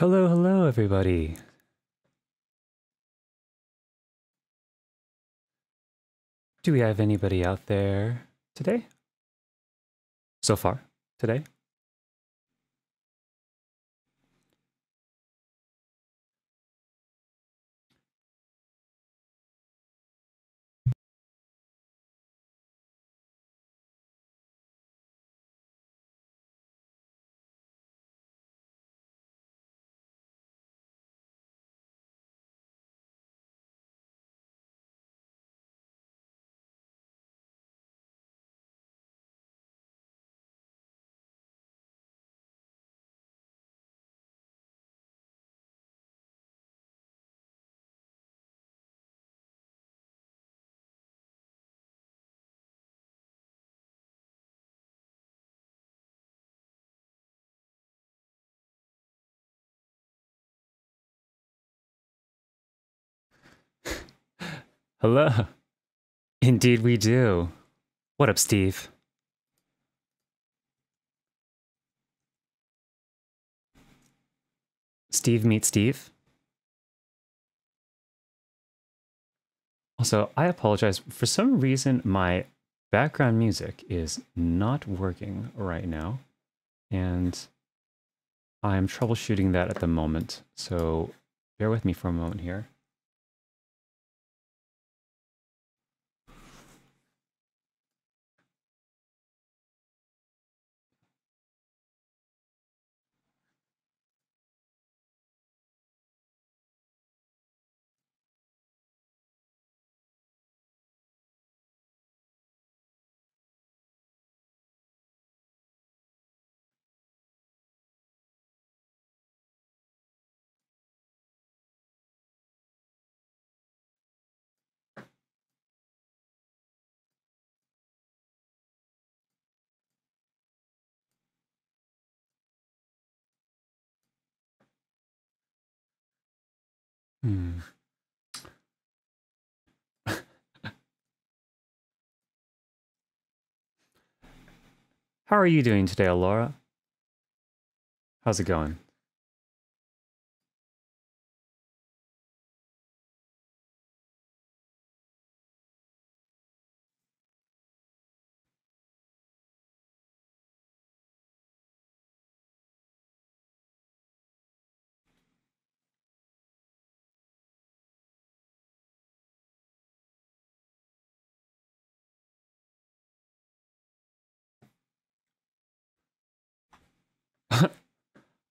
Hello, hello, everybody. Do we have anybody out there today? So far, today? Hello. Indeed, we do. What up, Steve? Steve meet Steve. Also, I apologize. For some reason, my background music is not working right now. And I'm troubleshooting that at the moment. So bear with me for a moment here. How are you doing today, Laura? How's it going?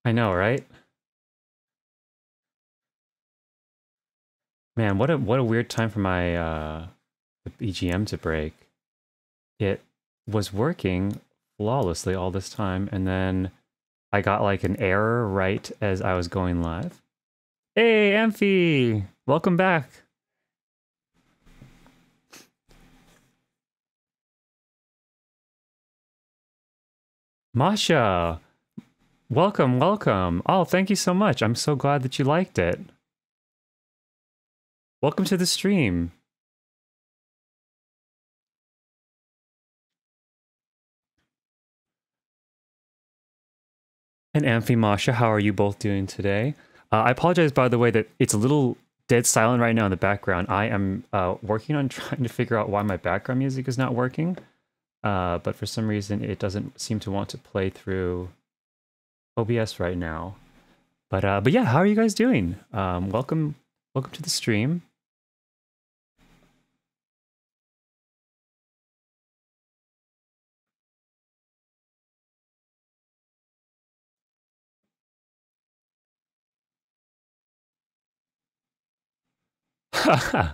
I know, right? Man, what a what a weird time for my uh the BGM to break. It was working flawlessly all this time and then I got like an error right as I was going live. Hey, Amphi! Welcome back. Masha, welcome, welcome. Oh, thank you so much. I'm so glad that you liked it. Welcome to the stream. And Amphi Masha, how are you both doing today? Uh, I apologize, by the way, that it's a little dead silent right now in the background. I am uh, working on trying to figure out why my background music is not working. Uh, but for some reason, it doesn't seem to want to play through OBS right now. But uh, but yeah, how are you guys doing? Um, welcome welcome to the stream. Your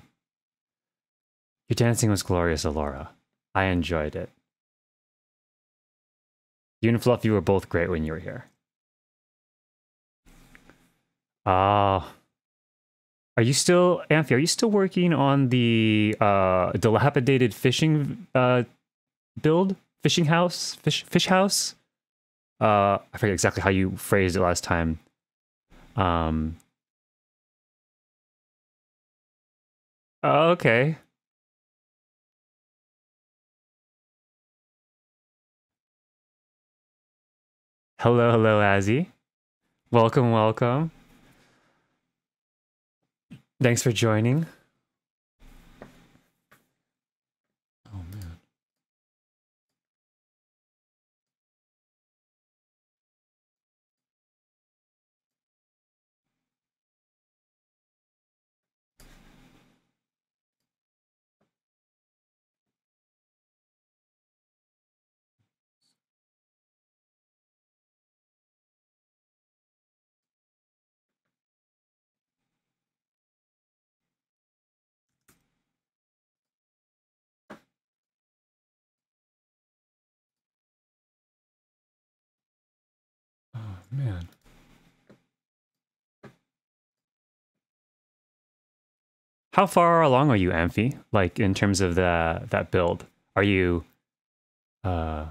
dancing was glorious, Alora. I enjoyed it. You and Fluffy were both great when you were here. Uh are you still Amphi, are you still working on the uh dilapidated fishing uh build? Fishing house? Fish fish house? Uh I forget exactly how you phrased it last time. Um Oh, okay. Hello, hello, Azzy. Welcome, welcome. Thanks for joining. How far along are you, Amphi? Like in terms of the that build? Are you uh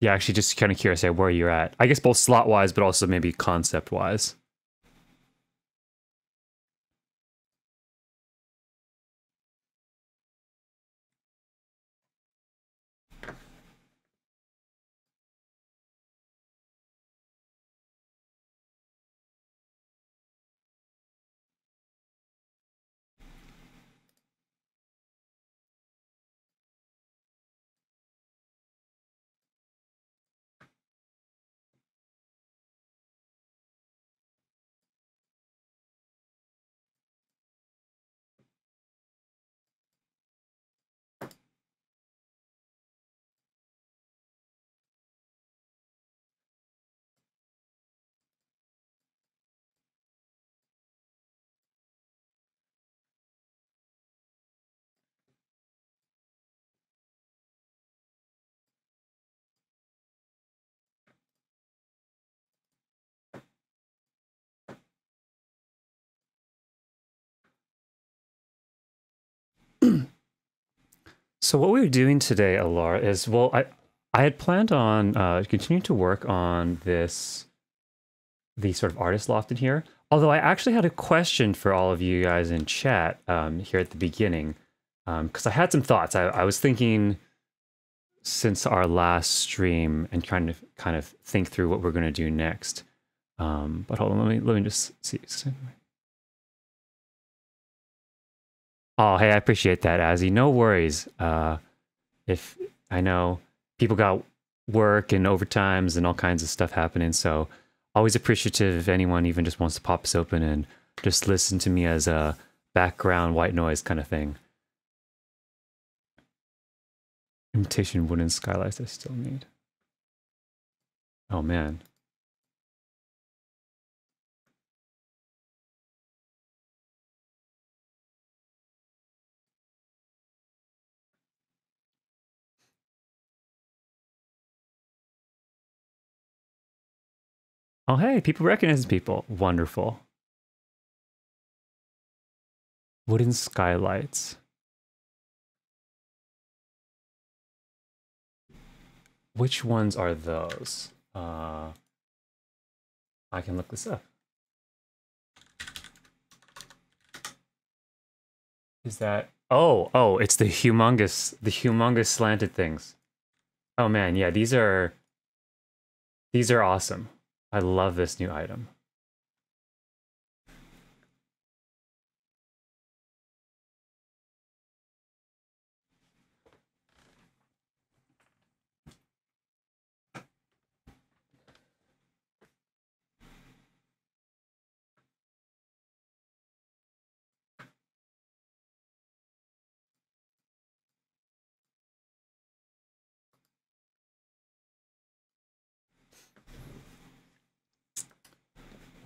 Yeah, actually just kind of curious where you're at. I guess both slot wise but also maybe concept wise. So what we're doing today, Alara, is well, I I had planned on uh, continuing to work on this, the sort of artist loft in here. Although I actually had a question for all of you guys in chat um, here at the beginning, because um, I had some thoughts. I, I was thinking since our last stream and trying to kind of think through what we're going to do next. Um, but hold on, let me let me just see. Oh, hey, I appreciate that, Azzy. No worries. Uh, if I know people got work and overtimes and all kinds of stuff happening, so always appreciative if anyone even just wants to pop this open and just listen to me as a background white noise kind of thing. Imitation wooden skylights I still need. Oh man. Oh, hey, people recognize people. Wonderful. Wooden skylights. Which ones are those? Uh, I can look this up. Is that... Oh, oh, it's the humongous, the humongous slanted things. Oh man, yeah, these are... These are awesome. I love this new item.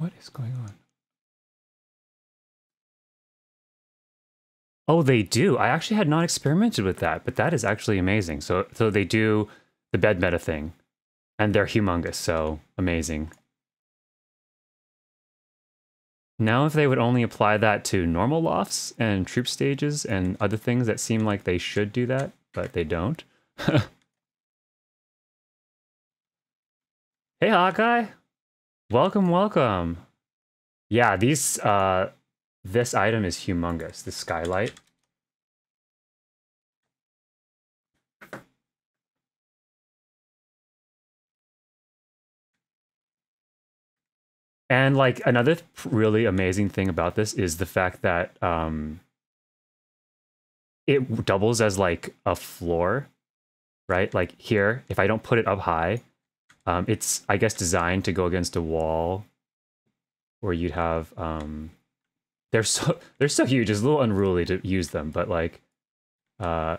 What is going on? Oh, they do. I actually had not experimented with that, but that is actually amazing. So, so they do the bed meta thing, and they're humongous. So amazing. Now, if they would only apply that to normal lofts and troupe stages and other things that seem like they should do that, but they don't. hey, Hawkeye. Welcome, welcome. Yeah, these uh this item is humongous, the skylight. And like another really amazing thing about this is the fact that um, it doubles as like a floor, right? Like here, if I don't put it up high, um, it's I guess designed to go against a wall, where you'd have um, they're so they're so huge. It's a little unruly to use them, but like, uh,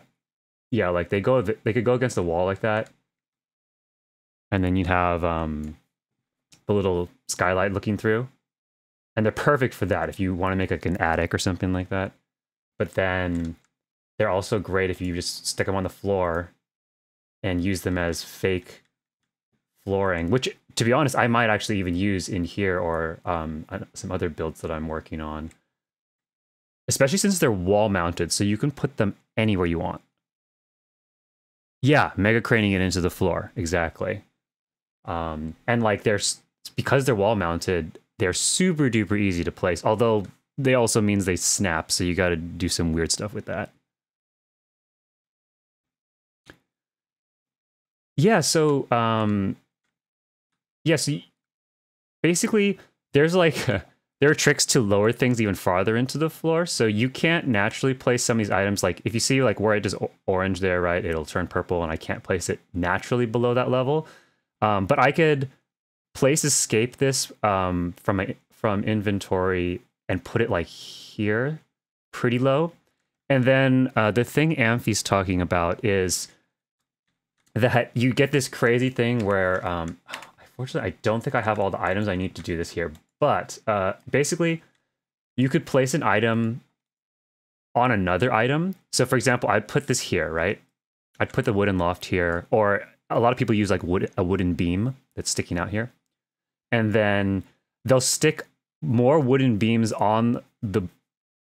yeah, like they go they could go against the wall like that, and then you'd have um, the little skylight looking through, and they're perfect for that if you want to make like an attic or something like that. But then they're also great if you just stick them on the floor and use them as fake flooring, which to be honest, I might actually even use in here or um, some other builds that I'm working on especially since they're wall mounted, so you can put them anywhere you want. Yeah, mega craning it into the floor, exactly. Um, and like there's because they're wall mounted, they're super duper easy to place. Although they also means they snap, so you got to do some weird stuff with that. Yeah, so um, yes, yeah, so basically there's like there are tricks to lower things even farther into the floor. So you can't naturally place some of these items. Like if you see like where it is orange there, right, it'll turn purple and I can't place it naturally below that level. Um, but I could place escape this um, from a, from inventory and put it like here, pretty low. And then uh, the thing Amphi's talking about is that you get this crazy thing where, um, unfortunately, I don't think I have all the items I need to do this here, but uh, basically, you could place an item on another item. So, for example, I'd put this here, right? I'd put the wooden loft here, or a lot of people use like wood a wooden beam that's sticking out here, and then they'll stick more wooden beams on the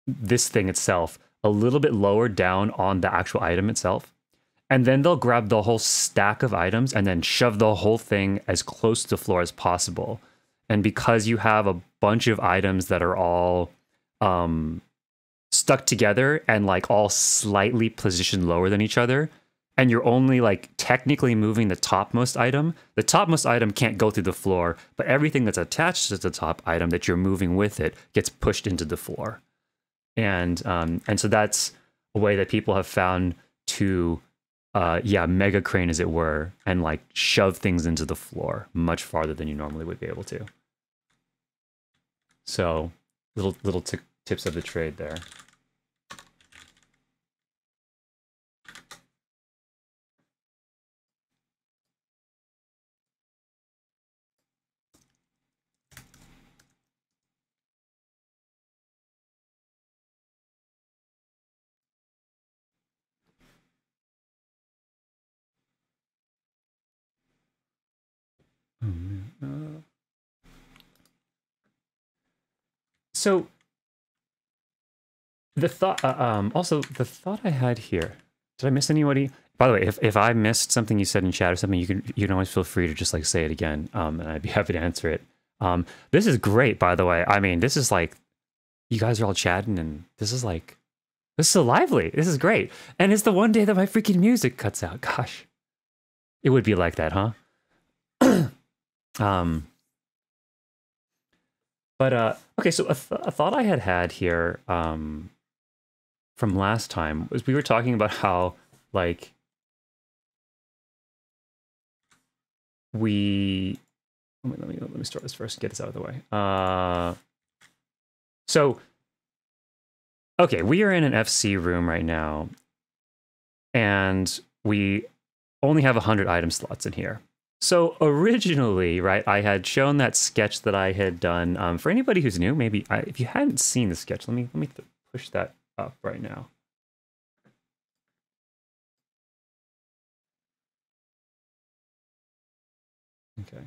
this thing itself a little bit lower down on the actual item itself. And then they'll grab the whole stack of items and then shove the whole thing as close to the floor as possible. And because you have a bunch of items that are all um, stuck together and like all slightly positioned lower than each other and you're only like technically moving the topmost item the topmost item can't go through the floor but everything that's attached to the top item that you're moving with it gets pushed into the floor. And um, and so that's a way that people have found to uh, yeah, mega crane as it were, and like shove things into the floor much farther than you normally would be able to. So little little tips of the trade there. Uh, so the thought, uh, um, also the thought I had here. Did I miss anybody? By the way, if, if I missed something you said in chat or something, you can you can always feel free to just like say it again, um, and I'd be happy to answer it. Um, this is great, by the way. I mean, this is like you guys are all chatting, and this is like this is so lively. This is great, and it's the one day that my freaking music cuts out. Gosh, it would be like that, huh? um, but uh, okay, so a, th- a, thought I had had here um, from last time was we were talking about how like we let me let me let me start this first. Get this out of the way. Uh, so okay, we are in an FC room right now, and we only have hundred item slots in here. So originally, right, I had shown that sketch that I had done. Um, for anybody who's new, maybe I, if you hadn't seen the sketch, let me let me push that up right now. Okay.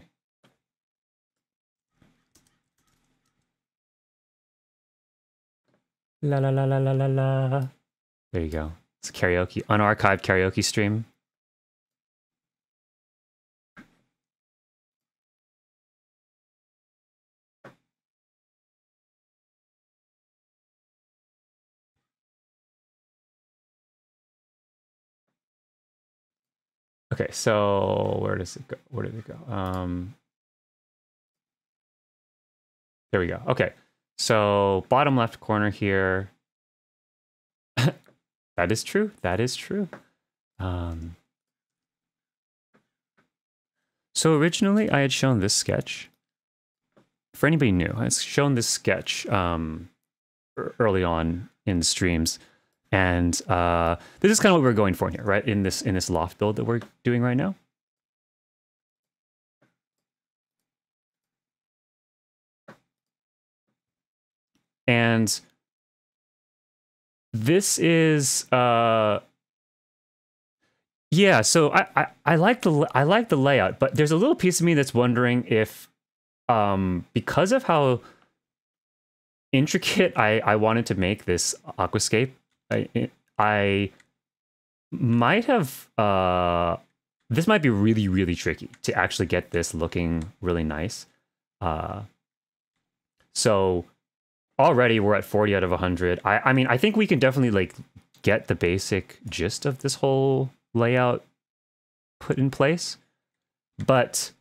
La la la la la la la. There you go. It's karaoke, unarchived karaoke stream. Okay, so where does it go? Where did it go? Um, There we go. Okay. So bottom left corner here. that is true. That is true. Um, so originally I had shown this sketch. For anybody new, I had shown this sketch um, early on in streams. And uh, this is kind of what we're going for here, right? In this in this loft build that we're doing right now. And this is uh yeah, so I, I, I like the I like the layout, but there's a little piece of me that's wondering if um because of how intricate I, I wanted to make this aquascape, I I might have uh this might be really, really tricky to actually get this looking really nice. Uh so already we're at 40 out of 100. I, I mean, I think we can definitely like get the basic gist of this whole layout put in place. But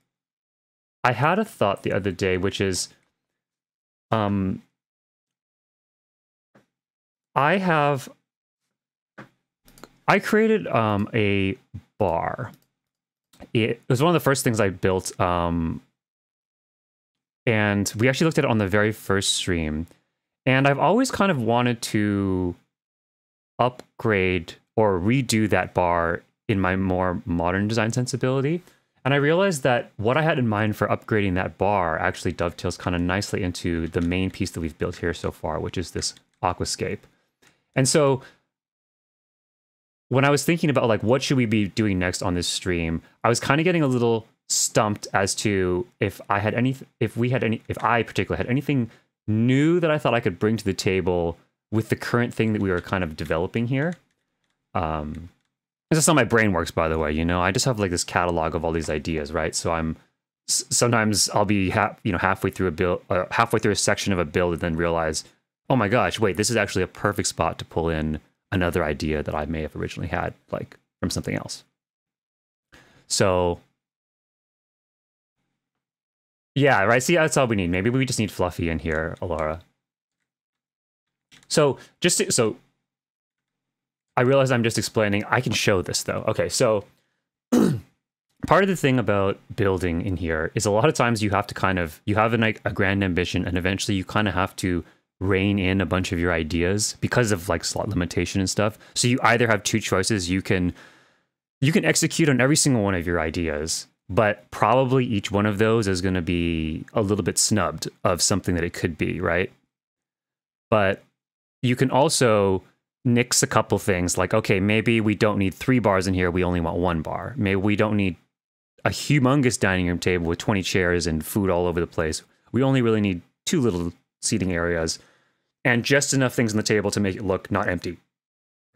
I had a thought the other day, which is um, I have I created um, a bar. It, was one of the first things I built, um, and we actually looked at it on the very first stream. And I've always kind of wanted to upgrade or redo that bar in my more modern design sensibility. And I realized that what I had in mind for upgrading that bar actually dovetails kind of nicely into the main piece that we've built here so far, which is this aquascape. And so when I was thinking about like what should we be doing next on this stream, I was kind of getting a little stumped as to if I had any if we had any if I particularly had anything new that I thought I could bring to the table with the current thing that we were kind of developing here. Um, is how my brain works, by the way. You know, I just have like this catalog of all these ideas, right? So I'm sometimes I'll be half, you know halfway through a build, uh, halfway through a section of a build, and then realize, oh my gosh, wait, this is actually a perfect spot to pull in another idea that I may have originally had, like from something else. So yeah, right. See, that's all we need. Maybe we just need Fluffy in here, Alara. So just to, so I realize I'm just explaining. I can show this though. Okay, so part of the thing about building in here is a lot of times you have to kind of you have an, like a grand ambition, and eventually you kind of have to rein in a bunch of your ideas because of like slot limitation and stuff. So you either have two choices. You can you can execute on every single one of your ideas but probably each one of those is going to be a little bit snubbed of something that it could be, right? But you can also nix a couple things like, okay, maybe we don't need three bars in here, we only want one bar. Maybe we don't need a humongous dining room table with 20 chairs and food all over the place. We only really need two little seating areas and just enough things on the table to make it look not empty,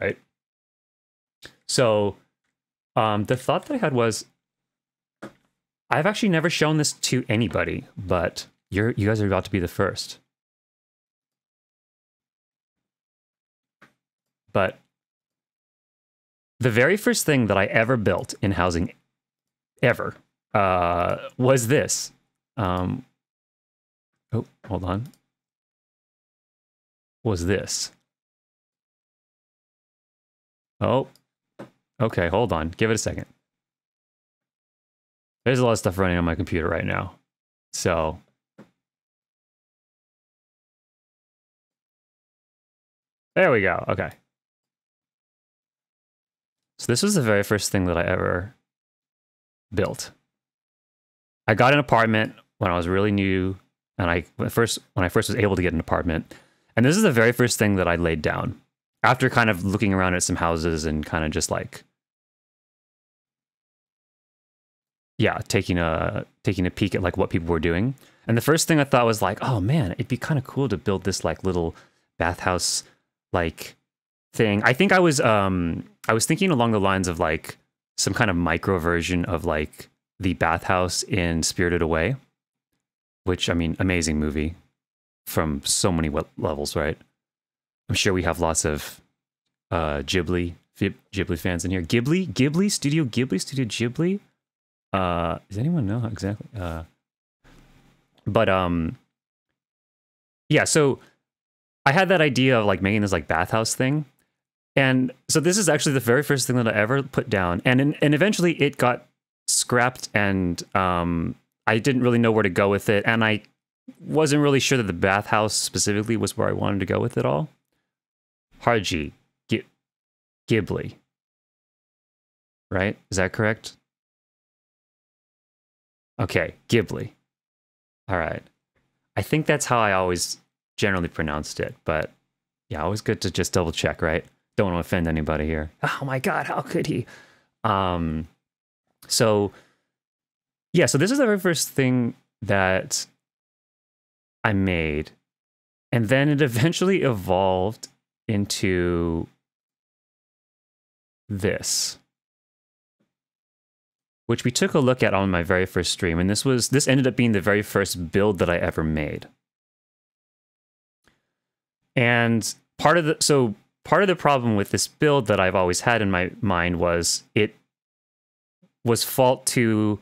right? So um, the thought that I had was I've actually never shown this to anybody, but you're you guys are about to be the first. But the very first thing that I ever built in housing, ever, uh, was this. Um, oh, hold on. Was this? Oh, okay. Hold on. Give it a second. There's a lot of stuff running on my computer right now. So there we go. Okay. So this was the very first thing that I ever built. I got an apartment when I was really new, and I first when I first was able to get an apartment, and this is the very first thing that I laid down after kind of looking around at some houses and kind of just like yeah, taking a taking a peek at like what people were doing. And the first thing I thought was like, oh man, it'd be kind of cool to build this like little bathhouse like thing. I think I was um I was thinking along the lines of like some kind of micro version of like the bathhouse in Spirited Away, which I mean, amazing movie from so many levels, right? I'm sure we have lots of uh Ghibli Ghibli fans in here. Ghibli, Ghibli Studio Ghibli Studio Ghibli. Uh, does anyone know exactly? Uh, but um, yeah, so I had that idea of like making this like bathhouse thing. And so this is actually the very first thing that I ever put down. And in, and eventually it got scrapped and um I didn't really know where to go with it and I wasn't really sure that the bathhouse specifically was where I wanted to go with it all. Harji, G- Ghibli. Right? Is that correct? Okay, Ghibli. All right. I think that's how I always generally pronounced it, but yeah, always good to just double check, right? Don't want to offend anybody here. Oh my god, how could he? Um so yeah, so this is the very first thing that I made. And then it eventually evolved into this which we took a look at on my very first stream and this was this ended up being the very first build that I ever made. And part of the so part of the problem with this build that I've always had in my mind was it was fault to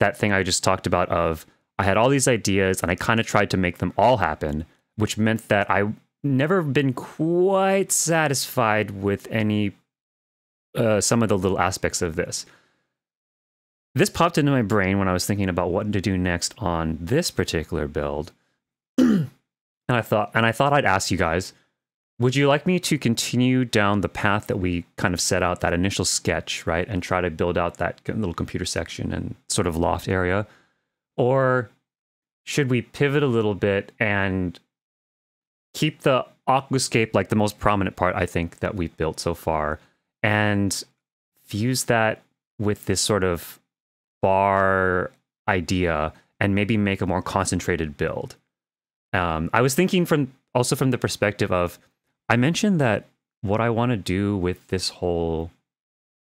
that thing I just talked about of I had all these ideas and I kind of tried to make them all happen, which meant that I never been quite satisfied with any uh, some of the little aspects of this. This popped into my brain when I was thinking about what to do next on this particular build. and I thought and I thought I'd ask you guys, would you like me to continue down the path that we kind of set out that initial sketch, right, and try to build out that little computer section and sort of loft area? Or should we pivot a little bit and keep the aquascape like the most prominent part I think that we've built so far and fuse that with this sort of bar idea and maybe make a more concentrated build. Um, I was thinking from also from the perspective of I mentioned that what I want to do with this whole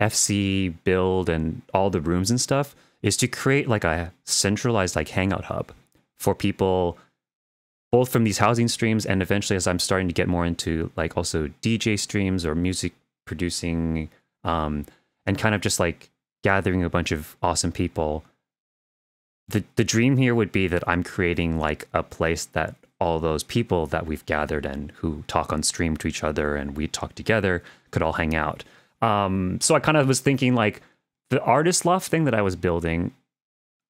FC build and all the rooms and stuff is to create like a centralized like hangout hub for people both from these housing streams and eventually as I'm starting to get more into like also DJ streams or music producing um, and kind of just like gathering a bunch of awesome people. The the dream here would be that I'm creating like a place that all those people that we've gathered and who talk on stream to each other and we talk together could all hang out. Um, so I kind of was thinking like the artist loft thing that I was building,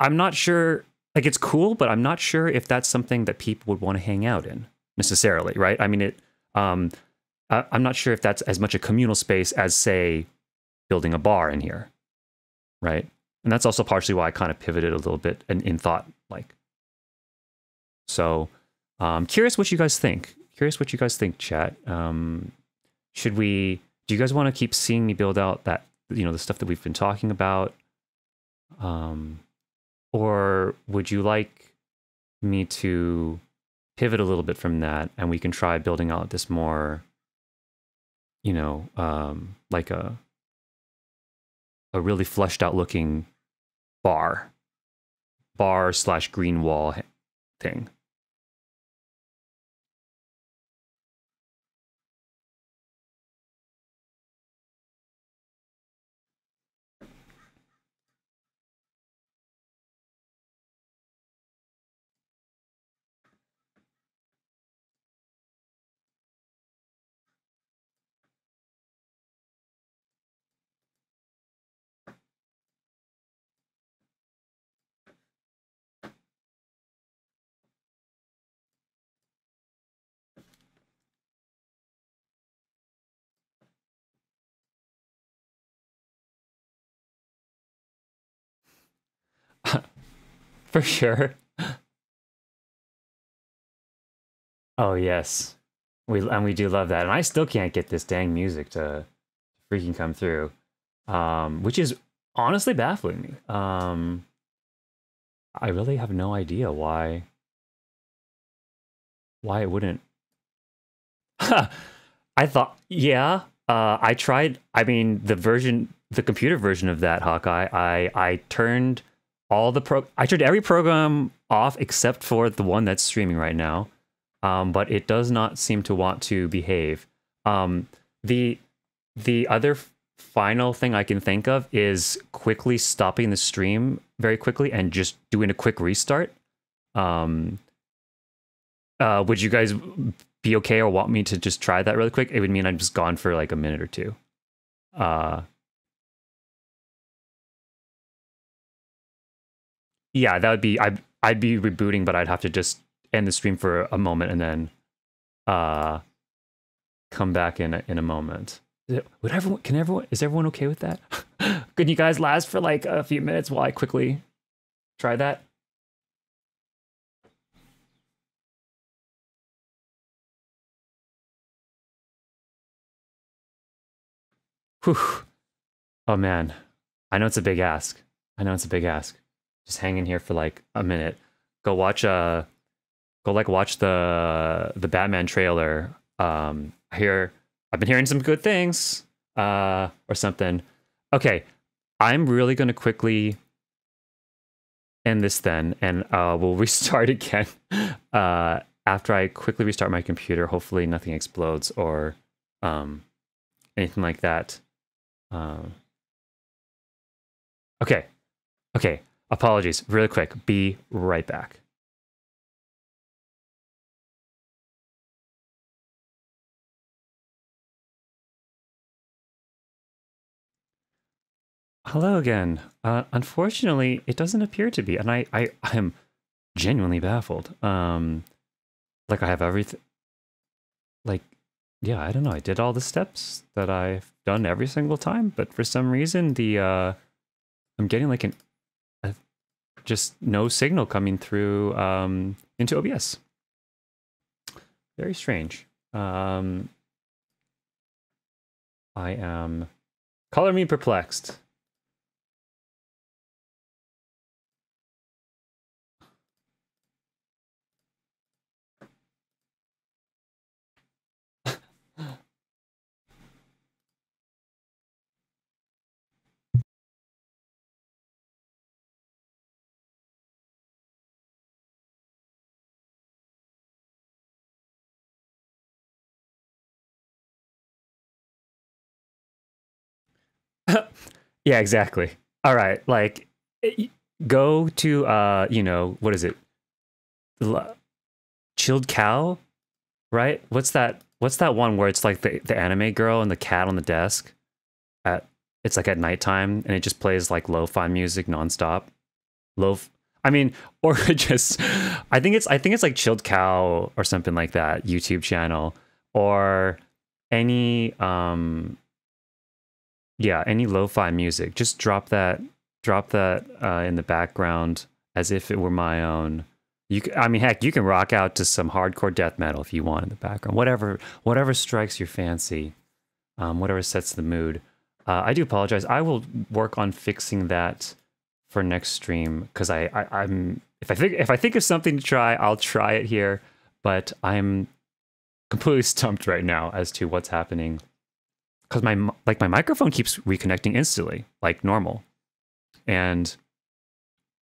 I'm not sure like it's cool, but I'm not sure if that's something that people would want to hang out in necessarily, right? I mean, it. Um, I, I'm not sure if that's as much a communal space as say building a bar in here, right? And that's also partially why I kind of pivoted a little bit in, in thought, like. So, um, curious what you guys think. Curious what you guys think, chat. Um, should we? Do you guys want to keep seeing me build out that you know the stuff that we've been talking about um or would you like me to pivot a little bit from that and we can try building out this more you know um like a a really fleshed out looking bar bar slash green wall thing For sure. Oh yes. We and we do love that. And I still can't get this dang music to freaking come through. Um, which is honestly baffling me. Um I really have no idea why why it wouldn't. I thought yeah, uh I tried I mean the version the computer version of that Hawkeye, I I turned all the pro I turned every program off except for the one that's streaming right now. Um, but it does not seem to want to behave. Um, the the other final thing I can think of is quickly stopping the stream very quickly and just doing a quick restart. Um, uh, would you guys be okay or want me to just try that really quick? It would mean I'm just gone for like a minute or two. Uh, yeah, that would be I I'd be rebooting, but I'd have to just end the stream for a moment and then uh come back in a, in a moment. Would everyone can everyone is everyone okay with that? Could you guys last for like a few minutes while I quickly try that? Whew. Oh man. I know it's a big ask. I know it's a big ask. Just hang in here for like a minute. Go watch uh go like watch the the Batman trailer. Um I hear I've been hearing some good things. Uh or something. Okay. I'm really gonna quickly end this then and uh we'll restart again. Uh after I quickly restart my computer, hopefully nothing explodes or um anything like that. Um, okay. Okay. Apologies. Really quick. Be right back. Hello again. Uh, unfortunately, it doesn't appear to be, and I, I, I'm genuinely baffled. Um, like I have everything. Like, yeah, I don't know. I did all the steps that I've done every single time, but for some reason the uh, I'm getting like an just no signal coming through um, into OBS. Very strange. Um, I am color me perplexed. yeah, exactly. All right, like go to uh, you know, what is it? Chilled cow, right? What's that? What's that one where it's like the the anime girl and the cat on the desk? At it's like at nighttime and it just plays like lo-fi music nonstop. Lo, I mean, or just I think it's I think it's like Chilled Cow or something like that YouTube channel or any um yeah, any lo-fi music, just drop that, drop that uh, in the background as if it were my own. You, I mean, heck, you can rock out to some hardcore death metal if you want in the background. Whatever, whatever strikes your fancy, um, whatever sets the mood. Uh, I do apologize. I will work on fixing that for next stream because I, I, I'm if I think if I think of something to try, I'll try it here. But I'm completely stumped right now as to what's happening because my like my microphone keeps reconnecting instantly like normal. And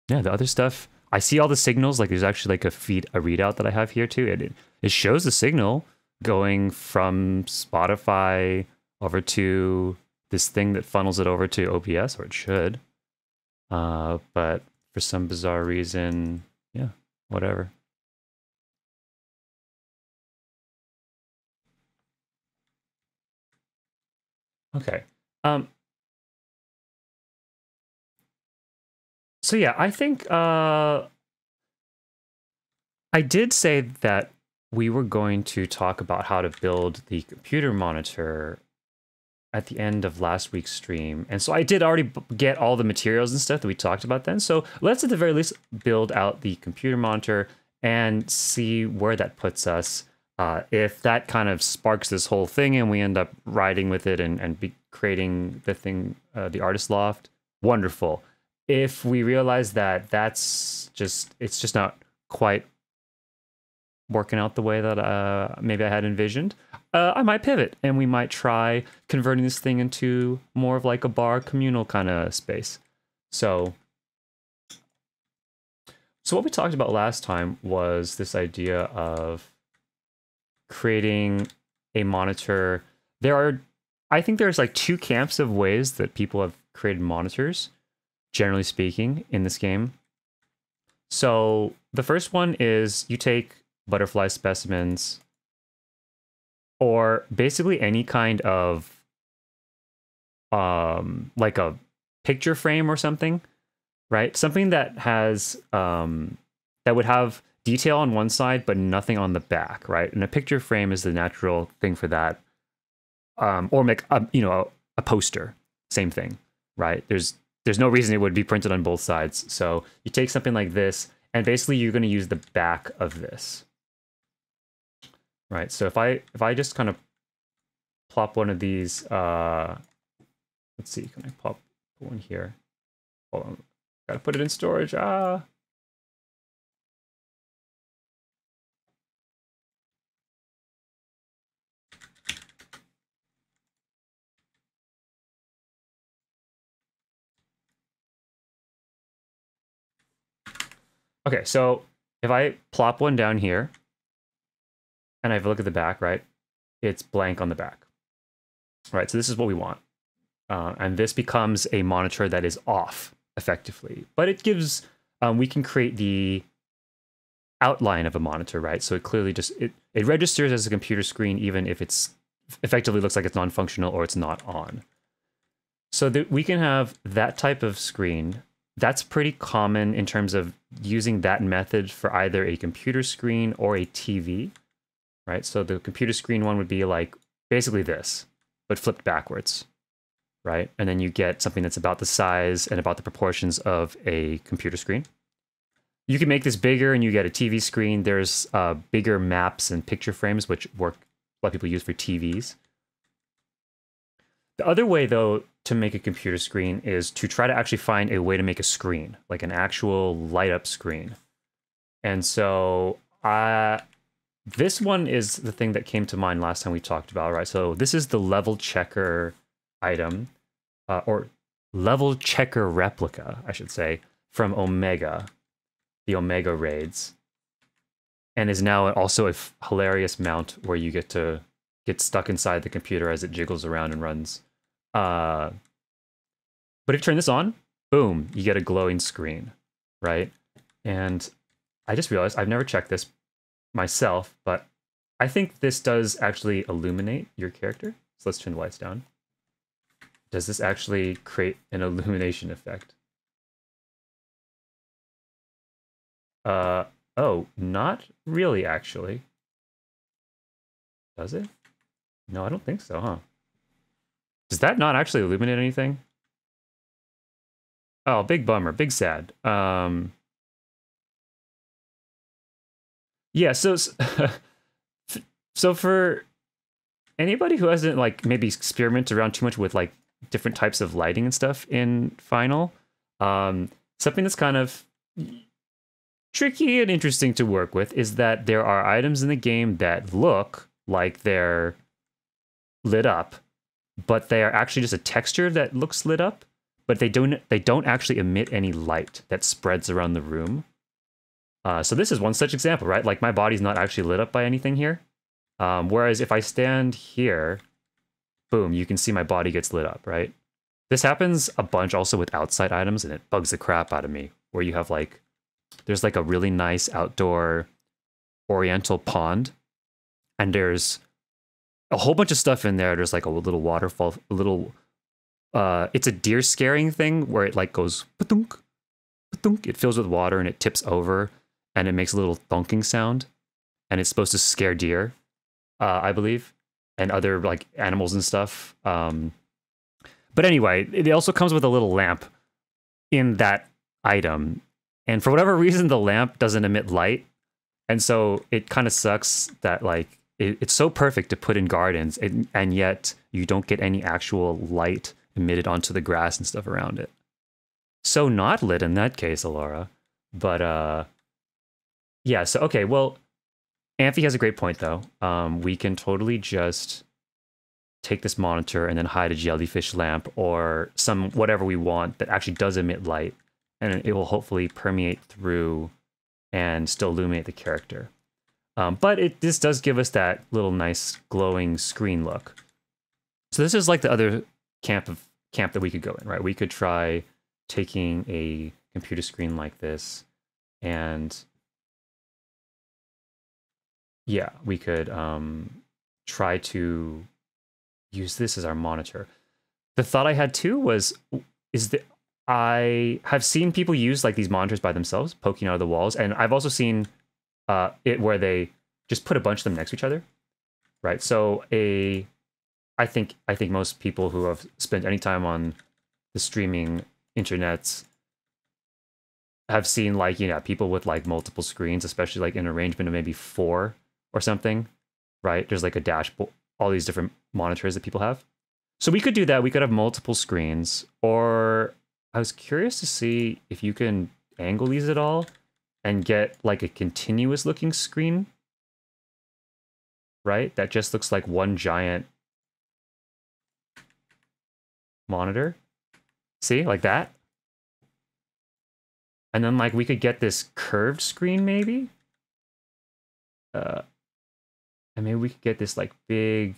yeah the other stuff i see all the signals like there's actually like a feed a readout that i have here too. It it shows the signal going from spotify over to this thing that funnels it over to obs or it should. Uh but for some bizarre reason yeah whatever Okay. Um So yeah, I think uh I did say that we were going to talk about how to build the computer monitor at the end of last week's stream. And so I did already get all the materials and stuff that we talked about then. So let's at the very least build out the computer monitor and see where that puts us. Uh, if that kind of sparks this whole thing and we end up riding with it and, and be creating the thing, uh, the artist loft, wonderful. If we realize that that's just, it's just not quite working out the way that uh, maybe I had envisioned, uh, I might pivot and we might try converting this thing into more of like a bar communal kind of space. So, so what we talked about last time was this idea of creating a monitor. There are, I think there's like two camps of ways that people have created monitors, generally speaking, in this game. So the first one is you take butterfly specimens, or basically any kind of um like a picture frame or something, right? Something that has um that would have detail on one side but nothing on the back, right? And a picture frame is the natural thing for that. Um, or make a, you know a, a poster, same thing, right? There's there's no reason it would be printed on both sides. So you take something like this, and basically you're going to use the back of this, right? So if I if I just kind of plop one of these, uh, let's see, can I pop one here? Hold on, gotta put it in storage. Ah. Okay, so if I plop one down here and I have a look at the back, right? It's blank on the back. Right, so this is what we want. Uh, and this becomes a monitor that is off effectively. But it gives, um, we can create the outline of a monitor, right? So it clearly just, it, it registers as a computer screen even if it's effectively looks like it's non-functional or it's not on. So that we can have that type of screen that's pretty common in terms of using that method for either a computer screen or a TV, right? So the computer screen one would be like basically this, but flipped backwards, right? And then you get something that's about the size and about the proportions of a computer screen. You can make this bigger and you get a TV screen. There's uh, bigger maps and picture frames, which work a lot of people use for TVs. The other way, though, to make a computer screen is to try to actually find a way to make a screen, like an actual light up screen. And so uh, this one is the thing that came to mind last time we talked about, right? So this is the level checker item, uh, or level checker replica, I should say, from Omega, the Omega raids. And is now also a hilarious mount where you get to get stuck inside the computer as it jiggles around and runs. Uh, but if you turn this on, boom, you get a glowing screen, right? And I just realized I've never checked this myself, but I think this does actually illuminate your character. So let's turn the lights down. Does this actually create an illumination effect? Uh, oh, not really, actually. Does it? No, I don't think so, huh? Does that not actually illuminate anything? Oh, big bummer, big sad. Um, yeah, so so for anybody who hasn't like maybe experimented around too much with like different types of lighting and stuff in Final, um, something that's kind of tricky and interesting to work with is that there are items in the game that look like they're lit up but they are actually just a texture that looks lit up, but they don't they don't actually emit any light that spreads around the room. Uh, so this is one such example, right? Like my body's not actually lit up by anything here. Um, whereas if I stand here, boom, you can see my body gets lit up, right? This happens a bunch also with outside items, and it bugs the crap out of me. Where you have like, there's like a really nice outdoor oriental pond, and there's a whole bunch of stuff in there. There's like a little waterfall, a little. Uh, it's a deer scaring thing where it like goes. It fills with water and it tips over, and it makes a little thunking sound, and it's supposed to scare deer, uh, I believe, and other like animals and stuff. Um, but anyway, it also comes with a little lamp in that item, and for whatever reason, the lamp doesn't emit light, and so it kind of sucks that like it, it's so perfect to put in gardens, and, and yet you don't get any actual light emitted onto the grass and stuff around it. So not lit in that case, Alara. But uh, yeah. So okay, well, Amphi has a great point though. Um, we can totally just take this monitor and then hide a jellyfish lamp or some whatever we want that actually does emit light, and it will hopefully permeate through and still illuminate the character. Um, but it this does give us that little nice glowing screen look. So this is like the other camp of camp that we could go in, right? We could try taking a computer screen like this and yeah, we could um, try to use this as our monitor. The thought I had too was is that I have seen people use like these monitors by themselves, poking out of the walls, and I've also seen uh, it where they just put a bunch of them next to each other, right? So a, I think I think most people who have spent any time on the streaming internet have seen like you know people with like multiple screens, especially like an arrangement of maybe four or something, right? There's like a dashboard, all these different monitors that people have. So we could do that. We could have multiple screens, or I was curious to see if you can angle these at all and get like a continuous looking screen, right? That just looks like one giant monitor. See, like that. And then like we could get this curved screen maybe. Uh, and maybe we could get this like big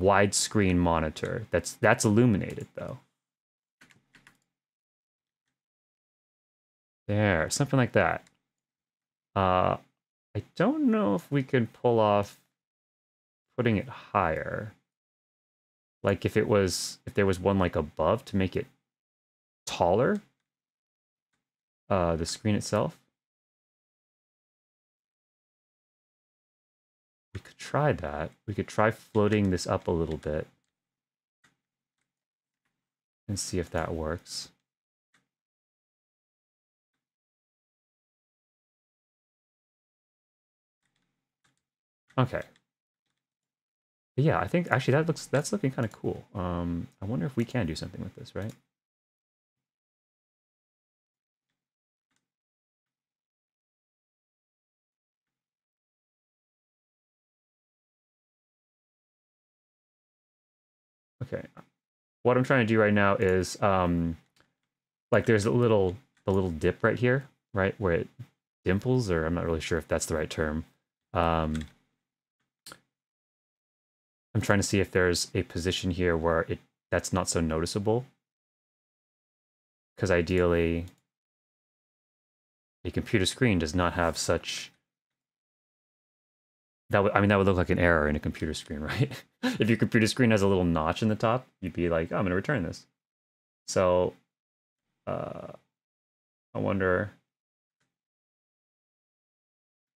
widescreen monitor that's that's illuminated though. There, something like that. Uh, I don't know if we can pull off putting it higher. Like if it was, if there was one like above to make it taller, uh, the screen itself. We could try that. We could try floating this up a little bit and see if that works. Okay. yeah, I think actually that looks that's looking kind of cool. Um, I wonder if we can do something with this, right? Okay. What I'm trying to do right now is um like there's a little a little dip right here, right? Where it dimples, or I'm not really sure if that's the right term. Um I'm trying to see if there's a position here where it that's not so noticeable. Because ideally a computer screen does not have such that would I mean that would look like an error in a computer screen, right? if your computer screen has a little notch in the top, you'd be like, oh, I'm going to return this. So, uh, I wonder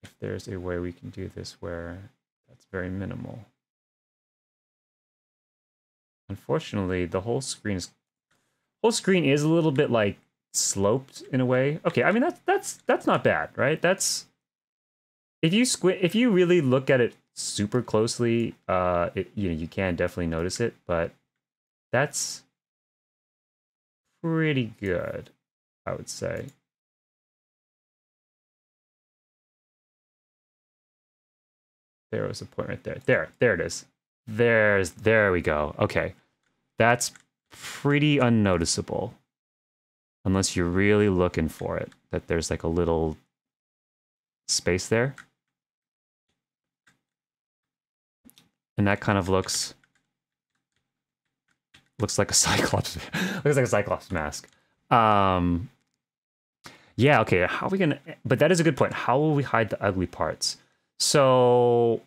if there's a way we can do this where that's very minimal. Unfortunately, the whole screen is whole screen is a little bit like sloped in a way. Okay, I mean that's that's that's not bad, right? That's if you squint if you really look at it super closely, uh, it, you know, you can definitely notice it, but that's pretty good, I would say. There was a point right there. There, there it is. There's, there we go. Okay. That's pretty unnoticeable. Unless you're really looking for it, that there's like a little space there. and that kind of looks looks like a cyclops looks like a cyclops mask um yeah okay how are we gonna but that is a good point how will we hide the ugly parts so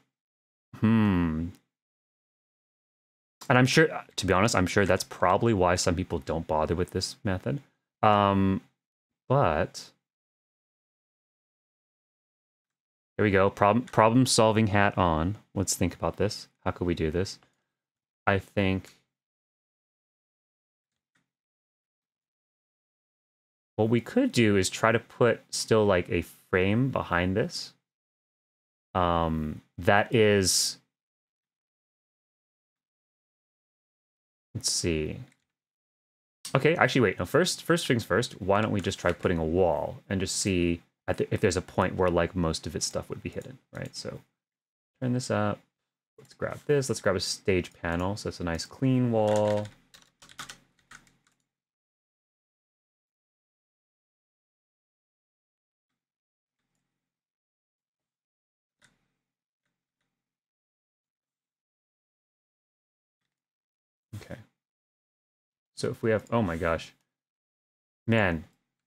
hmm and i'm sure to be honest i'm sure that's probably why some people don't bother with this method um but here we go problem problem solving hat on let's think about this how could we do this? I think what we could do is try to put still like a frame behind this. Um, that is, let's see. Okay, actually, wait. No, first, first things first. Why don't we just try putting a wall and just see if there's a point where like most of its stuff would be hidden, right? So turn this up. Let's grab this. Let's grab a stage panel. So it's a nice clean wall. Okay. So if we have, oh my gosh, man,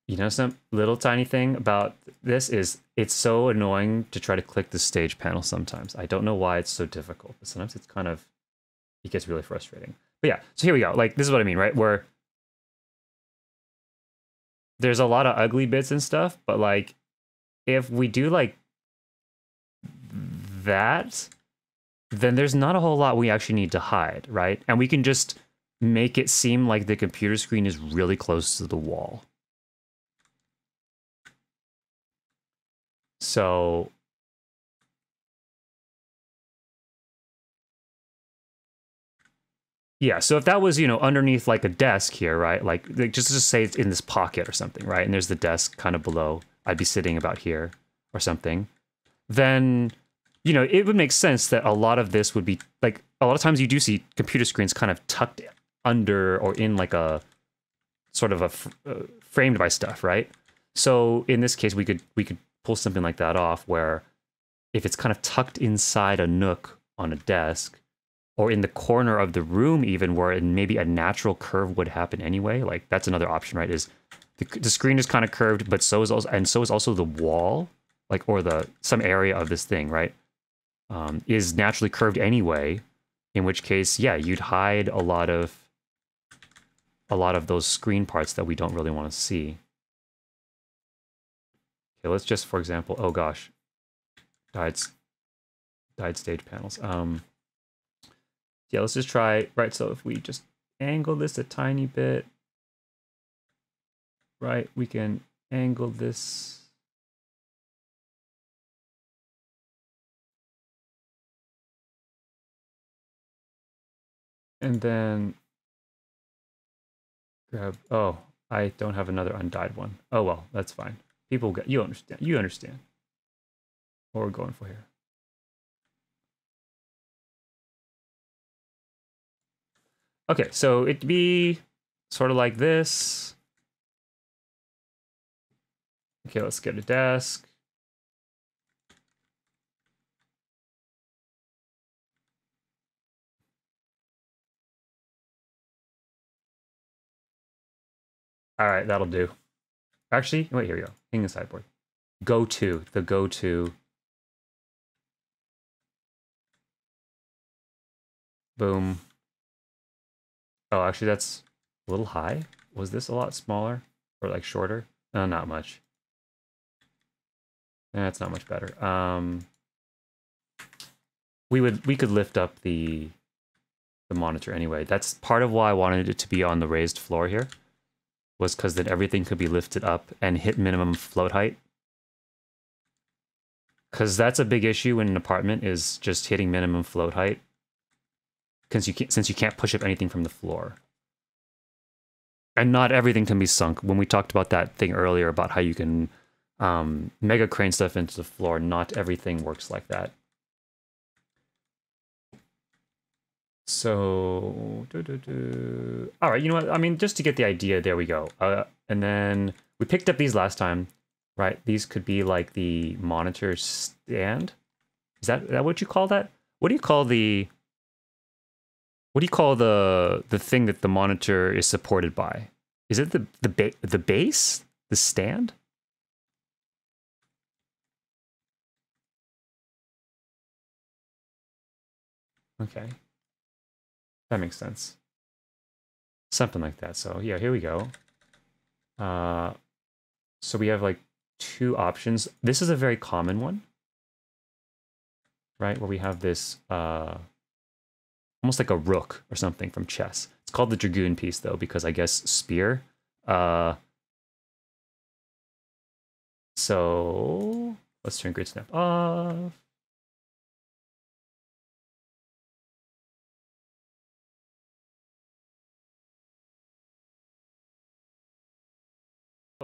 you know some little tiny thing about this is it's so annoying to try to click the stage panel sometimes. I don't know why it's so difficult, but sometimes it's kind of it gets really frustrating. But yeah, so here we go. Like this is what I mean, right? Where there's a lot of ugly bits and stuff, but like if we do like that, then there's not a whole lot we actually need to hide, right? And we can just make it seem like the computer screen is really close to the wall. So Yeah, so if that was, you know, underneath like a desk here, right? Like, like just to say it's in this pocket or something, right? And there's the desk kind of below. I'd be sitting about here or something. Then, you know, it would make sense that a lot of this would be like a lot of times you do see computer screens kind of tucked under or in like a sort of a uh, framed by stuff, right? So in this case, we could we could pull something like that off where if it's kind of tucked inside a nook on a desk or in the corner of the room even where maybe a natural curve would happen anyway like that's another option right is the, the screen is kind of curved but so is also and so is also the wall like or the some area of this thing right um, is naturally curved anyway in which case yeah you'd hide a lot of a lot of those screen parts that we don't really want to see okay let's just for example oh gosh dyed dyed stage panels um yeah, let's just try, right, so if we just angle this a tiny bit, right, we can angle this. And then grab, oh, I don't have another undyed one. Oh, well, that's fine. People get, you understand, you understand what we're going for here. Okay, so it'd be sort of like this. Okay, let's get a desk. All right, that'll do. Actually, wait, here we go. Hang the sideboard. Go to, the go to. Boom. Oh, actually, that's a little high. Was this a lot smaller or like shorter? No, not much. That's not much better. Um, we would we could lift up the the monitor anyway. That's part of why I wanted it to be on the raised floor here. Was because then everything could be lifted up and hit minimum float height. Because that's a big issue in an apartment is just hitting minimum float height since you can't, since you can't push up anything from the floor. And not everything can be sunk. When we talked about that thing earlier about how you can um, mega crane stuff into the floor, not everything works like that. So, doo -doo -doo. all right, you know what? I mean, just to get the idea, there we go. Uh, and then we picked up these last time, right? These could be like the monitor stand. Is that, that what you call that? What do you call the what do you call the the thing that the monitor is supported by? Is it the the ba the base, the stand? Okay, that makes sense. Something like that. So yeah, here we go. Uh, so we have like two options. This is a very common one, right? Where we have this uh almost like a rook or something from chess. It's called the dragoon piece though, because I guess spear. Uh, so let's turn grid snap off.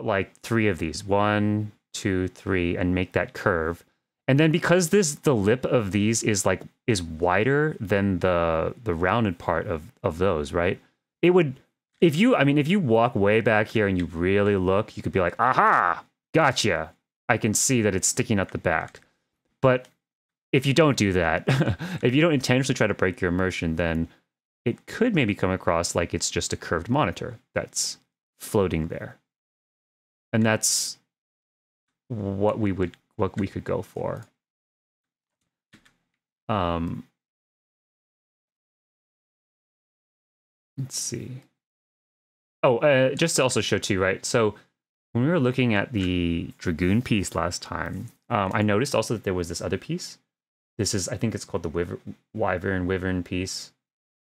Like three of these one two three and make that curve and then because this the lip of these is like is wider than the the rounded part of of those, right? It would if you I mean if you walk way back here and you really look, you could be like, "Aha! Gotcha. I can see that it's sticking out the back." But if you don't do that, if you don't intentionally try to break your immersion, then it could maybe come across like it's just a curved monitor that's floating there. And that's what we would what we could go for. Um, let's see. Oh, uh, just to also show too, right? So when we were looking at the dragoon piece last time, um, I noticed also that there was this other piece. This is, I think it's called the Wyver- Wyvern Wyvern piece.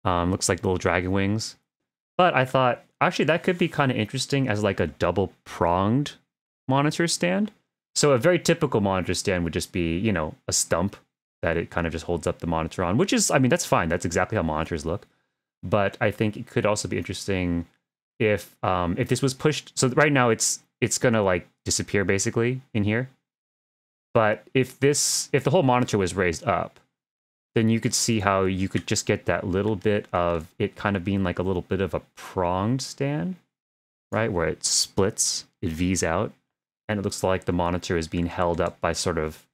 Um, looks like little dragon wings. But I thought actually that could be kind of interesting as like a double pronged monitor stand. So a very typical monitor stand would just be, you know, a stump that it kind of just holds up the monitor on, which is, I mean, that's fine. That's exactly how monitors look. But I think it could also be interesting if um if this was pushed. So right now it's it's gonna like disappear basically in here. But if this if the whole monitor was raised up, then you could see how you could just get that little bit of it kind of being like a little bit of a pronged stand, right? Where it splits, it V's out, and it looks like the monitor is being held up by sort of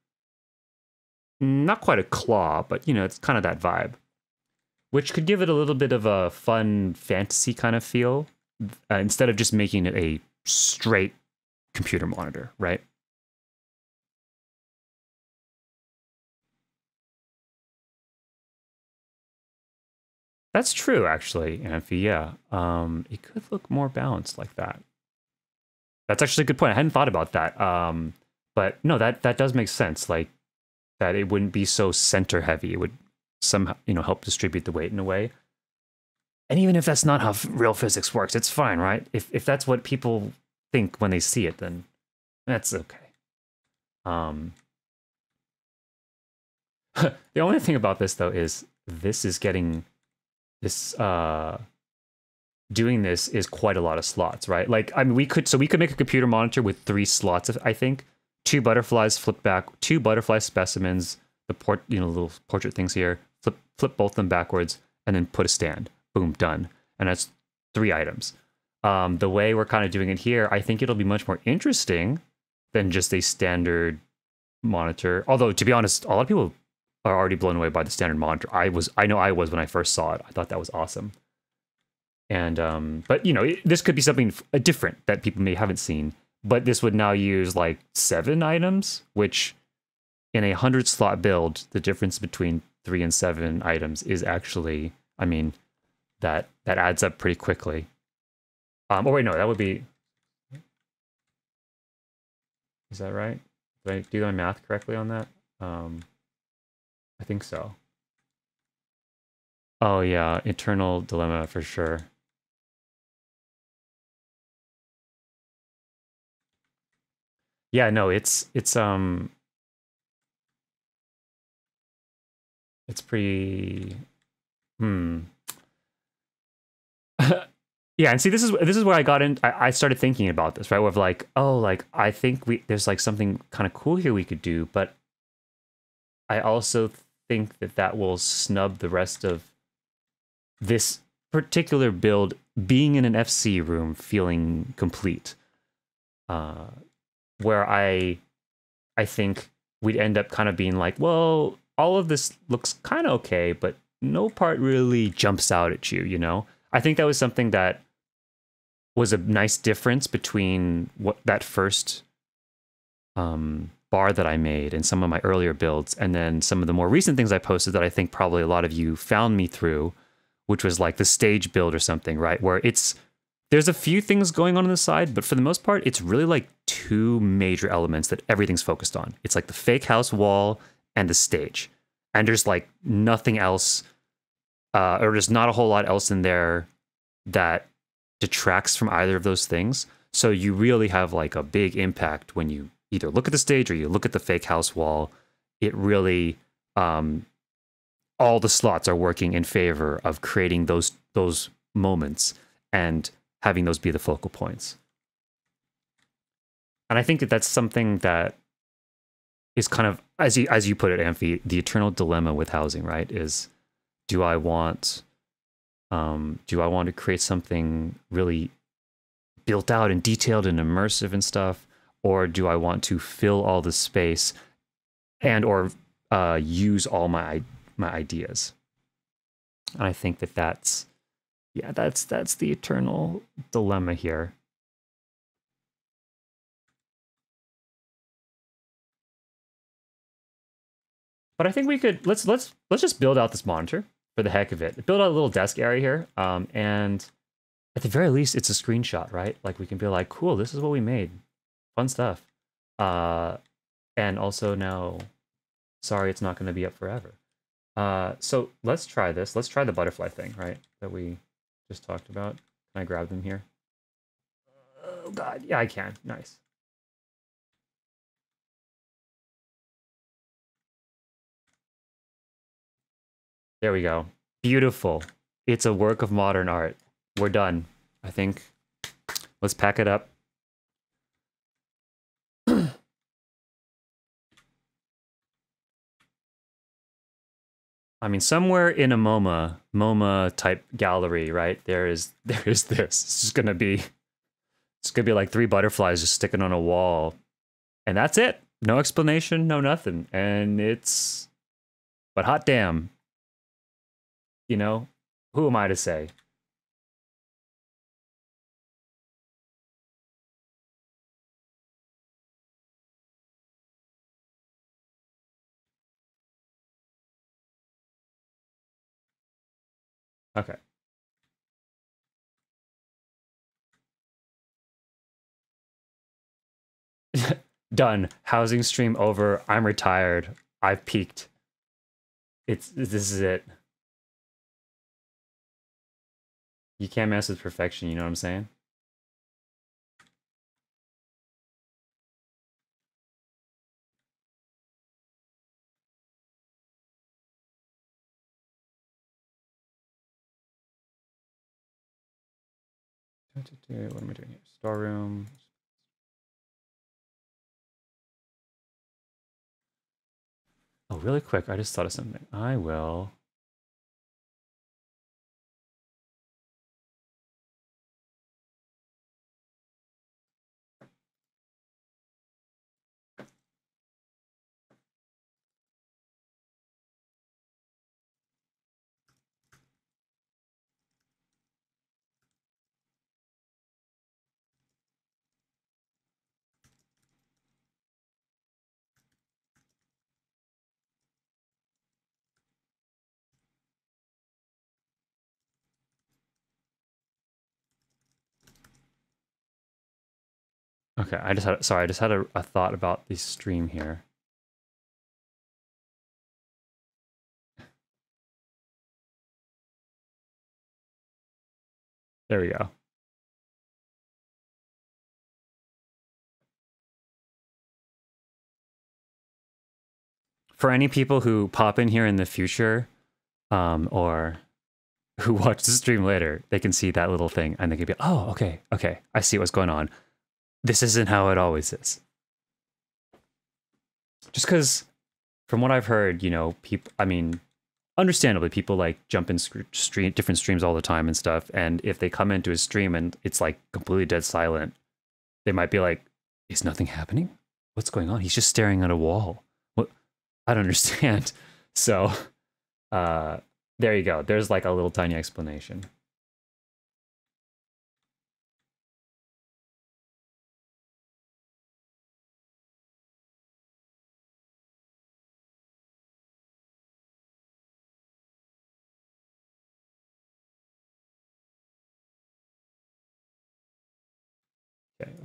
not quite a claw, but you know, it's kind of that vibe, which could give it a little bit of a fun fantasy kind of feel uh, instead of just making it a straight computer monitor, right? That's true, actually, Amphi. Yeah, um, it could look more balanced like that. That's actually a good point. I hadn't thought about that. Um, but no, that that does make sense. Like that, it wouldn't be so center heavy. It would somehow, you know, help distribute the weight in a way. And even if that's not how real physics works, it's fine, right? If if that's what people think when they see it, then that's okay. Um, the only thing about this though is this is getting this uh doing this is quite a lot of slots, right? Like I mean we could so we could make a computer monitor with three slots, I think. Two butterflies flip back, two butterfly specimens, the port you know, little portrait things here, flip flip both them backwards, and then put a stand. Boom, done. And that's three items. Um, the way we're kind of doing it here, I think it'll be much more interesting than just a standard monitor. Although to be honest, a lot of people are already blown away by the standard monitor. I was, I know I was when I first saw it. I thought that was awesome. And um, but you know, it, this could be something different that people may haven't seen. But this would now use like seven items, which in a hundred slot build, the difference between three and seven items is actually, I mean, that that adds up pretty quickly. Um, oh wait, no, that would be. Is that right? Did I do my math correctly on that? Um, I think so. Oh yeah, eternal dilemma for sure. Yeah, no, it's it's um it's pretty hmm. yeah, and see this is this is where I got in I, I started thinking about this, right? With like, oh, like I think we there's like something kind of cool here we could do, but I also think that that will snub the rest of this particular build being in an FC room feeling complete. Uh, where I I think we'd end up kind of being like, well, all of this looks kind of okay, but no part really jumps out at you, you know? I think that was something that was a nice difference between what that first um, bar that I made in some of my earlier builds, and then some of the more recent things I posted that I think probably a lot of you found me through, which was like the stage build or something, right? Where it's there's a few things going on on the side, but for the most part, it's really like two major elements that everything's focused on. It's like the fake house wall and the stage, and there's like nothing else, uh, or there's not a whole lot else in there that detracts from either of those things. So you really have like a big impact when you either look at the stage or you look at the fake house wall, it really um, all the slots are working in favor of creating those those moments and having those be the focal points. And I think that that's something that is kind of as you as you put it, Amphi, the eternal dilemma with housing, right? Is do I want um, do I want to create something really built out and detailed and immersive and stuff? or do I want to fill all the space and or uh, use all my my ideas? And I think that that's yeah, that's that's the eternal dilemma here. But I think we could let's let's let's just build out this monitor for the heck of it. Build out a little desk area here, um, and at the very least, it's a screenshot, right? Like we can be like, cool, this is what we made fun stuff. Uh, and also now, sorry, it's not going to be up forever. Uh, so let's try this. Let's try the butterfly thing, right? That we just talked about. Can I grab them here? Oh God, yeah, I can. Nice. There we go. Beautiful. It's a work of modern art. We're done. I think. Let's pack it up. I mean, somewhere in a MoMA, MoMA type gallery, right? There is there is this. It's just gonna be it's gonna be like three butterflies just sticking on a wall. And that's it. No explanation, no nothing. And it's but hot damn. You know, who am I to say? Okay. Done. Housing stream over. I'm retired. I've peaked. It's this is it. You can't mess with perfection, you know what I'm saying? What am I doing here? Storeroom. Oh, really quick, I just thought of something. I will Okay, I just had sorry, I just had a, a thought about the stream here. There we go. For any people who pop in here in the future, um, or who watch the stream later, they can see that little thing and they can be, oh, okay, okay, I see what's going on this isn't how it always is. Just because, from what I've heard, you know, people, I mean, understandably, people like jump in stream, different streams all the time and stuff. And if they come into a stream and it's like completely dead silent, they might be like, is nothing happening? What's going on? He's just staring at a wall. What? I don't understand. So, uh, there you go. There's like a little tiny explanation.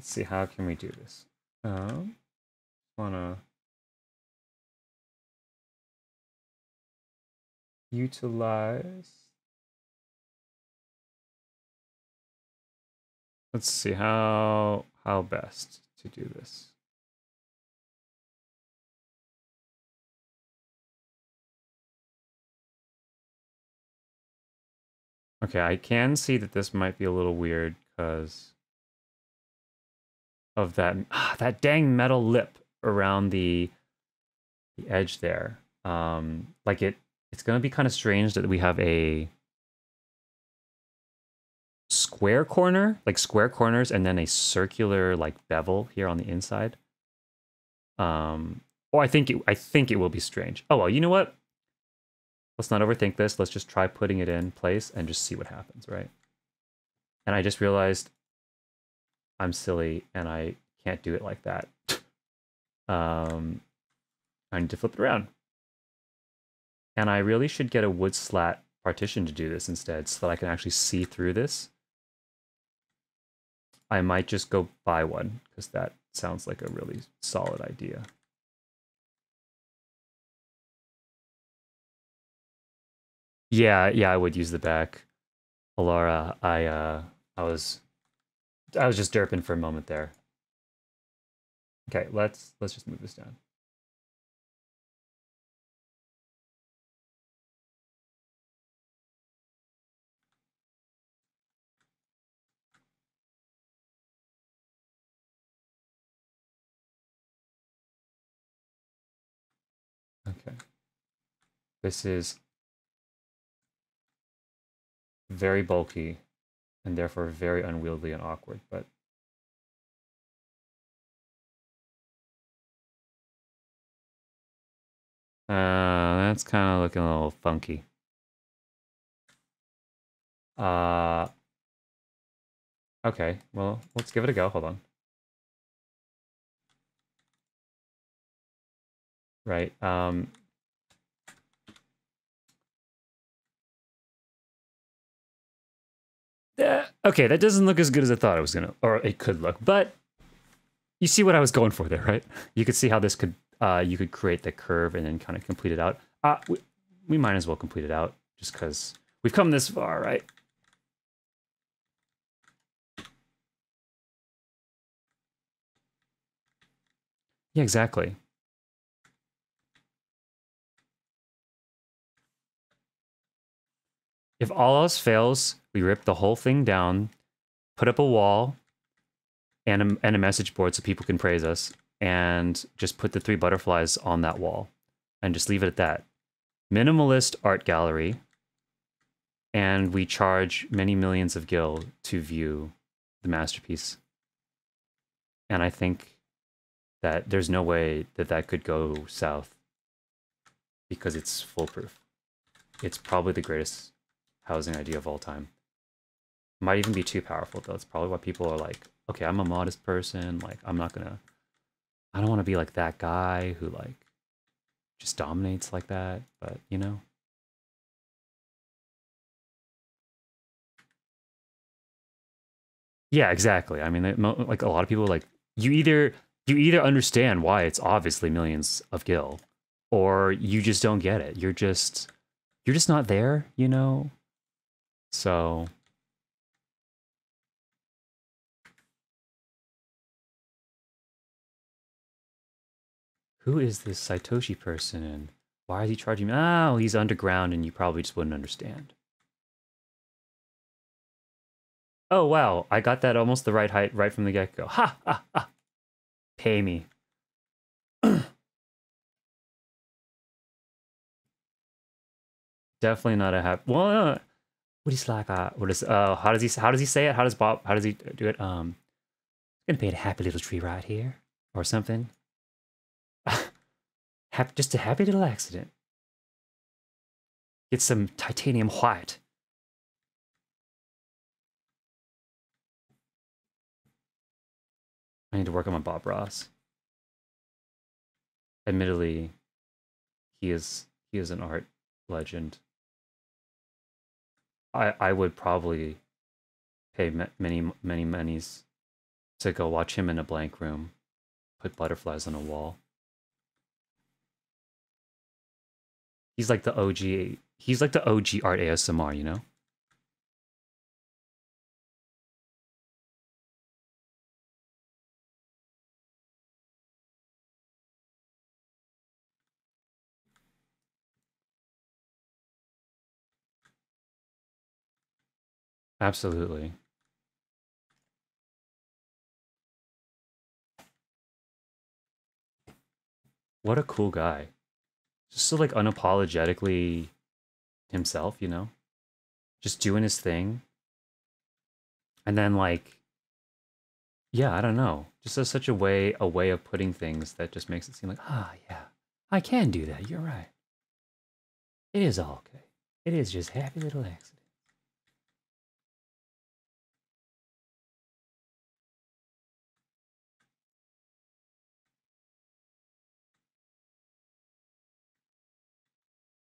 Let's see, how can we do this? Um, wanna utilize. Let's see how how best to do this. Okay, I can see that this might be a little weird because of that ah, that dang metal lip around the the edge there. Um, like it, it's gonna be kind of strange that we have a square corner, like square corners, and then a circular like bevel here on the inside. Um, or I think it, I think it will be strange. Oh well, you know what? Let's not overthink this. Let's just try putting it in place and just see what happens, right? And I just realized I'm silly and I can't do it like that. um, I need to flip it around. And I really should get a wood slat partition to do this instead so that I can actually see through this. I might just go buy one because that sounds like a really solid idea. Yeah, yeah, I would use the back. Alara, I uh I was I was just derping for a moment there. Okay, let's let's just move this down. Okay. This is very bulky and therefore very unwieldy and awkward, but uh, that's kind of looking a little funky. Uh, okay, well, let's give it a go. Hold on. Right. Um, Okay, that doesn't look as good as I thought it was gonna, or it could look. But you see what I was going for there, right? You could see how this could, uh, you could create the curve and then kind of complete it out. Uh, we, we might as well complete it out just because we've come this far, right? Yeah, exactly. If all else fails, we rip the whole thing down, put up a wall and a, and a message board so people can praise us, and just put the three butterflies on that wall and just leave it at that. Minimalist art gallery, and we charge many millions of gil to view the masterpiece. And I think that there's no way that that could go south because it's foolproof. It's probably the greatest housing idea of all time. Might even be too powerful though. It's probably why people are like, okay, I'm a modest person. Like, I'm not gonna. I don't want to be like that guy who like just dominates like that. But you know. Yeah, exactly. I mean, like a lot of people like you either you either understand why it's obviously millions of gil, or you just don't get it. You're just you're just not there, you know. So who is this Satoshi person and why is he charging me? Oh, he's underground and you probably just wouldn't understand. Oh, wow. I got that almost the right height right from the get-go. Ha, ha, ha. Pay me. Definitely not a happy... Well, what is like, uh, what is, uh, how does he, how does he say it? How does Bob, how does he do it? Um, gonna paint a happy little tree right here or something. Just a happy little accident. Get some titanium white. I need to work on my Bob Ross. Admittedly, he is he is an art legend. I I would probably pay many many monies to go watch him in a blank room, put butterflies on a wall. He's like the OG. He's like the OG art ASMR, you know? Absolutely. What a cool guy just so like unapologetically himself, you know? Just doing his thing. And then like yeah, I don't know. Just as such a way a way of putting things that just makes it seem like, ah yeah, I can do that. You're right. It is all okay. It is just happy little accident.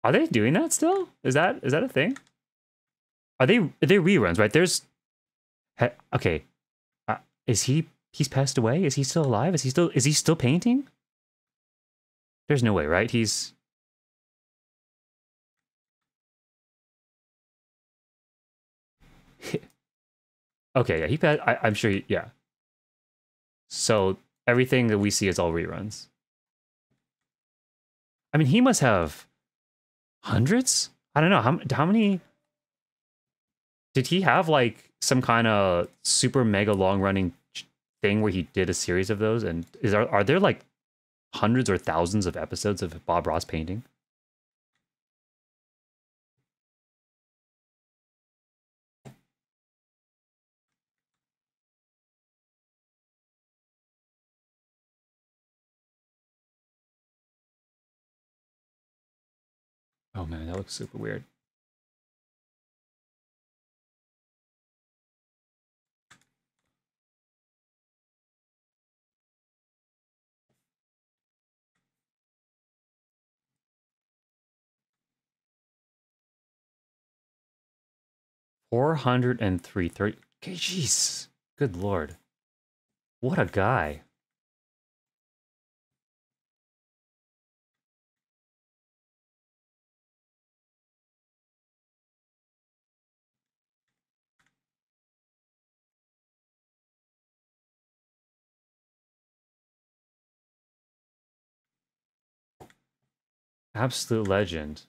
Are they doing that still? Is that is that a thing? Are they are they reruns? Right? There's okay. Uh, is he he's passed away? Is he still alive? Is he still is he still painting? There's no way, right? He's okay. Yeah, he passed. I, I'm sure. He, yeah. So everything that we see is all reruns. I mean, he must have hundreds. I don't know how how many. Did he have like some kind of super mega long running thing where he did a series of those? And is are are there like hundreds or thousands of episodes of Bob Ross painting? Looks super weird. Four hundred and three thirty. Jeez, good lord, what a guy. Absolute legend.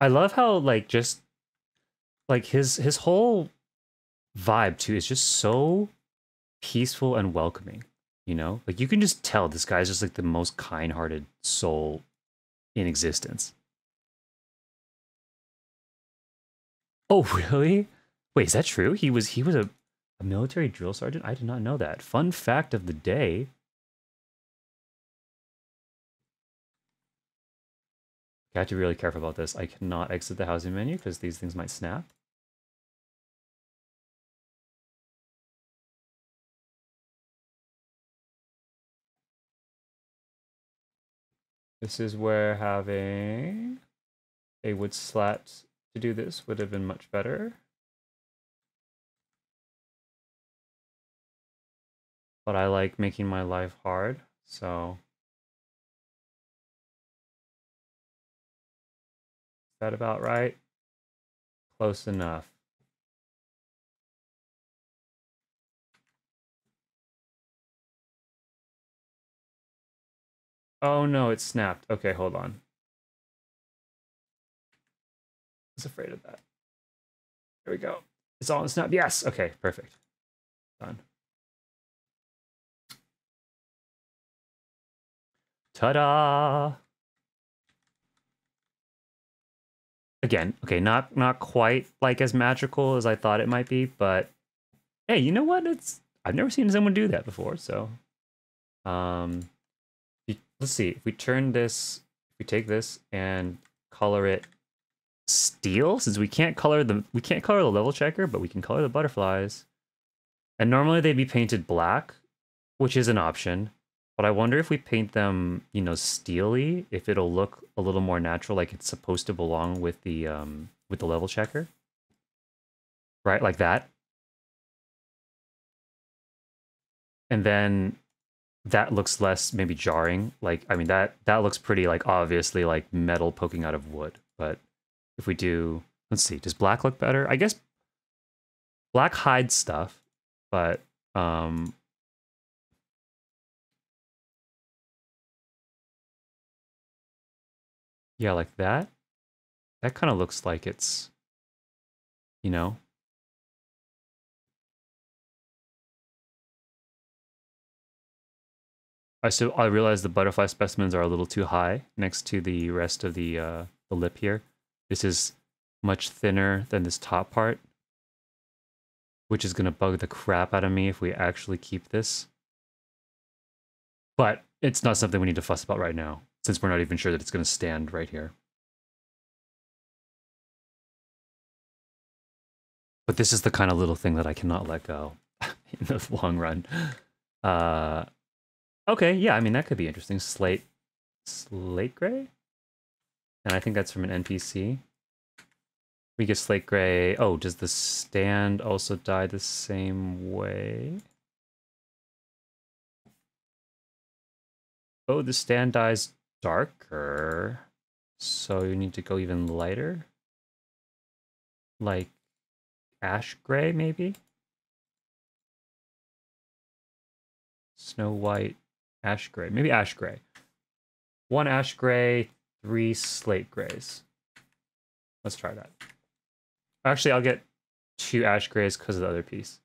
I love how like just like his his whole vibe too is just so peaceful and welcoming. You know, like you can just tell this guy's just like the most kind-hearted soul in existence. Oh, really? Wait, is that true? He was he was a, a military drill sergeant? I did not know that. Fun fact of the day. I have to be really careful about this. I cannot exit the housing menu because these things might snap. This is where having a wood slat to do this would have been much better. But I like making my life hard, so... Is that about right? Close enough. Oh no, it snapped. Okay, hold on. I was afraid of that. There we go. It's all in snap. Yes. Okay, perfect. Done. Ta-da! Again, okay, not not quite like as magical as I thought it might be, but hey, you know what? It's I've never seen someone do that before, so um let's see, if we turn this, if we take this and color it steel, since we can't color the we can't color the level checker, but we can color the butterflies. And normally they'd be painted black, which is an option. But I wonder if we paint them, you know, steely, if it'll look a little more natural, like it's supposed to belong with the um with the level checker. Right, like that. And then that looks less maybe jarring. Like I mean that that looks pretty like obviously like metal poking out of wood. But if we do, let's see, does black look better? I guess black hides stuff, but um yeah, like that. That kind of looks like it's you know I so I realize the butterfly specimens are a little too high next to the rest of the uh, the lip here. This is much thinner than this top part, which is gonna bug the crap out of me if we actually keep this. But it's not something we need to fuss about right now, since we're not even sure that it's gonna stand right here. But this is the kind of little thing that I cannot let go in the long run. Uh, okay, yeah, I mean that could be interesting. Slate, slate gray, and I think that's from an NPC. We get slate gray. Oh, does the stand also dye the same way? Oh, the stand dyes darker. So you need to go even lighter? Like ash gray, maybe? Snow white, ash gray. Maybe ash gray. One ash gray, three slate grays. Let's try that. Actually, I'll get two ash grays because of the other piece.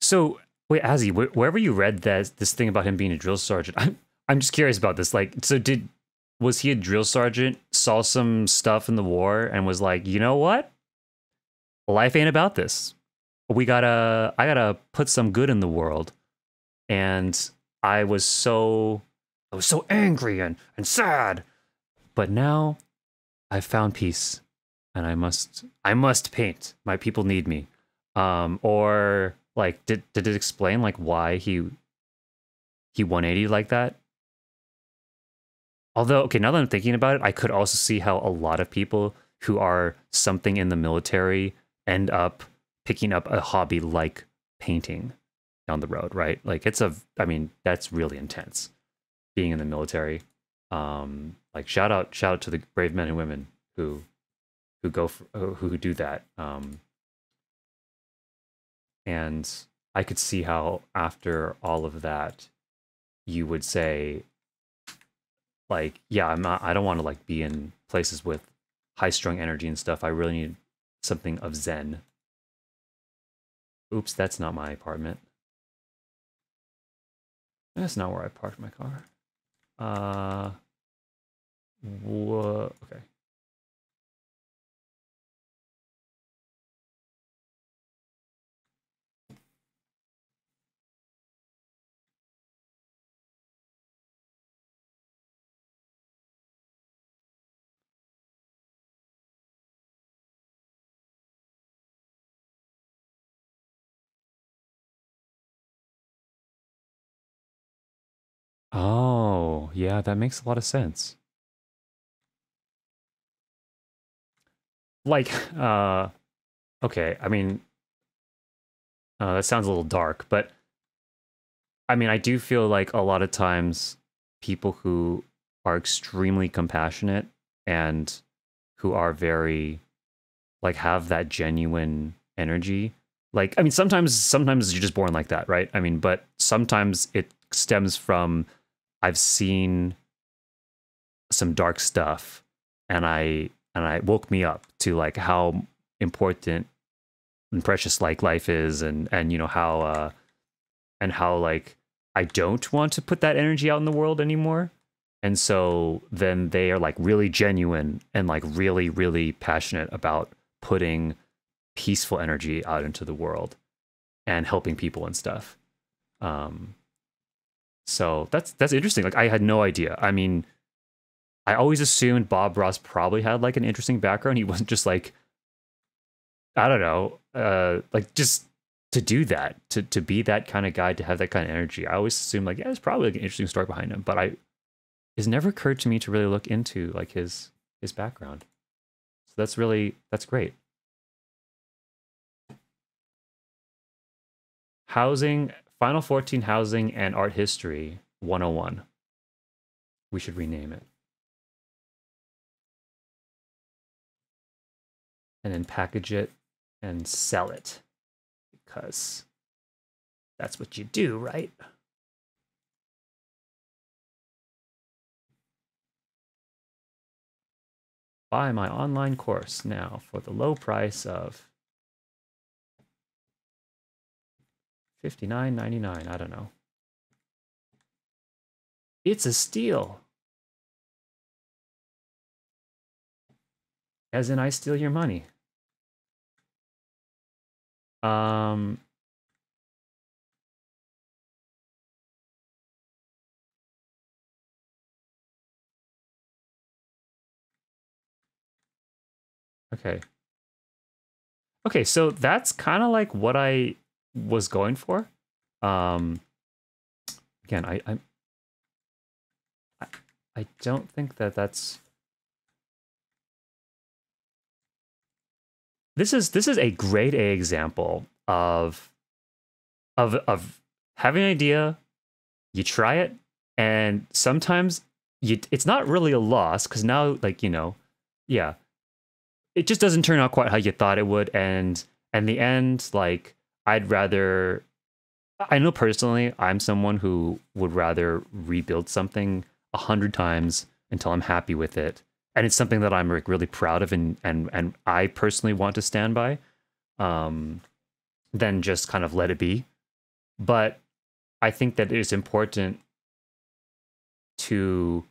So wait, Azzy, wh- wherever you read that this thing about him being a drill sergeant, I'm I'm just curious about this. Like, so did was he a drill sergeant? Saw some stuff in the war and was like, you know what? Life ain't about this. We gotta, I gotta put some good in the world. And I was so, I was so angry and and sad. But now, I've found peace, and I must, I must paint. My people need me. Um, or like, did did it explain like why he he 180 like that? Although, okay, now that I'm thinking about it, I could also see how a lot of people who are something in the military end up picking up a hobby like painting down the road, right? Like it's a, I mean, that's really intense being in the military. Um, like shout out, shout out to the brave men and women who, who go, for, who do that. Um, and I could see how after all of that, you would say, like, yeah, I'm not, I don't want to like be in places with high strung energy and stuff. I really need something of zen. Oops, that's not my apartment. That's not where I parked my car. Uh, whoa, okay. Yeah, that makes a lot of sense. Like, uh, okay, I mean, uh, that sounds a little dark, but I mean, I do feel like a lot of times people who are extremely compassionate and who are very, like, have that genuine energy. Like, I mean, sometimes, sometimes you're just born like that, right? I mean, but sometimes it stems from I've seen some dark stuff and I and I woke me up to like how important and precious like life is and and you know how uh and how like I don't want to put that energy out in the world anymore. And so then they are like really genuine and like really, really passionate about putting peaceful energy out into the world and helping people and stuff. Um, so that's that's interesting. Like I had no idea. I mean, I always assumed Bob Ross probably had like an interesting background. He wasn't just like I don't know, uh like just to do that, to to be that kind of guy, to have that kind of energy. I always assumed like, yeah, there's probably like an interesting story behind him. But I it's never occurred to me to really look into like his his background. So that's really that's great. Housing Final 14 Housing and Art History 101. We should rename it. And then package it and sell it. Because that's what you do, right? Buy my online course now for the low price of 59.99, I don't know. It's a steal. As in I steal your money. Um Okay. Okay, so that's kind of like what I was going for. Um, again, I, I, I, don't think that that's. This is this is a grade A example of, of of having an idea, you try it, and sometimes you it's not really a loss because now like you know, yeah, it just doesn't turn out quite how you thought it would, and and the end like I'd rather I know personally, I'm someone who would rather rebuild something a hundred times until I'm happy with it, and it's something that I'm like really proud of, and and and I personally want to stand by, um, than just kind of let it be. But I think that it is important to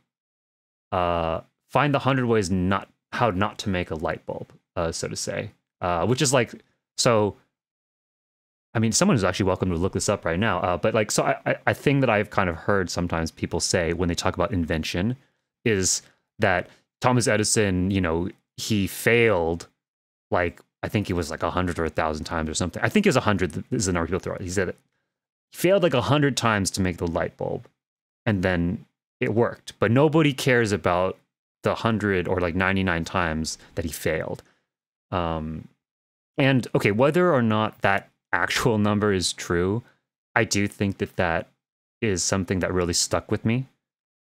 uh, find the hundred ways not how not to make a light bulb, uh, so to say, uh, which is like so I mean, someone is actually welcome to look this up right now. Uh, but like, so I, thing that I've kind of heard sometimes people say when they talk about invention is that Thomas Edison, you know, he failed like I think he was like a hundred or a thousand times or something. I think it was a hundred. is the number people throw out. He said it. he failed like a hundred times to make the light bulb, and then it worked. But nobody cares about the hundred or like ninety nine times that he failed. Um, and okay, whether or not that actual number is true, I do think that that is something that really stuck with me.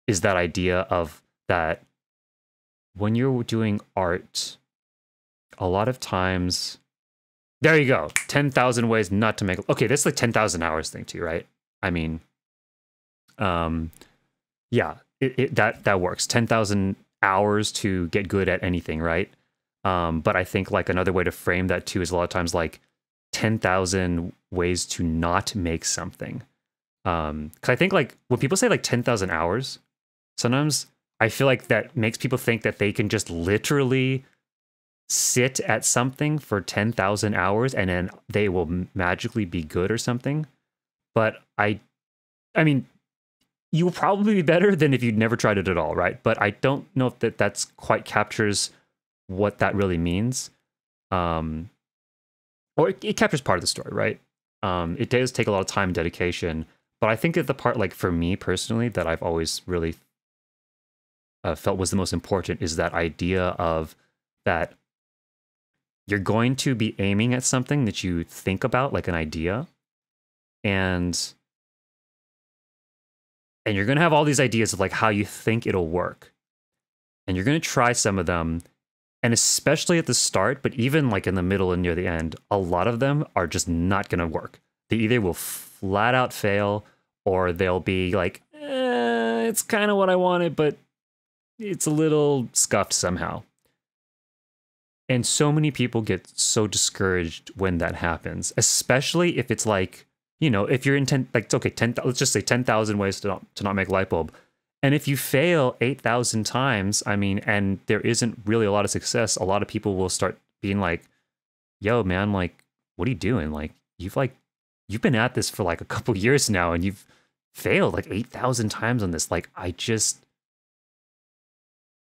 Is that idea of that when you're doing art, a lot of times, there you go, 10,000 ways not to make, okay, that's like 10,000 hours thing too, right? I mean, um, yeah, it, it, that, that works. 10,000 hours to get good at anything, right? Um, but I think like another way to frame that too is a lot of times like 10,000 ways to not make something. Um, cause I think like when people say like 10,000 hours, sometimes I feel like that makes people think that they can just literally sit at something for 10,000 hours and then they will magically be good or something. But I, I mean, you will probably be better than if you'd never tried it at all, right? But I don't know if that that's quite captures what that really means. Um, or it, it captures part of the story, right? Um, it does take a lot of time and dedication, but I think that the part, like for me personally, that I've always really uh, felt was the most important is that idea of that you're going to be aiming at something that you think about, like an idea, and and you're going to have all these ideas of like how you think it'll work, and you're going to try some of them and especially at the start, but even like in the middle and near the end, a lot of them are just not going to work. They either will flat out fail or they'll be like, eh, it's kind of what I wanted, but it's a little scuffed somehow. And so many people get so discouraged when that happens, especially if it's like, you know, if you're in 10, like, okay, 10, let's just say 10,000 ways to not, to not make light bulb. And if you fail 8,000 times, I mean, and there isn't really a lot of success, a lot of people will start being like, yo, man, like, what are you doing? Like, you've like, you've been at this for like a couple years now and you've failed like 8,000 times on this. Like, I just,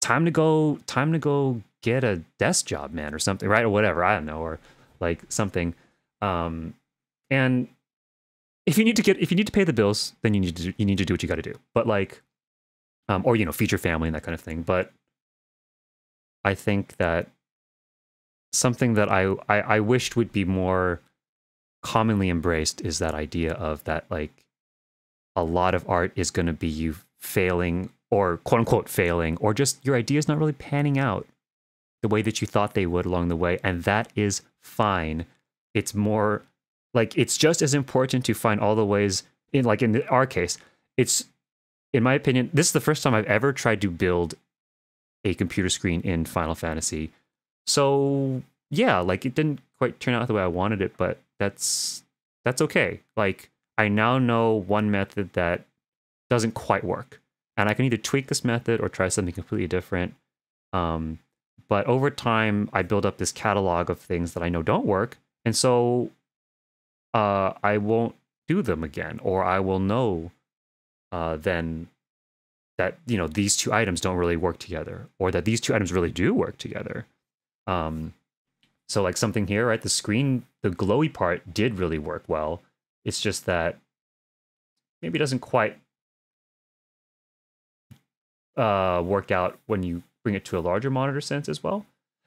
time to go, time to go get a desk job, man, or something, right? Or whatever. I don't know. Or like something. Um, and if you need to get, if you need to pay the bills, then you need to, you need to do what you got to do. But like, um, or you know feature family and that kind of thing. But I think that something that I, I, I wished would be more commonly embraced is that idea of that like a lot of art is going to be you failing or quote unquote failing or just your ideas not really panning out the way that you thought they would along the way and that is fine it's more like it's just as important to find all the ways in like in our case it's in my opinion, this is the first time I've ever tried to build a computer screen in Final Fantasy. So yeah, like it didn't quite turn out the way I wanted it, but that's that's okay. Like I now know one method that doesn't quite work, and I can either tweak this method or try something completely different. Um, but over time, I build up this catalog of things that I know don't work, and so uh, I won't do them again, or I will know uh, then that you know these two items don't really work together, or that these two items really do work together. Um, so like something here, right? The screen, the glowy part did really work well. It's just that maybe it doesn't quite uh, work out when you bring it to a larger monitor sense as well.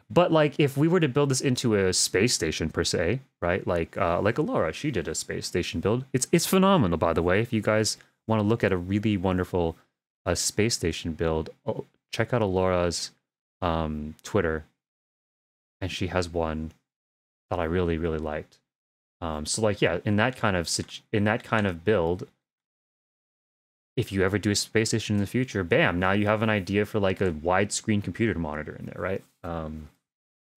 But like if we were to build this into a space station per se, right? Like uh, like Alora, she did a space station build. It's it's phenomenal, by the way. If you guys want to look at a really wonderful uh, space station build, oh, check out Alora's um, Twitter, and she has one that I really really liked. Um, so like yeah, in that kind of in that kind of build, if you ever do a space station in the future, bam, now you have an idea for like a widescreen computer monitor in there, right? Um,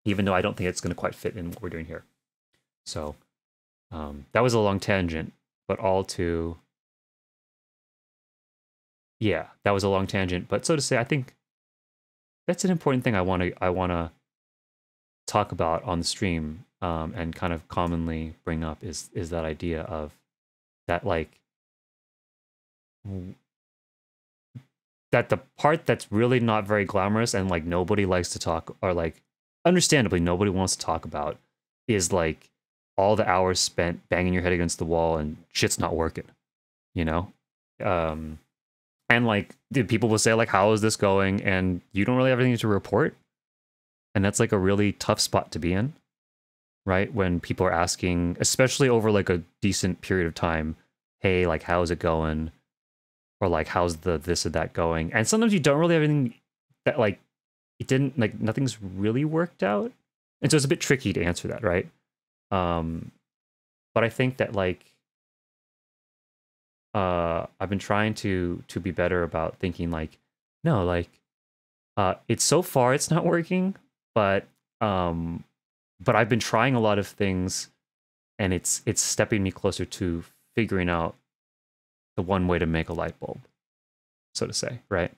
even though I don't think it's going to quite fit in what we're doing here. So um, that was a long tangent, but all to yeah, that was a long tangent. But so to say, I think that's an important thing I want to I want to talk about on the stream um, and kind of commonly bring up is is that idea of that like that the part that's really not very glamorous and like nobody likes to talk or like understandably nobody wants to talk about is like all the hours spent banging your head against the wall and shit's not working you know um and like people will say like how is this going? And you don't really have anything to report. And that's like a really tough spot to be in right? When people are asking especially over like a decent period of time hey like how's it going? Or like how's the this or that going? And sometimes you don't really have anything that like it didn't like nothing's really worked out. And so it's a bit tricky to answer that right? Um but i think that like uh i've been trying to to be better about thinking like no like uh it's so far it's not working but um but i've been trying a lot of things and it's it's stepping me closer to figuring out the one way to make a light bulb so to say right?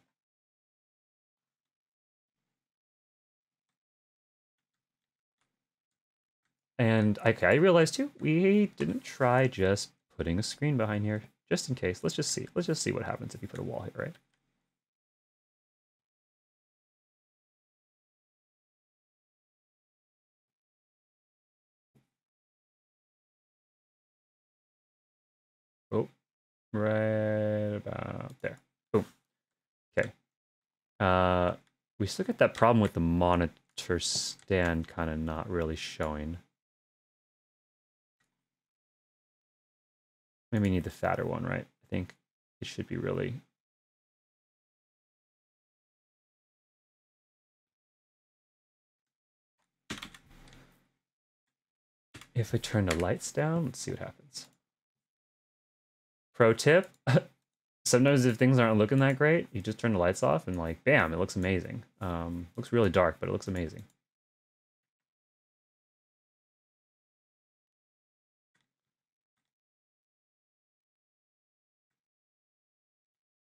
And okay, I realized too, we didn't try just putting a screen behind here, just in case. Let's just see. Let's just see what happens if you put a wall here, right? Oh, right about there. Boom. Okay. Uh, we still get that problem with the monitor stand kind of not really showing. Maybe need the fatter one, right? I think it should be really If I turn the lights down, let's see what happens. Pro tip, sometimes if things aren't looking that great, you just turn the lights off and like, bam, it looks amazing. Um, looks really dark, but it looks amazing.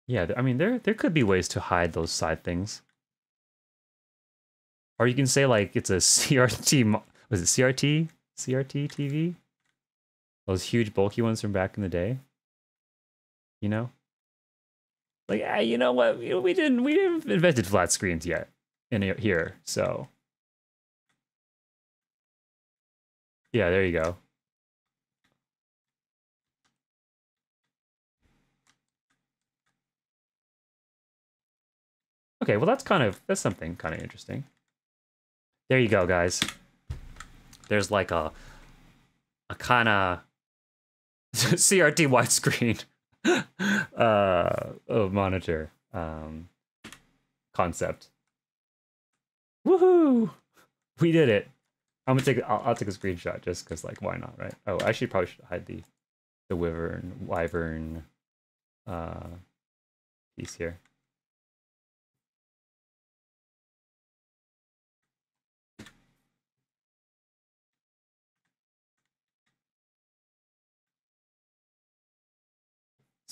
Yeah, I mean, there there could be ways to hide those side things. Or you can say like it's a CRT, was it CRT? CRT TV? Those huge bulky ones from back in the day. You know? Like, ah, you know what? We, didn't we didn't invented flat screens yet in here, so. Yeah, there you go. Okay, well that's kind of that's something kind of interesting. There you go, guys. There's like a a kind of CRT widescreen uh monitor um concept. Woohoo! We did it. I'm gonna take. I'll, I'll take a screenshot just because, like, why not, right? Oh, I actually, probably should hide the the wyvern wyvern uh piece here.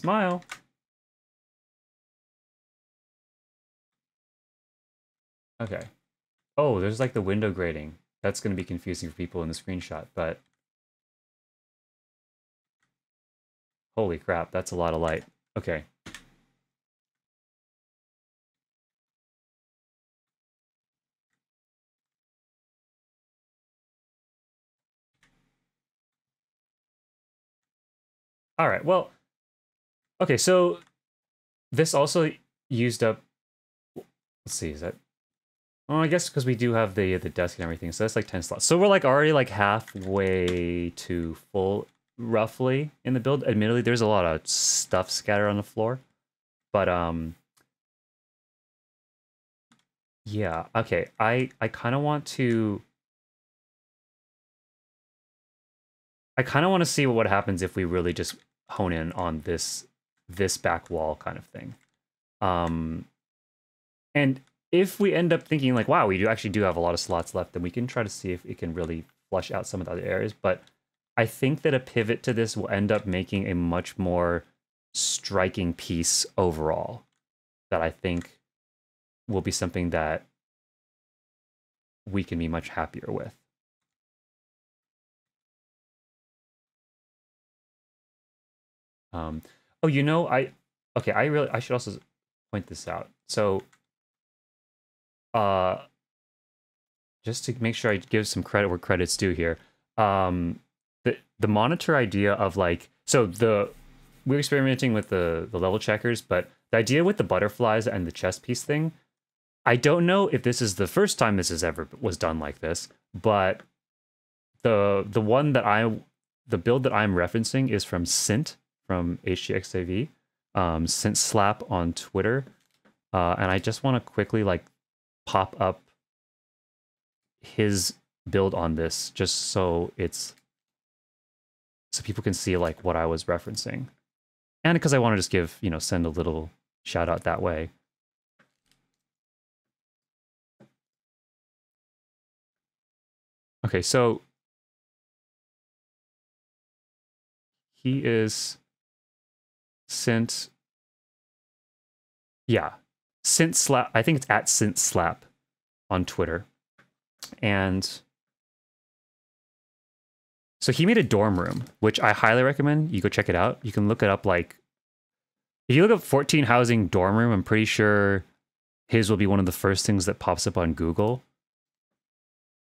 Smile. Okay. Oh, there's like the window grading. That's going to be confusing for people in the screenshot, but... Holy crap, that's a lot of light. Okay. All right, well, okay. So this also used up. Let's see. Is that? Oh, I guess because we do have the the desk and everything, so that's like ten slots. So we're like already like halfway to full, roughly in the build. Admittedly, there's a lot of stuff scattered on the floor, but um, yeah. Okay. I I kind of want to. I kind of want to see what happens if we really just hone in on this this back wall kind of thing. Um, and if we end up thinking like, wow, we do actually do have a lot of slots left, then we can try to see if it can really flush out some of the other areas. But I think that a pivot to this will end up making a much more striking piece overall. That I think will be something that we can be much happier with. Um, oh, you know, I okay. I really I should also point this out. So, uh, just to make sure I give some credit where credit's due here. Um, the the monitor idea of like so the we're experimenting with the the level checkers, but the idea with the butterflies and the chess piece thing, I don't know if this is the first time this has ever was done like this, but the the one that I the build that I'm referencing is from Sint, from HGXIV, um, Sint Slap on Twitter. Uh, and I just want to quickly like pop up his build on this just so it's so people can see like what I was referencing. And because I want to just give, you know, send a little shout out that way. Okay, so he is Sint. Yeah, Sint Slap. I think it's at Sint Slap on Twitter, and so he made a dorm room, which I highly recommend. You go check it out. You can look it up. Like, if you look up 14 housing dorm room, I'm pretty sure his will be one of the first things that pops up on Google.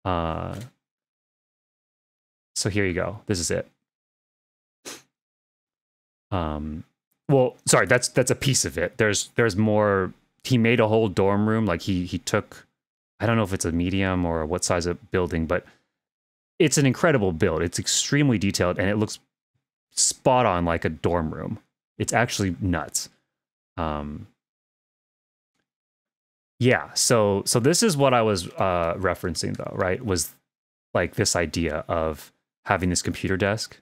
Uh, so here you go. This is it. Um, well, sorry, that's that's a piece of it. There's there's more. He made a whole dorm room. Like he he took, I don't know if it's a medium or what size of building, but it's an incredible build. It's extremely detailed and it looks spot on like a dorm room. It's actually nuts. Um, yeah, so so this is what I was uh, referencing though, right? Was like this idea of having this computer desk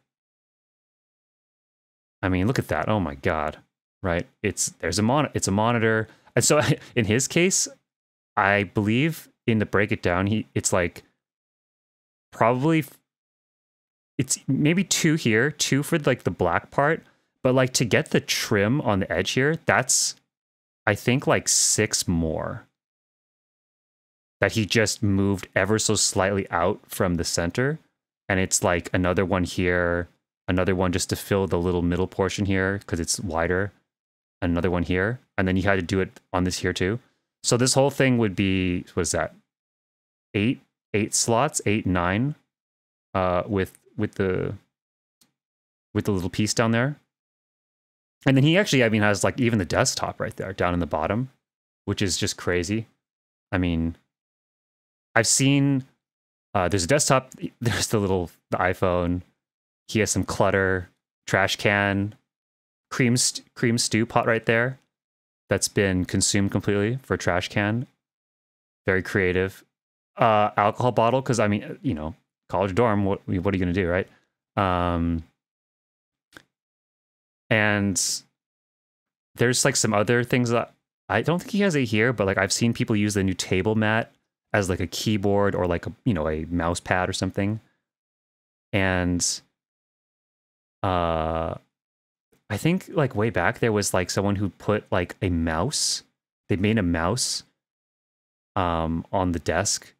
I mean, look at that. Oh my god. Right? It's there's a mon it's a monitor. And so in his case, I believe in the break it down, he it's like probably it's maybe two here, two for like the black part, but like to get the trim on the edge here, that's I think like six more that he just moved ever so slightly out from the center. And it's like another one here, another one just to fill the little middle portion here because it's wider, another one here, and then you had to do it on this here too. So this whole thing would be what is that? Eight eight slots, eight nine, uh, with with the with the little piece down there. And then he actually, I mean, has like even the desktop right there down in the bottom, which is just crazy. I mean, I've seen uh, there's a desktop, there's the little the iPhone, he has some clutter, trash can, cream st- cream stew pot right there that's been consumed completely for trash can. Very creative. Uh, alcohol bottle because I mean, you know, college dorm. What what are you gonna do, right? Um, and there's like some other things that I don't think he has it here, but like I've seen people use the new table mat as like a keyboard or like a you know a mouse pad or something. And uh I think like way back there was like someone who put like a mouse. They made a mouse um on the desk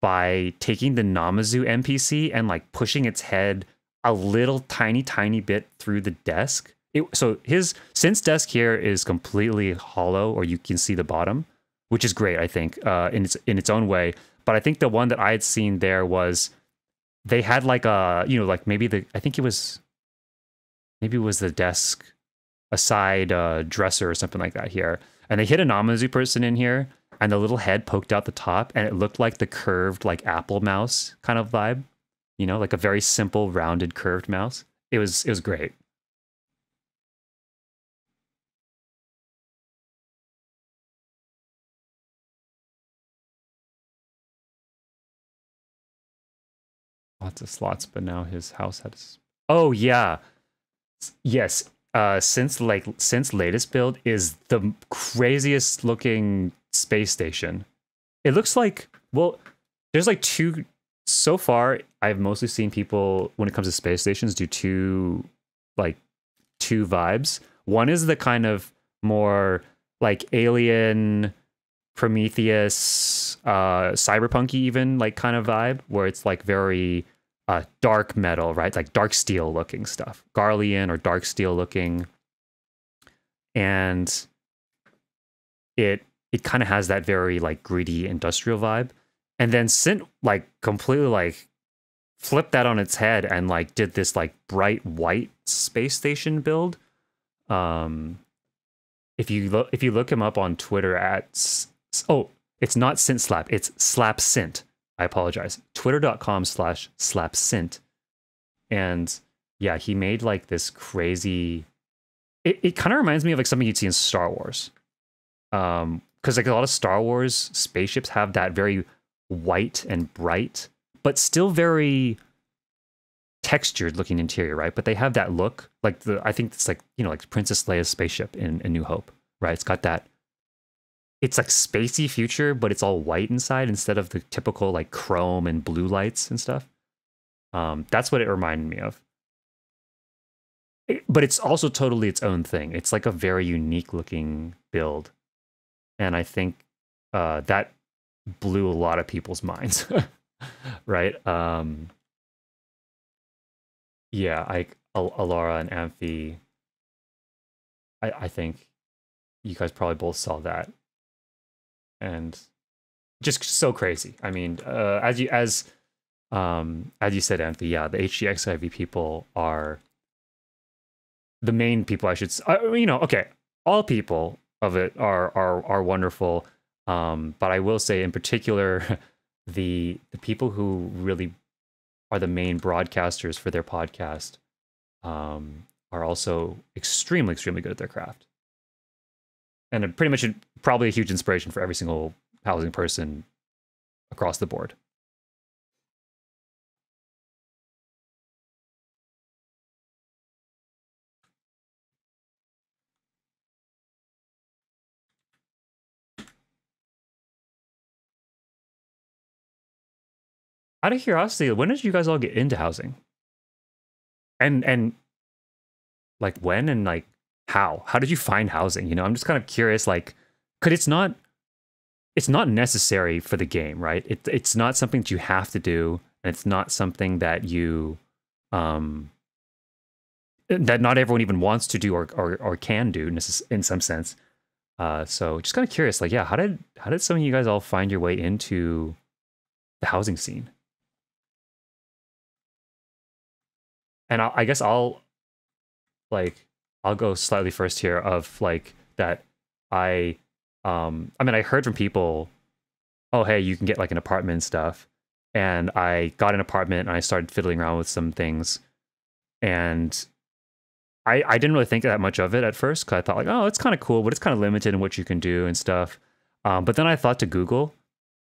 by taking the Namazu NPC and like pushing its head a little tiny tiny bit through the desk. It, so his Sint's desk here is completely hollow or you can see the bottom, which is great I think uh in its in its own way. But I think the one that I had seen there was they had like a you know like maybe the I think it was maybe it was the desk, a side uh, dresser or something like that here. And they hit an Namazu person in here, and the little head poked out the top, and it looked like the curved, like Apple mouse kind of vibe. You know, like a very simple, rounded, curved mouse. It was it was great. Lots of slots, but now his house has. Oh yeah, yes. Uh, since like Sint's latest build is the craziest looking space station. It looks like well, there's like two. So far, I've mostly seen people when it comes to space stations do two like two vibes. One is the kind of more like alien Prometheus, uh, cyberpunky even like kind of vibe where it's like very uh, dark metal, right? Like dark steel looking stuff, Garlean or dark steel looking, and it it kind of has that very like gritty industrial vibe. And then Sint like completely like flipped that on its head and like did this like bright white space station build. Um, if you look if you look him up on Twitter at oh, it's not Sint Slap, it's Slap Sint. I apologize. Twitter.com slash Slap Sint. And yeah, he made like this crazy. It, it kind of reminds me of like something you'd see in Star Wars. Um, because like a lot of Star Wars spaceships have that very white and bright, but still very textured looking interior, right? But they have that look, like the I think it's like you know like Princess Leia's spaceship in, in New Hope, right? It's got that. It's like spacey future, but it's all white inside instead of the typical like chrome and blue lights and stuff. Um, that's what it reminded me of. It, but it's also totally its own thing. It's like a very unique looking build, and I think uh, that blew a lot of people's minds, right? Um, yeah, I Alara and Amphi. I I think you guys probably both saw that, and just so crazy. I mean, uh, as you as um as you said, Anthony, yeah, the HGXIV people are the main people. I should, uh, you know, okay, all people of it are are are wonderful. Um, but I will say, in particular, the the people who really are the main broadcasters for their podcast um, are also extremely, extremely good at their craft. And a, pretty much probably a huge inspiration for every single housing person across the board. out of curiosity, when did you guys all get into housing? And and like when and like how? How did you find housing? You know, I'm just kind of curious, like, could it's not it's not necessary for the game, right? It, it's not something that you have to do, and it's not something that you um that not everyone even wants to do or or, or can do in some sense. Uh, so just kind of curious, like, yeah, how did how did some of you guys all find your way into the housing scene? and I, I guess I'll like I'll go slightly first here of like that I um I mean I heard from people oh hey you can get like an apartment and stuff. And I got an apartment and I started fiddling around with some things. And I I didn't really think that much of it at first cuz I thought like oh it's kind of cool but it's kind of limited in what you can do and stuff. Um but then I thought to Google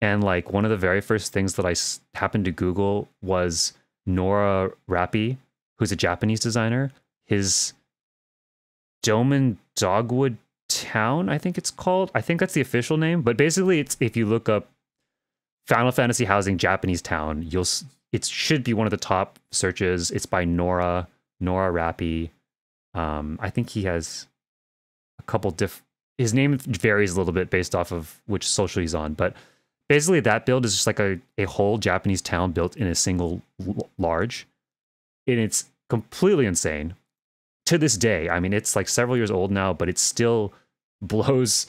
and like one of the very first things that I s- happened to Google was Nora Rappi who's a Japanese designer. His Doman Dogwood Town, I think it's called. I think that's the official name. But basically, it's if you look up Final Fantasy housing Japanese town, you'll it should be one of the top searches. It's by Nora Nora Rappy. Um, I think he has a couple diff. His name varies a little bit based off of which social he's on, but basically that build is just like a, a whole Japanese town built in a single large and it's completely insane to this day. I mean, it's like several years old now, but it still blows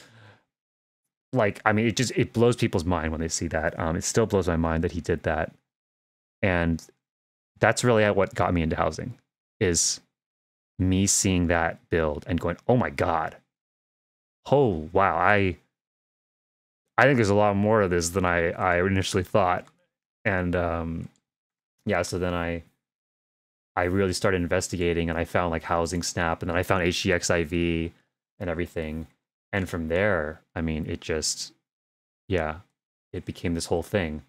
like I mean, it just it blows people's mind when they see that. Um, it still blows my mind that he did that, and that's really what got me into housing. Is me seeing that build and going, "Oh my god." Oh, wow. I I think there's a lot more of this than I I initially thought. And um yeah, so then I I really started investigating and I found like housing snap and then I found HGXIV and everything. And from there, I mean, it just yeah, it became this whole thing.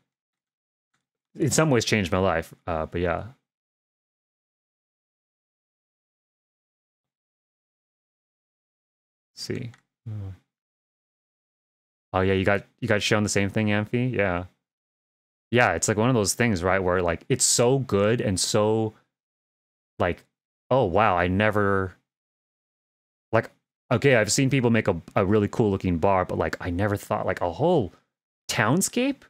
In some ways changed my life. Uh, but yeah, see. Hmm. Oh yeah, you got you got shown the same thing, Amphi? Yeah. Yeah, it's like one of those things, right, where like it's so good and so like, oh wow, I never like okay, I've seen people make a, a really cool looking bar, but like I never thought like a whole townscape?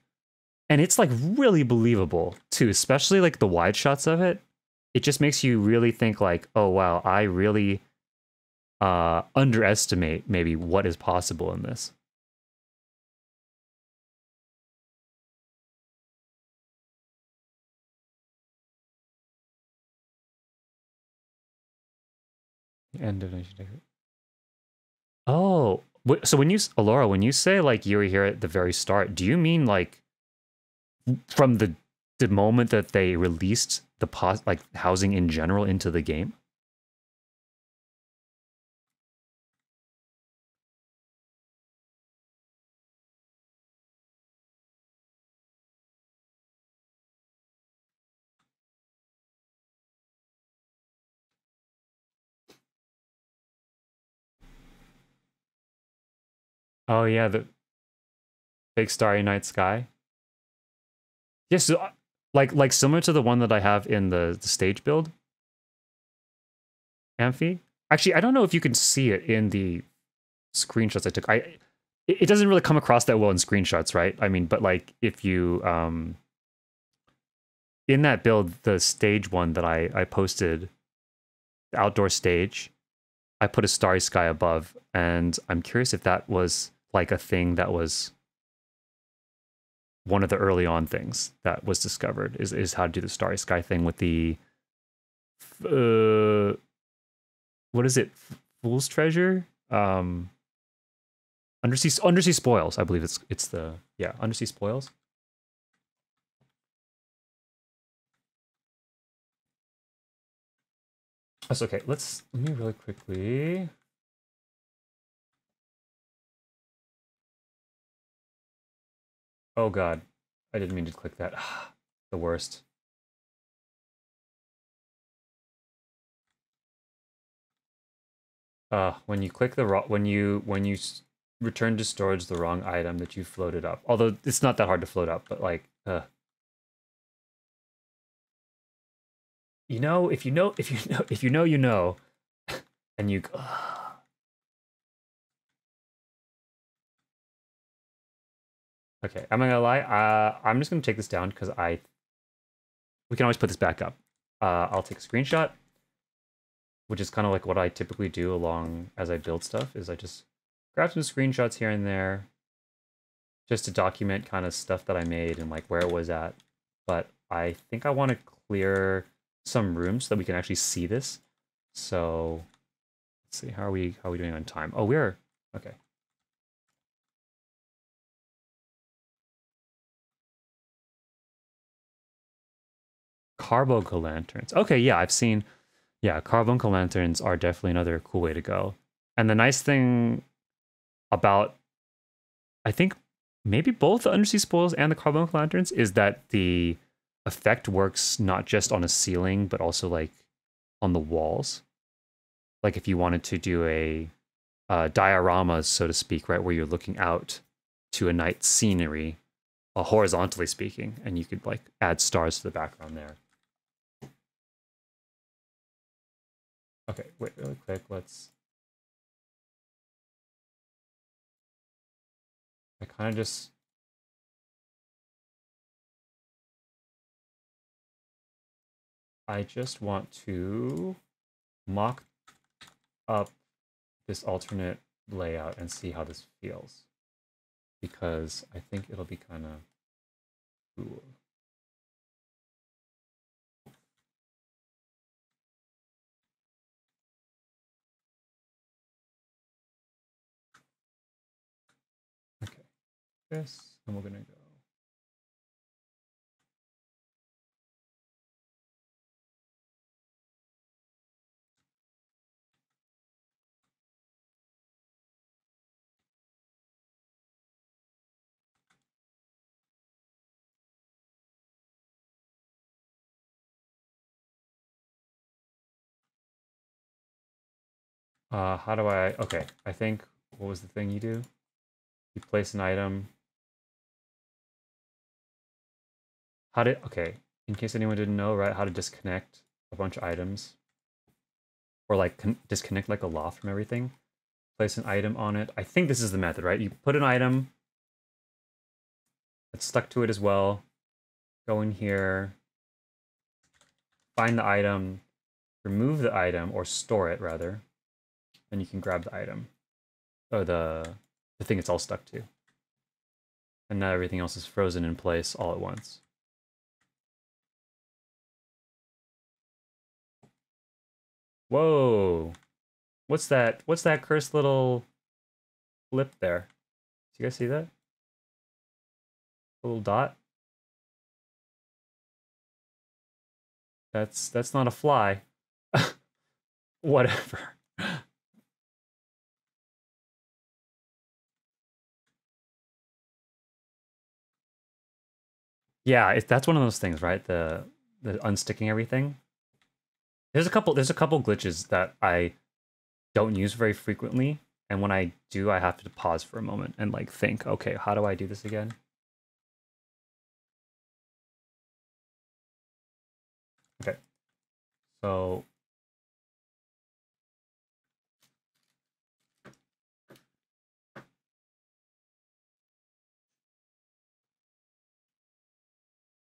And it's like really believable too, especially like the wide shots of it. It just makes you really think like, oh wow, I really uh, underestimate maybe what is possible in this. End of Oh, so when you, Alora, when you say like you were here at the very start, do you mean like from the the moment that they released the pos like housing in general into the game? Oh yeah, the big starry night sky. Yes, so, uh, like like similar to the one that I have in the, the stage build. Amphi. Actually, I don't know if you can see it in the screenshots I took. I it, doesn't really come across that well in screenshots, right? I mean, but like if you um in that build, the stage one that I I posted, the outdoor stage, I put a starry sky above, and I'm curious if that was like a thing that was one of the early on things that was discovered is is how to do the starry sky thing with the uh what is it? Fool's treasure? Um undersea undersea spoils i believe it's it's the yeah undersea spoils. That's okay. Let's let me really quickly Oh god. I didn't mean to click that. the worst. Uh, when you click the when you when you return to storage the wrong item that you floated up. Although it's not that hard to float up, but like, uh, you know, if you know, if you know, if you know, you know, and you. Uh, Okay, I'm not gonna lie. Uh, I'm just gonna take this down because I. We can always put this back up. Uh, I'll take a screenshot, which is kind of like what I typically do along as I build stuff. Is I just grab some screenshots here and there, just to document kind of stuff that I made and like where it was at. But I think I want to clear some rooms so that we can actually see this. So let's see. How are we? How are we doing on time? Oh, we're okay. Carbuncle lanterns. Okay, yeah, I've seen. Yeah, carbuncle lanterns are definitely another cool way to go. And the nice thing about, I think, maybe both the undersea spoils and the carbuncle lanterns is that the effect works not just on a ceiling but also like on the walls. Like if you wanted to do a dioramas, so to speak, right, where you're looking out to a night scenery, uh, horizontally speaking, and you could like add stars to the background there. Okay, wait really quick. Let's. I kind of just. I just want to mock up this alternate layout and see how this feels. Because I think it'll be kind of cool. This, and we're gonna go. Uh, how do I, okay, I think, what was the thing you do? You place an item. How to, okay, in case anyone didn't know, right, how to disconnect a bunch of items. Or like disconnect like a loft from everything. Place an item on it. I think this is the method, right? You put an item that's stuck to it as well. Go in here, find the item, remove the item, or store it rather then you can grab the item or the the thing it's all stuck to. And now everything else is frozen in place all at once. Whoa. What's that? What's that cursed little flip there? Do you guys see that? A little dot? That's that's not a fly. Whatever. Yeah, it, that's one of those things, right? The the unsticking everything. There's a couple. There's a couple glitches that I don't use very frequently, and when I do, I have to pause for a moment and like think, okay, how do I do this again? Okay, so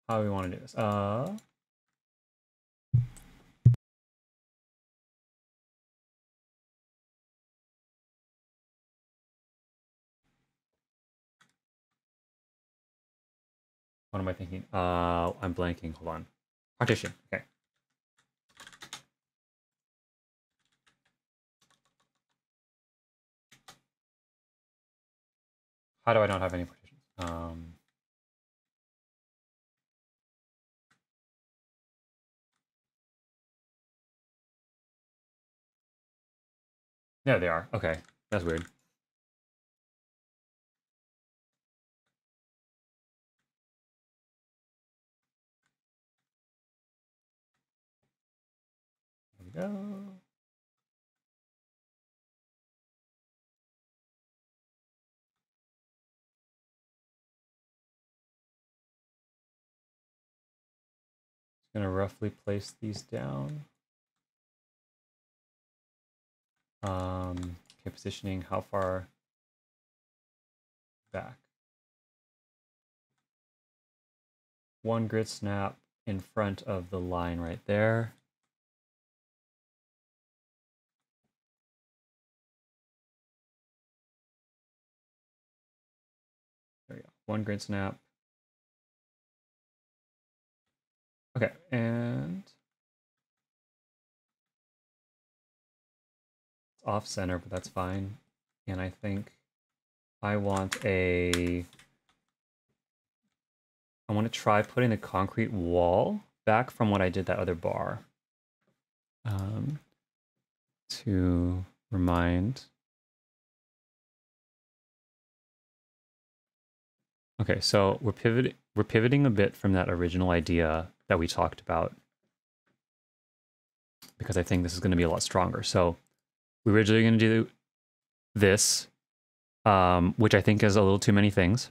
how do we want to do this. Uh, what am I thinking? Uh, I'm blanking. Hold on. Partition. Okay. How do I not have any partitions? Um, There they are. Okay. That's weird. Go. Just gonna roughly place these down. Um, okay, positioning, how far back? One grid snap in front of the line right there. One grid snap. Okay, and off center, but that's fine. And I think I want a... I want to try putting the concrete wall back from what I did that other bar. Um, to remind. Okay, so we're pivoting we're pivoting a bit from that original idea that we talked about because I think this is going to be a lot stronger. So we were originally going to do this, um, which I think is a little too many things.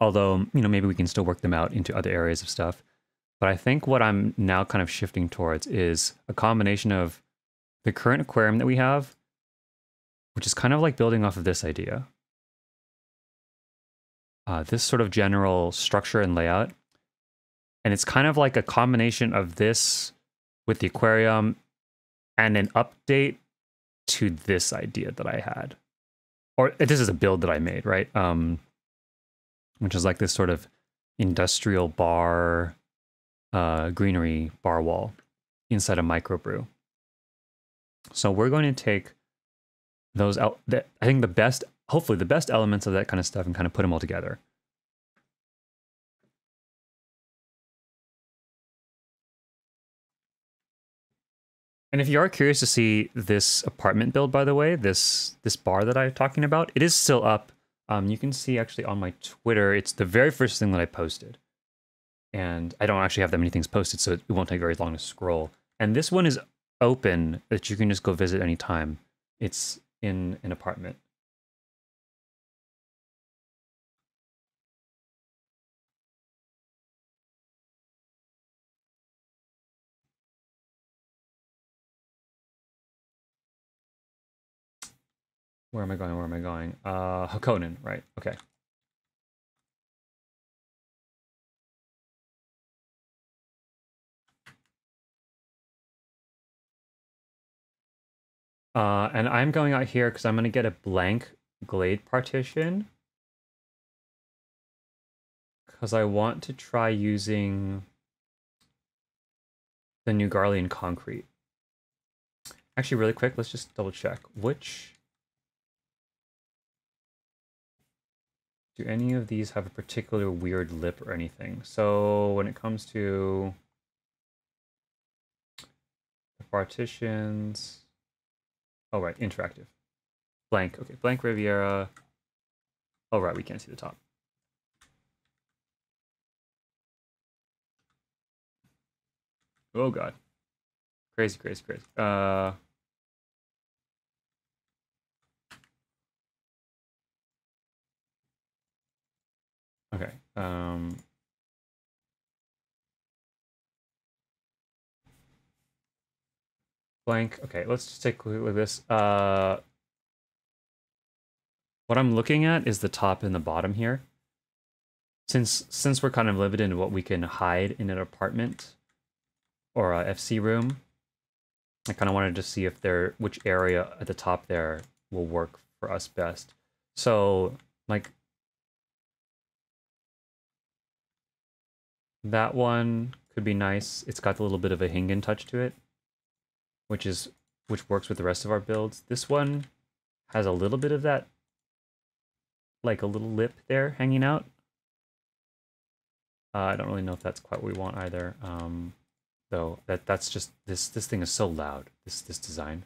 Although, you know, maybe we can still work them out into other areas of stuff. But I think what I'm now kind of shifting towards is a combination of the current aquarium that we have, which is kind of like building off of this idea. Uh, this sort of general structure and layout. And it's kind of like a combination of this with the aquarium and an update to this idea that I had. Or this is a build that I made, right? Um, which is like this sort of industrial bar, uh, greenery bar wall inside a microbrew. So we're going to take those out. I think the best hopefully the best elements of that kind of stuff and kind of put them all together. And if you are curious to see this apartment build, by the way, this this bar that I'm talking about, it is still up. Um, you can see actually on my Twitter, it's the very first thing that I posted. And I don't actually have that many things posted, so it won't take very long to scroll. And this one is open that you can just go visit anytime. It's in an apartment. Where am I going? Where am I going? Uh, Hakonin, right? Okay. Uh, and I'm going out here because I'm going to get a blank glade partition. Because I want to try using the new Garlean concrete. Actually, really quick, let's just double check. Which... Do any of these have a particular weird lip or anything? So when it comes to the partitions... Oh, right, interactive. Blank, okay, blank Riviera. Oh, right, we can't see the top. Oh, God. Crazy, crazy, crazy. Uh... Okay, um... blank. Okay, let's just take a look at this. Uh, what I'm looking at is the top and the bottom here. Since since we're kind of limited in what we can hide in an apartment or a FC room, I kind of wanted to see if there which area at the top there will work for us best. So like that one could be nice. It's got a little bit of a Hingan touch to it which is which works with the rest of our builds. This one has a little bit of that, like a little lip there hanging out. Uh, I don't really know if that's quite what we want either. Um, though that that's just this this thing is so loud. This this design.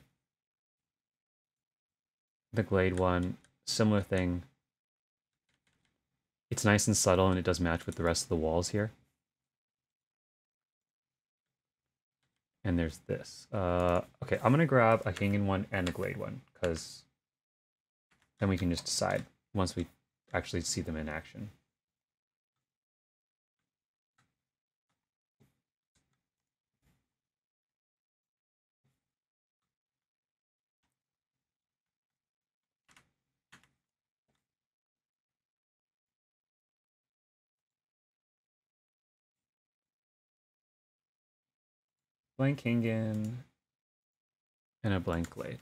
The Glade one, similar thing. It's nice and subtle, and it does match with the rest of the walls here. And there's this. Uh, okay, I'm gonna grab a Hingan one and a Glade one, because then we can just decide once we actually see them in action. Blank Hingan, and a blank Glade.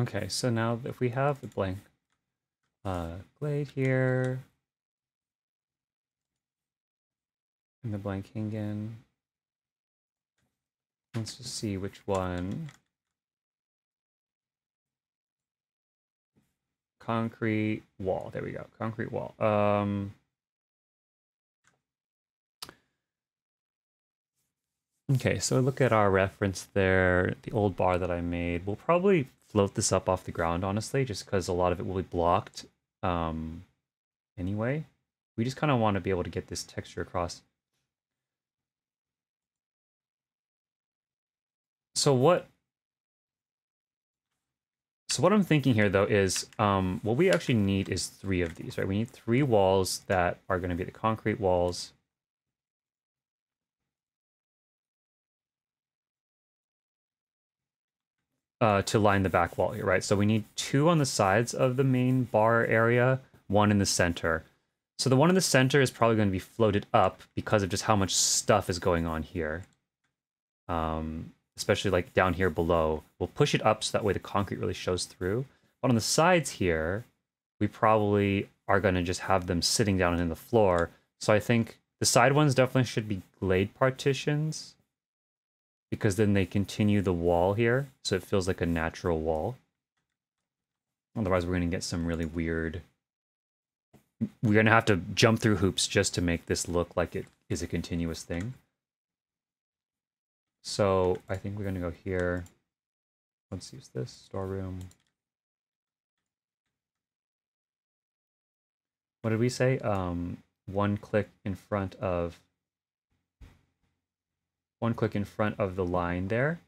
Okay, so now if we have the blank uh, Glade here. And the blank Hingan. Let's just see which one. Concrete wall. There we go. Concrete wall. Um, okay, so look at our reference there, the old bar that I made. We'll probably float this up off the ground, honestly, just because a lot of it will be blocked um, anyway. We just kind of want to be able to get this texture across. So what so what I'm thinking here though is um, what we actually need is three of these, right? We need three walls that are going to be the concrete walls uh, to line the back wall here, right? So we need two on the sides of the main bar area, one in the center. So the one in the center is probably going to be floated up because of just how much stuff is going on here. Um, especially like down here below. We'll push it up so that way the concrete really shows through. But on the sides here, we probably are going to just have them sitting down in the floor. So I think the side ones definitely should be glade partitions because then they continue the wall here. So it feels like a natural wall. Otherwise, we're going to get some really weird we're going to have to jump through hoops just to make this look like it is a continuous thing. So I think we're going to go here. Let's use this storeroom. What did we say? Um, one click in front of one click in front of the line there.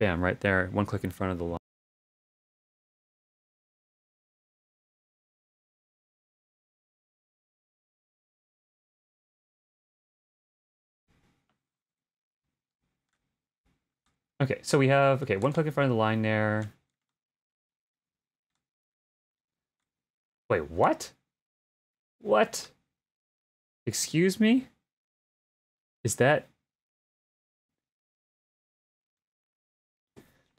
Bam, right there. One click in front of the line. Okay, so we have, okay, one click in front of the line there. Wait, what? What? Excuse me? Is that...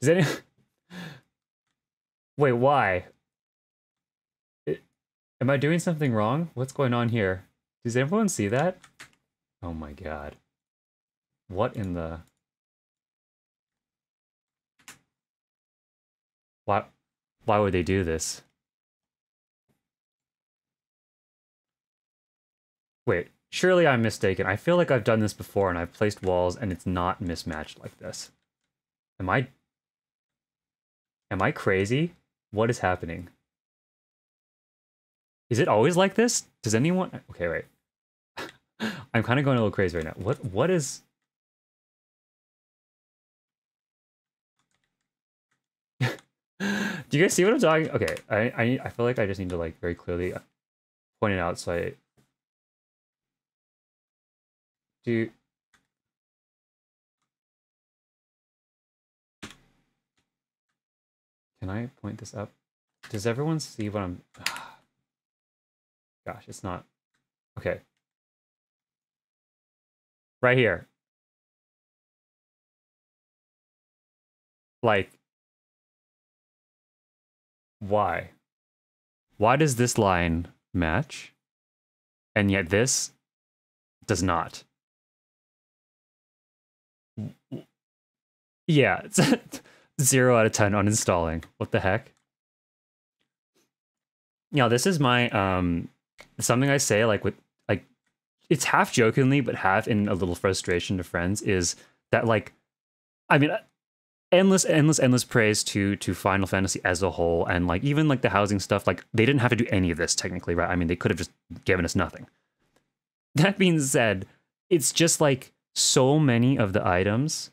Does any... Wait, why? It... Am I doing something wrong? What's going on here? Does everyone see that? Oh my god. What in the... Why, why would they do this? Wait, surely I'm mistaken. I feel like I've done this before and I've placed walls and it's not mismatched like this. Am I... Am I crazy? What is happening? Is it always like this? Does anyone... Okay, wait. I'm kind of going a little crazy right now. What What is... Do you guys see what I'm talking? Okay, I, I I feel like I just need to like very clearly point it out so I do. Can I point this up? Does everyone see what I'm? Gosh, it's not. Okay. Right here. Like why? Why does this line match? And yet this does not. Yeah, zero out of 10 uninstalling. What the heck? Yeah, this is my, um, something I say like with, like, it's half jokingly, but half in a little frustration to friends is that like, I mean, endless endless endless praise to to final fantasy as a whole and like even like the housing stuff like they didn't have to do any of this technically right i mean they could have just given us nothing that being said it's just like so many of the items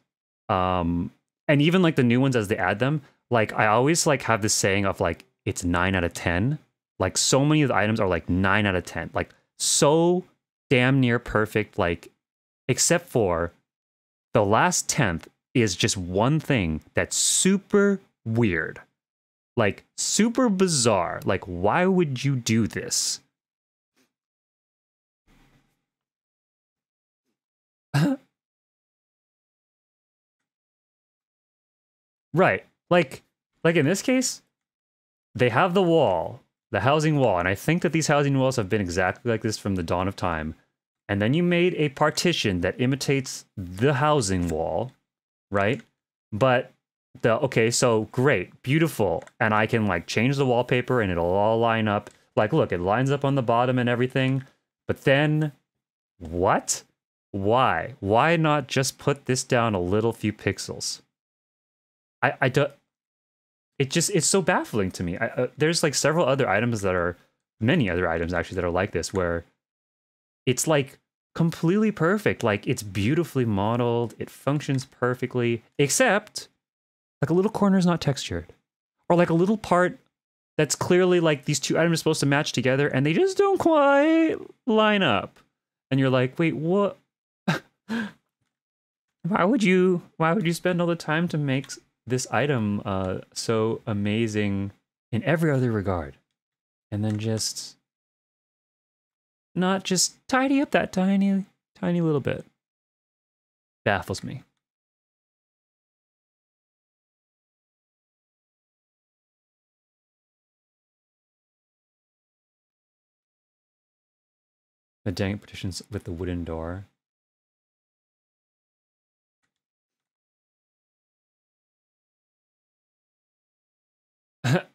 um and even like the new ones as they add them like i always like have this saying of like it's 9 out of 10 like so many of the items are like 9 out of 10 like so damn near perfect like except for the last 10th is just one thing that's super weird. Like, super bizarre. Like, why would you do this? right. Like, like in this case, they have the wall, the housing wall, and I think that these housing walls have been exactly like this from the dawn of time. And then you made a partition that imitates the housing wall, right? But the okay, so great, beautiful, and I can like change the wallpaper and it'll all line up. Like, look, it lines up on the bottom and everything. But then, what? Why? Why not just put this down a little few pixels? I I don't. It just it's so baffling to me. I, uh, there's like several other items that are many other items actually that are like this where it's like completely perfect. Like it's beautifully modeled, it functions perfectly, except like a little corner is not textured. Or like a little part that's clearly like these two items are supposed to match together and they just don't quite line up. And you're like, wait, what? why would you why would you spend all the time to make this item uh, so amazing in every other regard? And then just not just tidy up that tiny, tiny little bit? Baffles me. The dang partitions with the wooden door.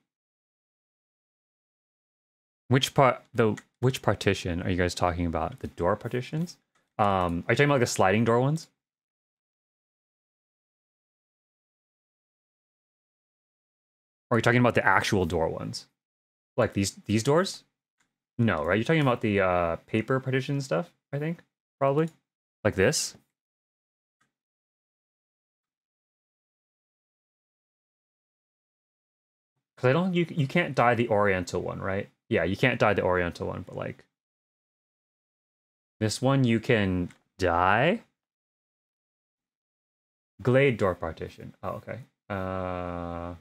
which part the which partition are you guys talking about? The door partitions? Um, are you talking about like the sliding door ones? Or are you talking about the actual door ones? Like these these doors? No, right? You're talking about the uh, paper partition stuff, I think, probably. Like this. Because I don't, you you can't dye the Oriental one, right? Yeah, you can't dye the Oriental one, but like this one you can dye. Glade door partition. Oh, okay. Uh.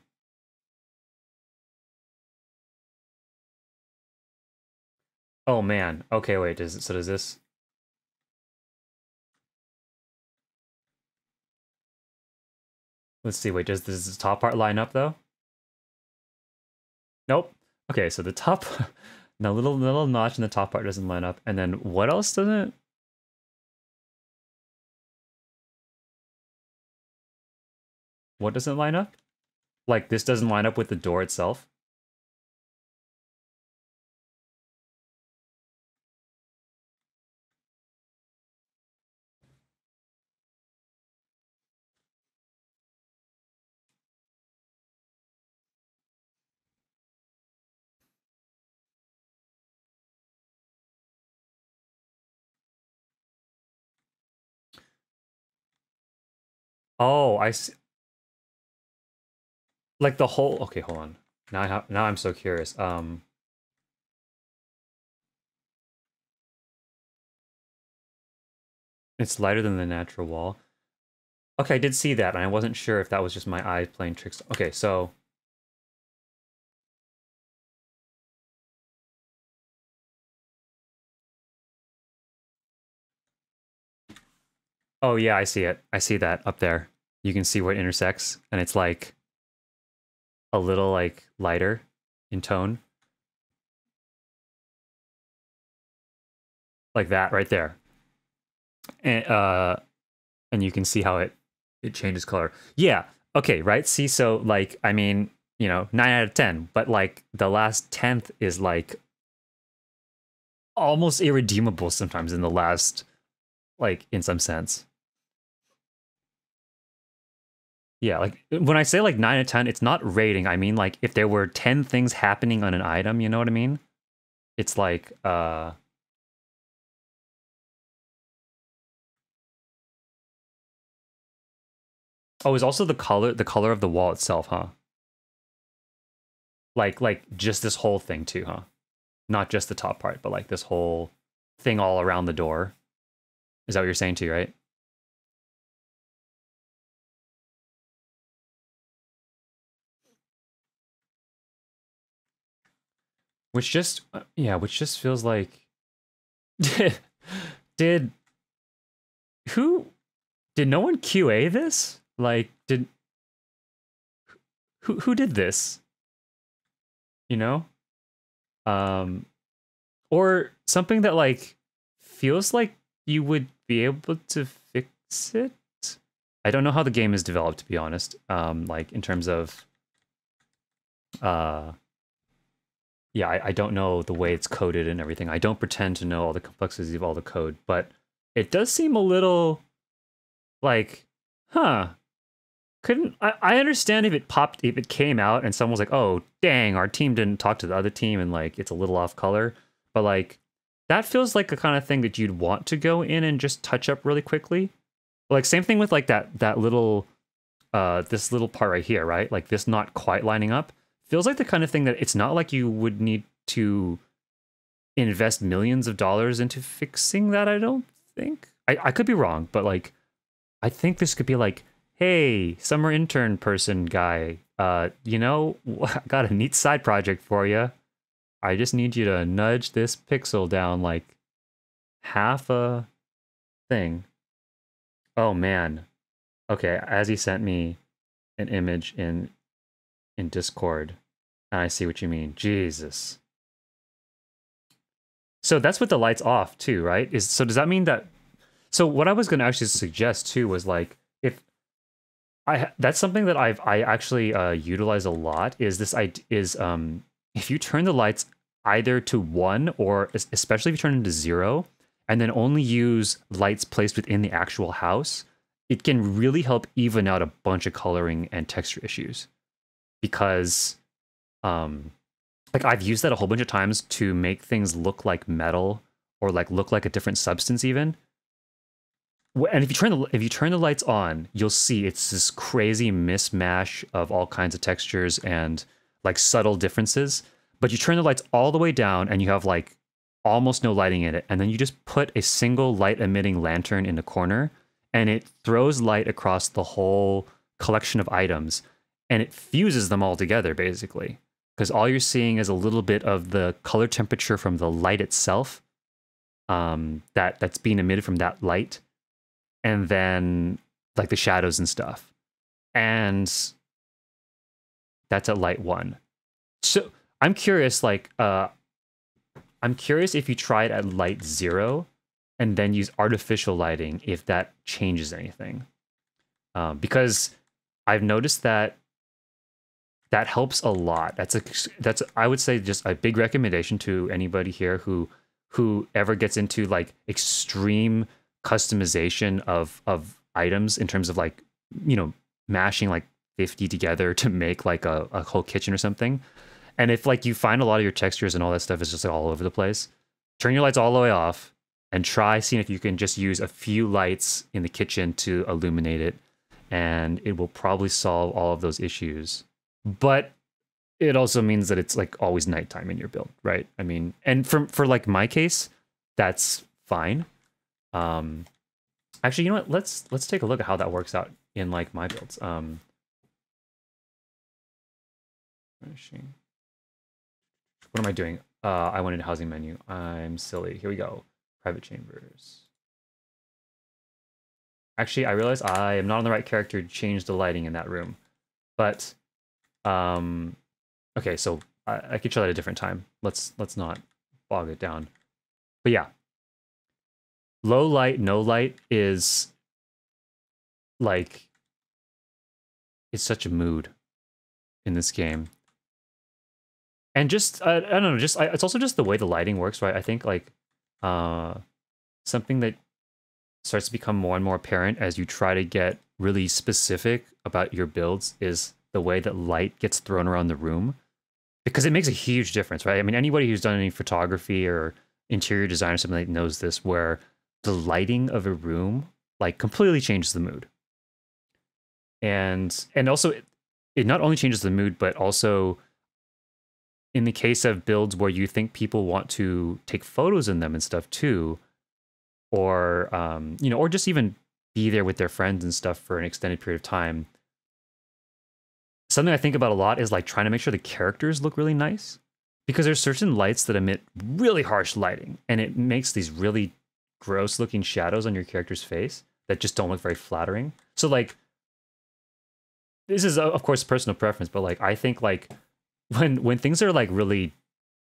Oh man. Okay, wait. Does it, so does this? Let's see. Wait. Does does the top part line up though? Nope. Okay, so the top, the little little notch in the top part doesn't line up, and then what else doesn't? What doesn't line up? Like this doesn't line up with the door itself. Oh, I see. Like the whole. Okay, hold on. Now I have. Now I'm so curious. Um. It's lighter than the natural wall. Okay, I did see that, and I wasn't sure if that was just my eyes playing tricks. Okay, so Oh yeah, I see it. I see that up there. You can see where it intersects, and it's like a little like lighter in tone. Like that right there. And uh and you can see how it it changes color. Yeah. Okay, right? See, so like I mean, you know, nine out of ten, but like the last tenth is like almost irredeemable sometimes in the last like in some sense. Yeah, like when I say like 9 to 10, it's not rating. I mean like if there were 10 things happening on an item, you know what I mean? It's like uh Oh, is also the color the color of the wall itself, huh? Like like just this whole thing too, huh? Not just the top part, but like this whole thing all around the door. Is that what you're saying too, right? Which just uh, yeah, which just feels like did who did no one QA this? Like did who who did this? You know? Um or something that like feels like you would be able to fix it. I don't know how the game is developed to be honest. Um like in terms of uh yeah, I, I don't know the way it's coded and everything. I don't pretend to know all the complexities of all the code, but it does seem a little like, huh. Couldn't I, I understand if it popped if it came out and someone was like, oh dang, our team didn't talk to the other team and like it's a little off color. But like that feels like a kind of thing that you'd want to go in and just touch up really quickly. Like same thing with like that that little uh this little part right here, right? Like this not quite lining up feels like the kind of thing that it's not like you would need to invest millions of dollars into fixing that. I don't think. I, I could be wrong, but like, I think this could be like, hey, summer intern person guy, uh, you know, I got a neat side project for you. I just need you to nudge this pixel down like half a thing. Oh man. Okay, as he sent me an image in in Discord, I see what you mean. Jesus. So that's with the lights off too, right? Is so does that mean that so what I was going to actually suggest too was like if I that's something that I've I actually uh, utilize a lot is this I is um if you turn the lights either to one or especially if you turn them to zero and then only use lights placed within the actual house, it can really help even out a bunch of coloring and texture issues because um like I've used that a whole bunch of times to make things look like metal or like look like a different substance even and if you turn the if you turn the lights on, you'll see it's this crazy mismatch of all kinds of textures and like subtle differences. But you turn the lights all the way down and you have like almost no lighting in it. And then you just put a single light emitting lantern in the corner and it throws light across the whole collection of items and it fuses them all together basically. Because all you're seeing is a little bit of the color temperature from the light itself um, that that's being emitted from that light and then like the shadows and stuff. And that's at light one. So I'm curious, like, uh, I'm curious if you try it at light zero and then use artificial lighting, if that changes anything. Um, because I've noticed that that helps a lot. That's a that's I would say just a big recommendation to anybody here who who ever gets into like extreme customization of of items in terms of like you know mashing like 50 together to make like a, a whole kitchen or something and if like you find a lot of your textures and all that stuff is just like all over the place turn your lights all the way off and try seeing if you can just use a few lights in the kitchen to illuminate it. And it will probably solve all of those issues. But it also means that it's like always nighttime in your build right? I mean and for for like my case that's fine. Um, actually, you know what? Let's let's take a look at how that works out in like my builds. Um, what am I doing? Uh, I went into housing menu. I'm silly. Here we go. Private chambers. Actually, I realize I am not on the right character to change the lighting in that room. But, um, okay, so I, I could show that a different time. Let's let's not bog it down. But yeah, low light, no light is like it's such a mood in this game. And just I, I don't know, just I, it's also just the way the lighting works, right? I think like uh something that starts to become more and more apparent as you try to get really specific about your builds is the way that light gets thrown around the room because it makes a huge difference, right? I mean, anybody who's done any photography or interior design or something like knows this, where the lighting of a room like completely changes the mood and and also it, it not only changes the mood but also in the case of builds where you think people want to take photos in them and stuff too or um, you know or just even be there with their friends and stuff for an extended period of time something i think about a lot is like trying to make sure the characters look really nice because there's certain lights that emit really harsh lighting and it makes these really gross looking shadows on your character's face that just don't look very flattering. So like this is of course personal preference, but like I think like when when things are like really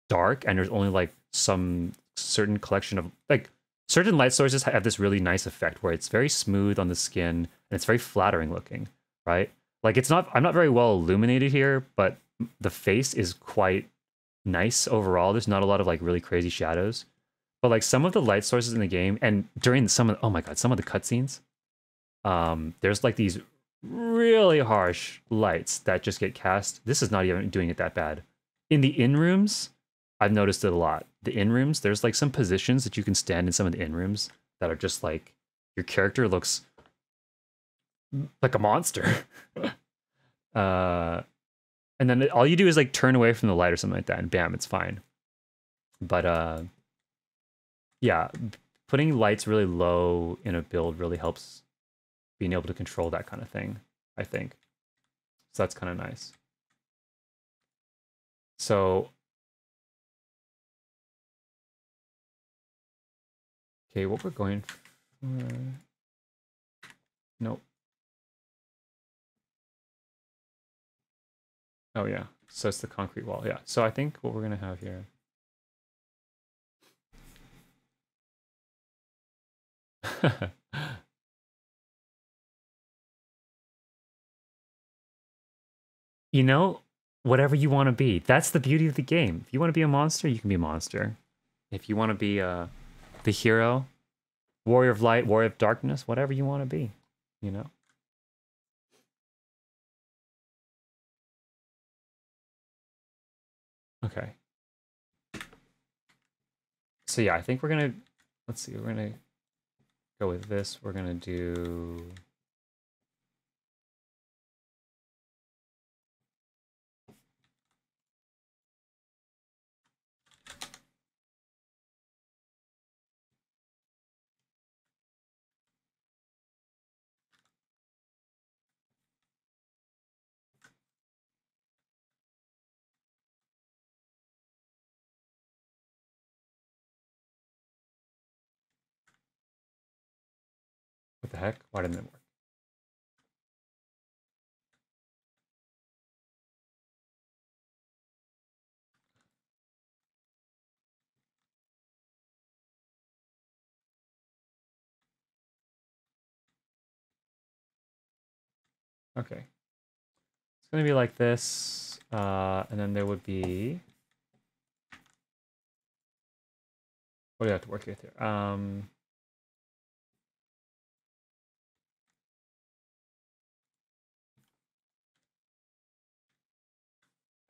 dark and there's only like some certain collection of like certain light sources have this really nice effect where it's very smooth on the skin and it's very flattering looking, right? Like it's not I'm not very well illuminated here, but the face is quite nice overall. There's not a lot of like really crazy shadows. But like some of the light sources in the game, and during some of oh my god, some of the cutscenes, um, there's like these really harsh lights that just get cast. This is not even doing it that bad. In the inn rooms, I've noticed it a lot. The inn rooms, there's like some positions that you can stand in some of the inn rooms that are just like your character looks like a monster. uh, and then all you do is like turn away from the light or something like that, and bam, it's fine. But uh, yeah, putting lights really low in a build really helps being able to control that kind of thing, I think. So that's kind of nice. So, Okay, what we're going for... Nope. Oh yeah, so it's the concrete wall. Yeah, so I think what we're gonna have here. you know, whatever you want to be. That's the beauty of the game. If you want to be a monster, you can be a monster. If you want to be uh, the hero, warrior of light, warrior of darkness, whatever you want to be, you know. Okay. So yeah, I think we're gonna, let's see, we're gonna go with this. We're gonna do heck? Why didn't it work? Okay. It's going to be like this, uh, and then there would be... What do you have to work with here? Um,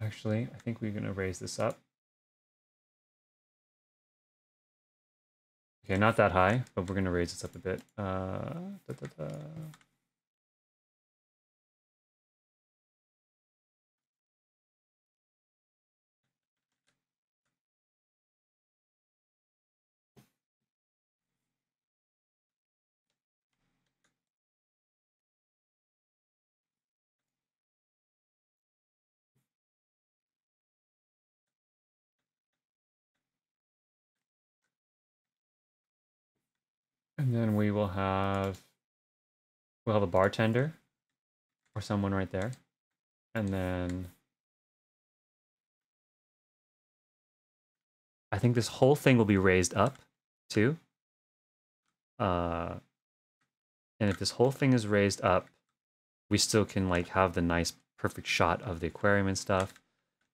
Actually, I think we're going to raise this up. Okay, not that high, but we're going to raise this up a bit. Uh, da, da, da. And then we will have we'll have a bartender or someone right there. And then I think this whole thing will be raised up too. Uh and if this whole thing is raised up, we still can like have the nice perfect shot of the aquarium and stuff.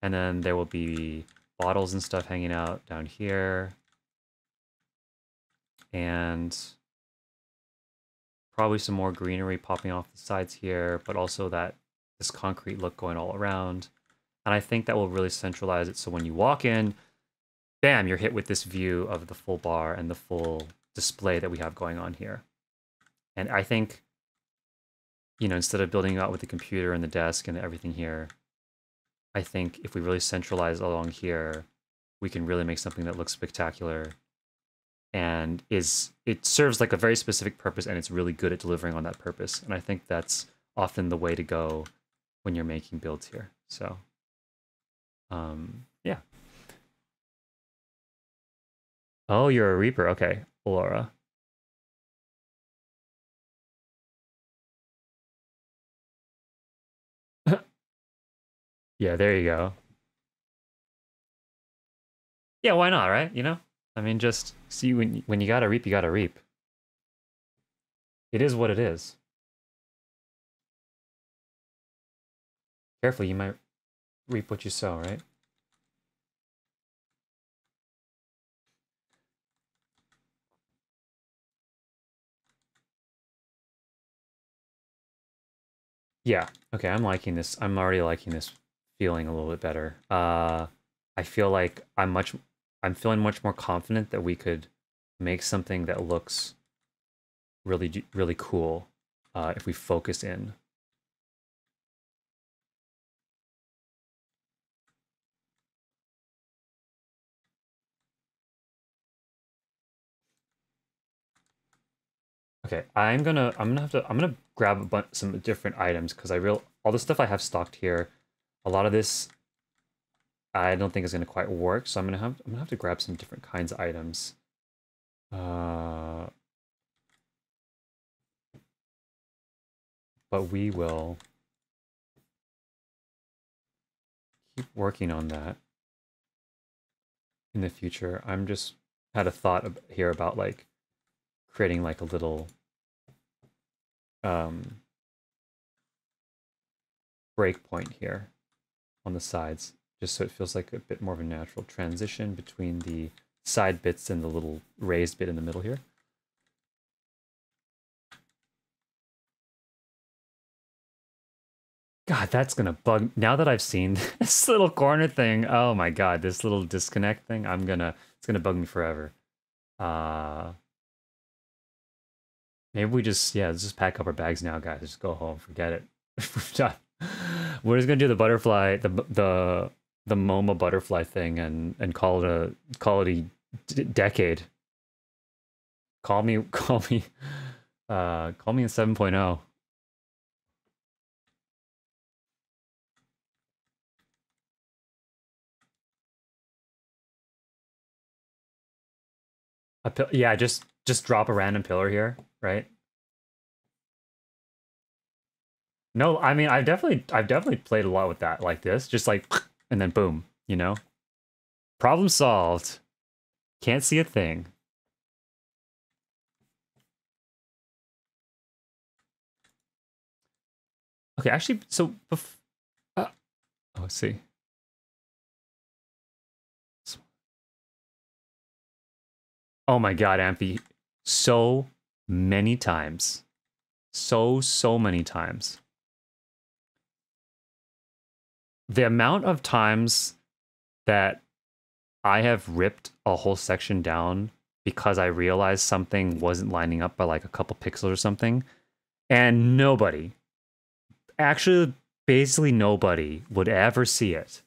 And then there will be bottles and stuff hanging out down here. And probably some more greenery popping off the sides here, but also that this concrete look going all around. And I think that will really centralize it. So when you walk in, bam, you're hit with this view of the full bar and the full display that we have going on here. And I think, you know, instead of building out with the computer and the desk and everything here, I think if we really centralize along here, we can really make something that looks spectacular and is it serves like a very specific purpose and it's really good at delivering on that purpose and i think that's often the way to go when you're making builds here so um yeah. Oh you're a reaper okay laura. Yeah there you go. Yeah why not right you know I mean, just see when when you gotta reap, you gotta reap. It is what it is. Careful, you might reap what you sow, right? Yeah, okay, I'm liking this. I'm already liking this feeling a little bit better. Uh, I feel like I'm much I'm feeling much more confident that we could make something that looks really really cool uh, if we focus in. Okay, I'm gonna I'm gonna have to I'm gonna grab a bunch some different items because I real all the stuff I have stocked here. A lot of this I don't think it's going to quite work. So I'm going to have I'm going to have to grab some different kinds of items. Uh, but we will keep working on that in the future. I'm just had a thought here about like creating like a little um breakpoint here on the sides just so it feels like a bit more of a natural transition between the side bits and the little raised bit in the middle here. God, that's gonna bug. Now that I've seen this little corner thing, oh my god, this little disconnect thing, I'm gonna, it's gonna bug me forever. Uh, maybe we just, yeah, let's just pack up our bags now, guys. Just go home, forget it. We're just gonna do the butterfly, the the the MoMA butterfly thing, and and call it a call it a decade. Call me, call me, uh, call me in 7.0. A yeah, just just drop a random pillar here, right? No, I mean I've definitely I've definitely played a lot with that like this, just like and then boom, you know? Problem solved. Can't see a thing. Okay, actually, so uh, oh, let's see. Oh my god, Amphi. So many times. So, so many times. The amount of times that I have ripped a whole section down because I realized something wasn't lining up by like a couple pixels or something, and nobody, actually, basically nobody would ever see it.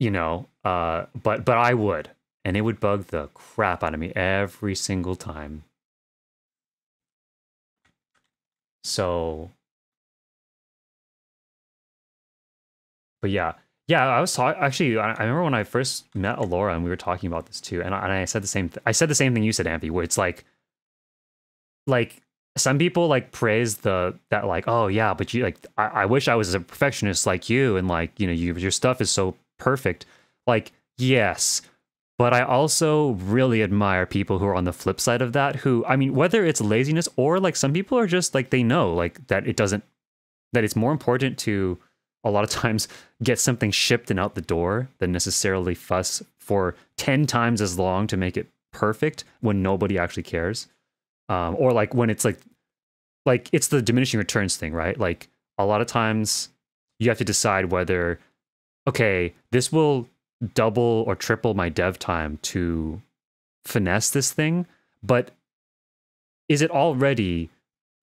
You know, uh, but but I would and it would bug the crap out of me every single time. So, but yeah, yeah, I was. Actually, I, remember when I first met Alora and we were talking about this too, and I, and I said the same. I said the same thing you said, Amphi, where it's like, like some people like praise the that like, oh yeah, but you like, I, I wish I was a perfectionist like you, and like you know, you, your stuff is so perfect. Like, yes, but I also really admire people who are on the flip side of that, who, I mean, whether it's laziness or like some people are just like they know like that it doesn't, that it's more important to a lot of times get something shipped and out the door than necessarily fuss for 10 times as long to make it perfect when nobody actually cares. Um, or like when it's like, like it's the diminishing returns thing, right? Like a lot of times you have to decide whether, okay, this will double or triple my dev time to finesse this thing, but is it already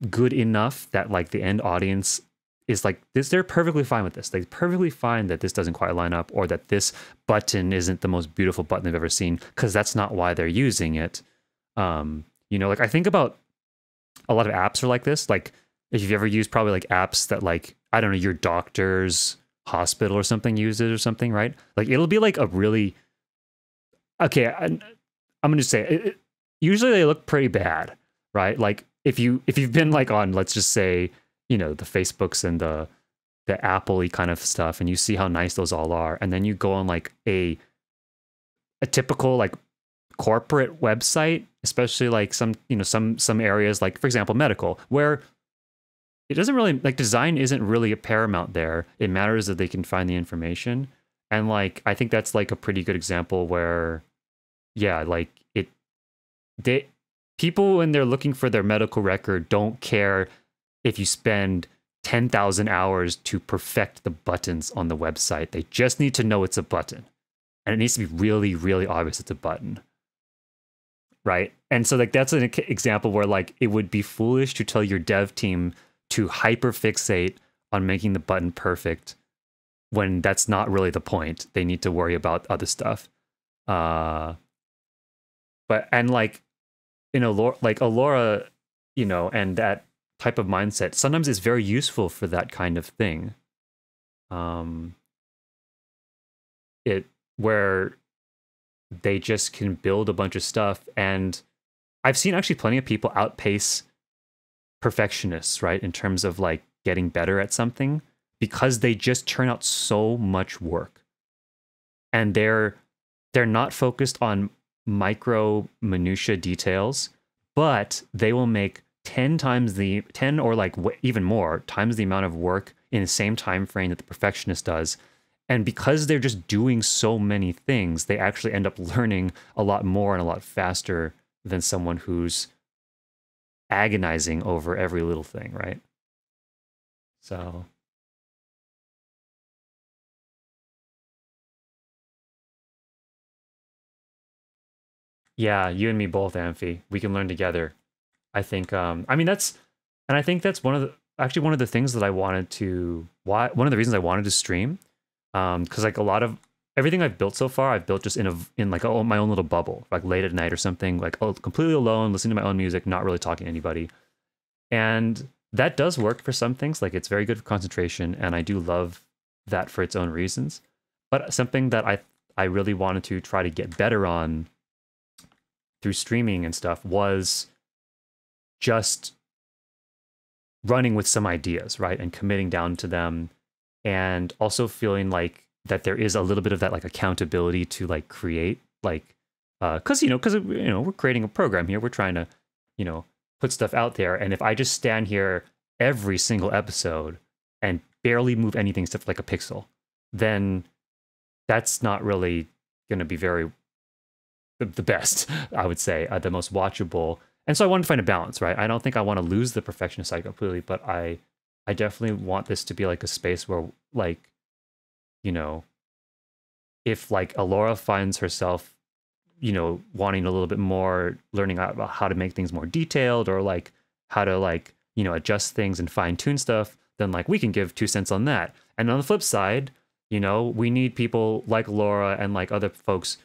good enough that like the end audience is like this they're perfectly fine with this. They're perfectly fine that this doesn't quite line up or that this button isn't the most beautiful button they've ever seen because that's not why they're using it. Um, you know, like I think about a lot of apps are like this. Like if you've ever used probably like apps that like I don't know your doctors hospital or something uses or something, right? Like it'll be like a really okay. I, am gonna say it, it, usually they look pretty bad, right? Like if you if you've been like on let's just say you know the Facebooks and the the Apple kind of stuff, and you see how nice those all are, and then you go on like a a typical like corporate website, especially like some you know some some areas like for example medical where it doesn't really like design isn't really a paramount there. It matters that they can find the information. And like I think that's like a pretty good example where yeah, like it they people when they're looking for their medical record don't care if you spend 10,000 hours to perfect the buttons on the website. They just need to know it's a button. And it needs to be really really obvious it's a button. Right? And so like that's an example where like it would be foolish to tell your dev team to hyperfixate on making the button perfect when that's not really the point. They need to worry about other stuff. Uh, but and like you know, like Alora, you know, and that type of mindset sometimes is very useful for that kind of thing. Um, it where they just can build a bunch of stuff and I've seen actually plenty of people outpace perfectionists, right? In terms of like getting better at something because they just turn out so much work. And they're they're not focused on micro minutia details, but they will make 10 times the 10 or like even more times the amount of work in the same time frame that the perfectionist does. And because they're just doing so many things they actually end up learning a lot more and a lot faster than someone who's agonizing over every little thing right? So. Yeah you and me both amphi. We can learn together i think um i mean that's and i think that's one of the actually one of the things that I wanted to why one of the reasons I wanted to stream um because like a lot of everything I've built so far I've built just in a in like a, my own little bubble like late at night or something like oh, completely alone listening to my own music not really talking to anybody. And that does work for some things like it's very good for concentration and I do love that for its own reasons. But something that I I really wanted to try to get better on through streaming and stuff was just running with some ideas, right? And committing down to them and also feeling like that there is a little bit of that like accountability to like create like uh cuz you know cuz you know we're creating a program here we're trying to you know put stuff out there and if I just stand here every single episode and barely move anything except like a pixel then that's not really going to be very the best I would say uh, the most watchable and so I wanted to find a balance, right? I don't think I want to lose the perfectionist side completely, but I I definitely want this to be like a space where like you know if like Alora finds herself you know wanting a little bit more learning about how to make things more detailed or like how to like you know adjust things and fine tune stuff then like we can give two cents on that and on the flip side you know we need people like laura and like other folks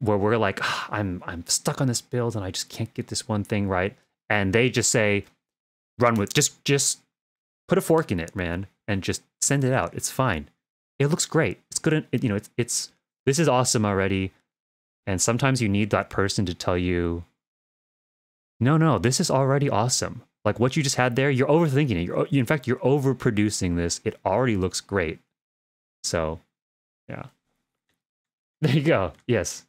where we're like, oh, I'm I'm stuck on this build and I just can't get this one thing right, and they just say, run with just just put a fork in it, man, and just send it out. It's fine. It looks great. It's good. It, you know, it's it's this is awesome already. And sometimes you need that person to tell you, no, no, this is already awesome. Like what you just had there, you're overthinking it. You're in fact, you're overproducing this. It already looks great. So, yeah. There you go. Yes.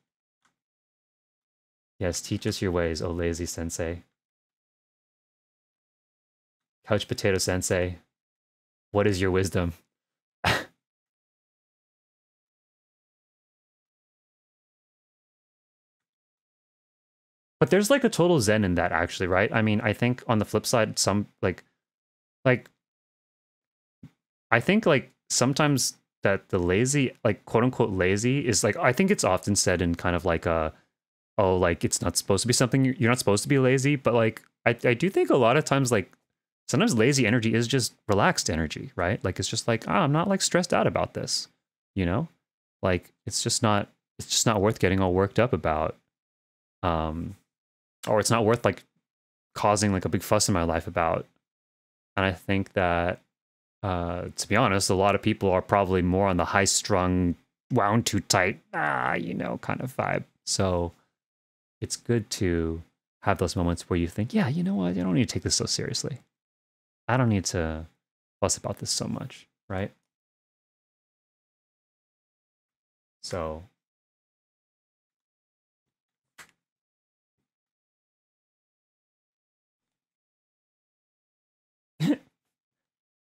Yes, teach us your ways, O lazy sensei. Couch potato sensei, what is your wisdom? but there's like a total zen in that actually right i mean i think on the flip side some like like i think like sometimes that the lazy like quote unquote lazy is like i think it's often said in kind of like a oh, like it's not supposed to be something you're not supposed to be lazy. But like, I, I do think a lot of times, like, sometimes lazy energy is just relaxed energy, right? Like, it's just like, oh, I'm not like stressed out about this, you know? Like, it's just not, it's just not worth getting all worked up about. Um, or it's not worth like causing like a big fuss in my life about. And I think that, uh, to be honest, a lot of people are probably more on the high strung, wound too tight, ah, you know, kind of vibe. So, it's good to have those moments where you think, yeah, you know what? I don't need to take this so seriously. I don't need to fuss about this so much, right? So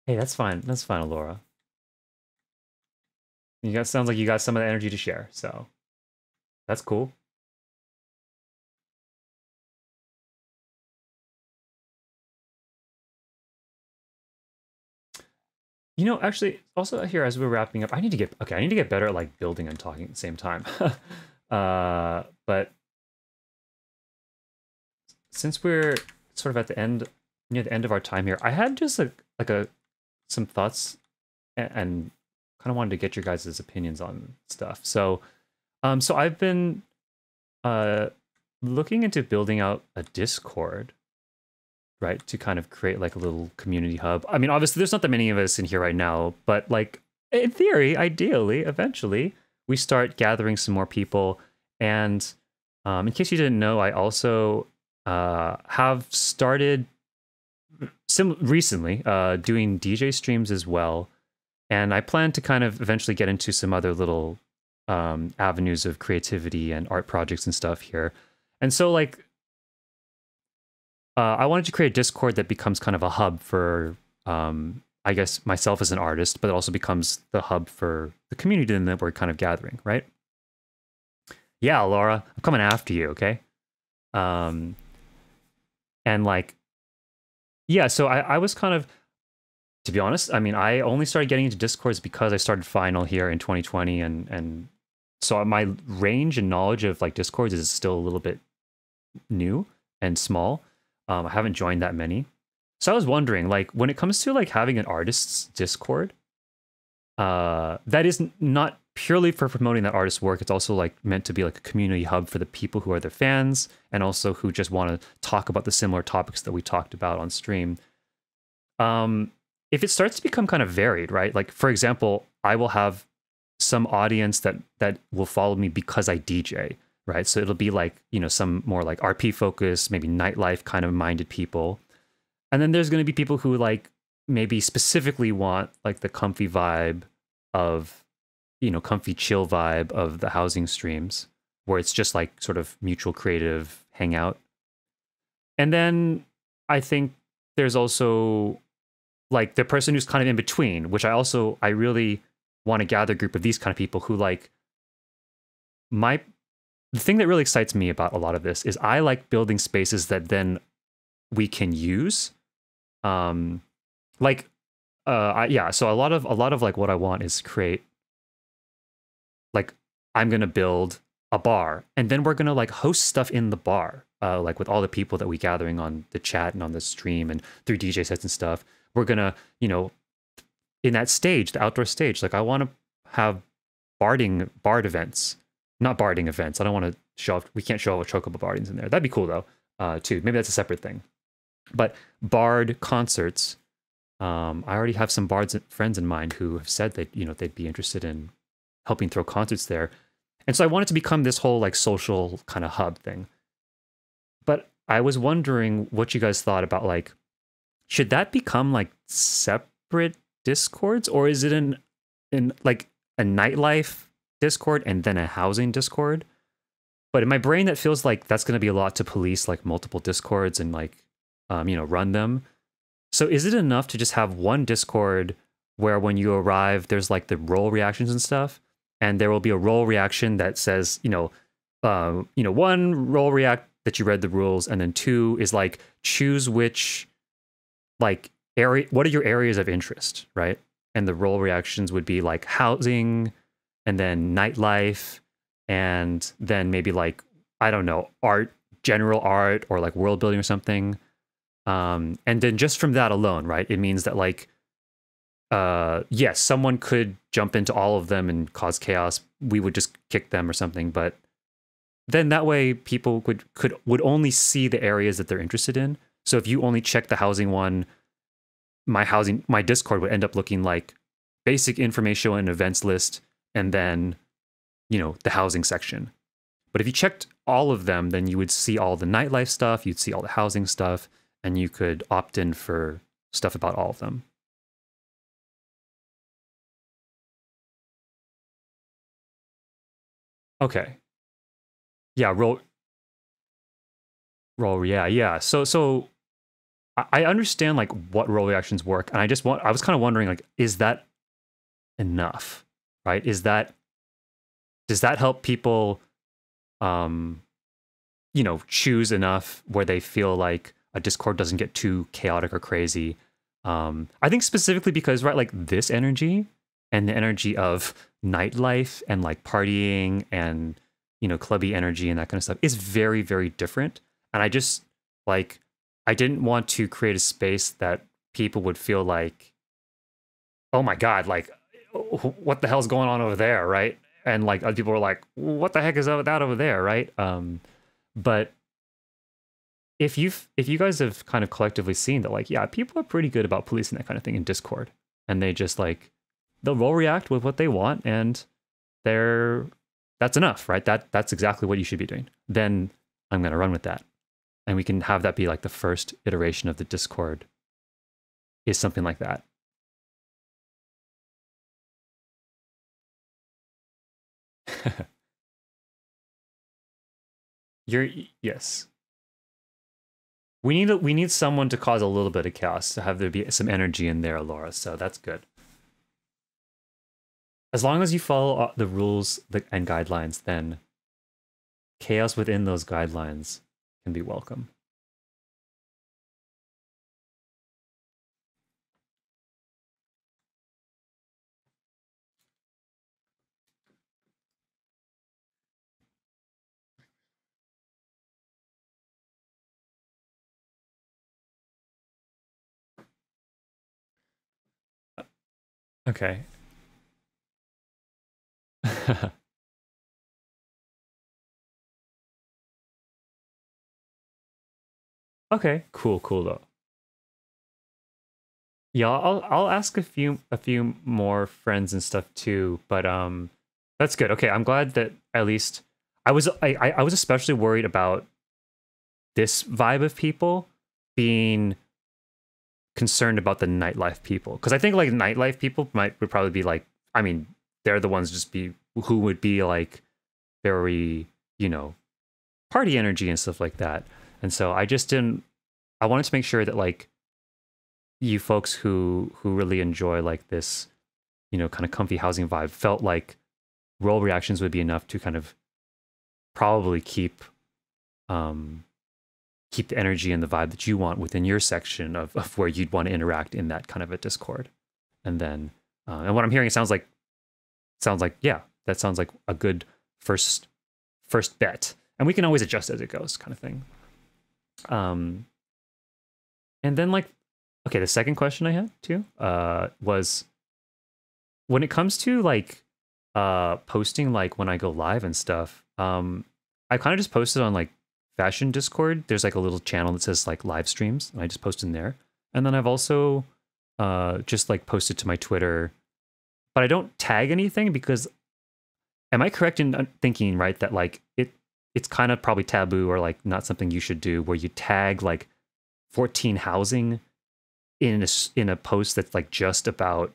Hey, that's fine. That's fine, Laura. You got sounds like you got some of the energy to share, so that's cool. You know, actually, also here as we're wrapping up, I need to get okay. I need to get better at like building and talking at the same time. uh, but since we're sort of at the end, near the end of our time here, I had just a, like a some thoughts and, and kind of wanted to get your guys' opinions on stuff. So, um, so I've been uh looking into building out a Discord right to kind of create like a little community hub i mean obviously there's not that many of us in here right now but like in theory ideally eventually we start gathering some more people And um, in case you didn't know, I also uh, have started sim- recently uh, doing DJ streams as well. And I plan to kind of eventually get into some other little um, avenues of creativity and art projects and stuff here. And so, like, uh, I wanted to create a Discord that becomes kind of a hub for, um, I guess, myself as an artist, but it also becomes the hub for the community that we're kind of gathering, right? Yeah, Laura, I'm coming after you, okay? Um, and like, yeah, so I, I was kind of, to be honest, I mean, I only started getting into Discords because I started Final here in 2020, and and so my range and knowledge of like Discords is still a little bit new and small. Um, I haven't joined that many. So I was wondering, like, when it comes to like having an artist's Discord, uh, that is not purely for promoting that artist's work. It's also like meant to be like a community hub for the people who are their fans and also who just want to talk about the similar topics that we talked about on stream. Um, if it starts to become kind of varied, right? Like for example, I will have some audience that that will follow me because I DJ, right? So it'll be like, you know, some more like RP focused, maybe nightlife kind of minded people. And then there's going to be people who like maybe specifically want like the comfy vibe of, you know, comfy chill vibe of the housing streams where it's just like sort of mutual creative hangout. And then I think there's also like the person who's kind of in between, which I also I really want to gather a group of these kind of people who like my the thing that really excites me about a lot of this is I like building spaces that then we can use. Um, like, uh, I, yeah. So a lot of a lot of like what I want is create. Like, I'm gonna build a bar, and then we're gonna like host stuff in the bar, uh, like with all the people that we gathering on the chat and on the stream and through DJ sets and stuff. We're gonna, you know, in that stage, the outdoor stage, like I want to have barding bard events not barding events. I don't want to show off. We can't show off chocobo bardings in there. That'd be cool though, uh, too. Maybe that's a separate thing. But bard concerts. Um, I already have some bards friends in mind who have said that you know they'd be interested in helping throw concerts there, and so I wanted to become this whole like social kind of hub thing. But I was wondering what you guys thought about like, should that become like separate discords, or is it in in like a nightlife Discord and then a housing Discord. But in my brain, that feels like that's going to be a lot to police like multiple Discords and like, um, you know, run them. So is it enough to just have one Discord where when you arrive, there's like the role reactions and stuff, and there will be a role reaction that says, you know, uh, you know, one role react that you read the rules, and then two is like choose which, like area. What are your areas of interest, right? And the role reactions would be like housing, and then nightlife, and then maybe like I don't know art, general art, or like world building or something. Um, and then just from that alone, right, it means that like, uh, yes, someone could jump into all of them and cause chaos. We would just kick them or something, but then that way people would could would only see the areas that they're interested in. So if you only check the housing one, my housing my Discord would end up looking like basic information and events list and then, you know, the housing section. But if you checked all of them, then you would see all the nightlife stuff, you'd see all the housing stuff, and you could opt in for stuff about all of them. Okay. Yeah, roll roll yeah, yeah. So so I understand like what role reactions work, and I just want I was kind of wondering like, is that enough? Right? Is that does that help people um you know choose enough where they feel like a discord doesn't get too chaotic or crazy um i think specifically because right like this energy and the energy of nightlife and like partying and you know clubby energy and that kind of stuff is very very different and i just like i didn't want to create a space that people would feel like oh my god like what the hell's going on over there, right? And like other people were like, what the heck is that over there, right? Um, but if you've if you guys have kind of collectively seen that, like, yeah, people are pretty good about policing that kind of thing in Discord, and they just like they'll roll react with what they want, and they're that's enough, right? That that's exactly what you should be doing. Then I'm going to run with that. And we can have that be like the first iteration of the Discord is something like that. You're yes. We need we need someone to cause a little bit of chaos to have there be some energy in there, Laura. So that's good. As long as you follow uh, the rules and guidelines, then chaos within those guidelines can be welcome. Okay. okay, cool, cool though. Yeah, I'll I'll ask a few a few more friends and stuff too, but um that's good. Okay, I'm glad that at least I was I I was especially worried about this vibe of people being concerned about the nightlife people. Because I think like nightlife people might would probably be like I mean they're the ones just be who would be like very you know party energy and stuff like that. And so I just didn't I wanted to make sure that like you folks who who really enjoy like this you know kind of comfy housing vibe felt like role reactions would be enough to kind of probably keep um keep the energy and the vibe that you want within your section of, of where you'd want to interact in that kind of a discord. And then uh, and what i'm hearing it sounds like sounds like yeah that sounds like a good first first bet. And we can always adjust as it goes kind of thing. Um and then like okay the second question i had too uh was when it comes to like uh posting like when i go live and stuff um i kind of just posted on like fashion discord there's like a little channel that says like live streams and i just post in there. And then i've also uh just like posted to my twitter. But i don't tag anything because am i correct in thinking right that like it it's kind of probably taboo or like not something you should do where you tag like 14 housing in a in a post that's like just about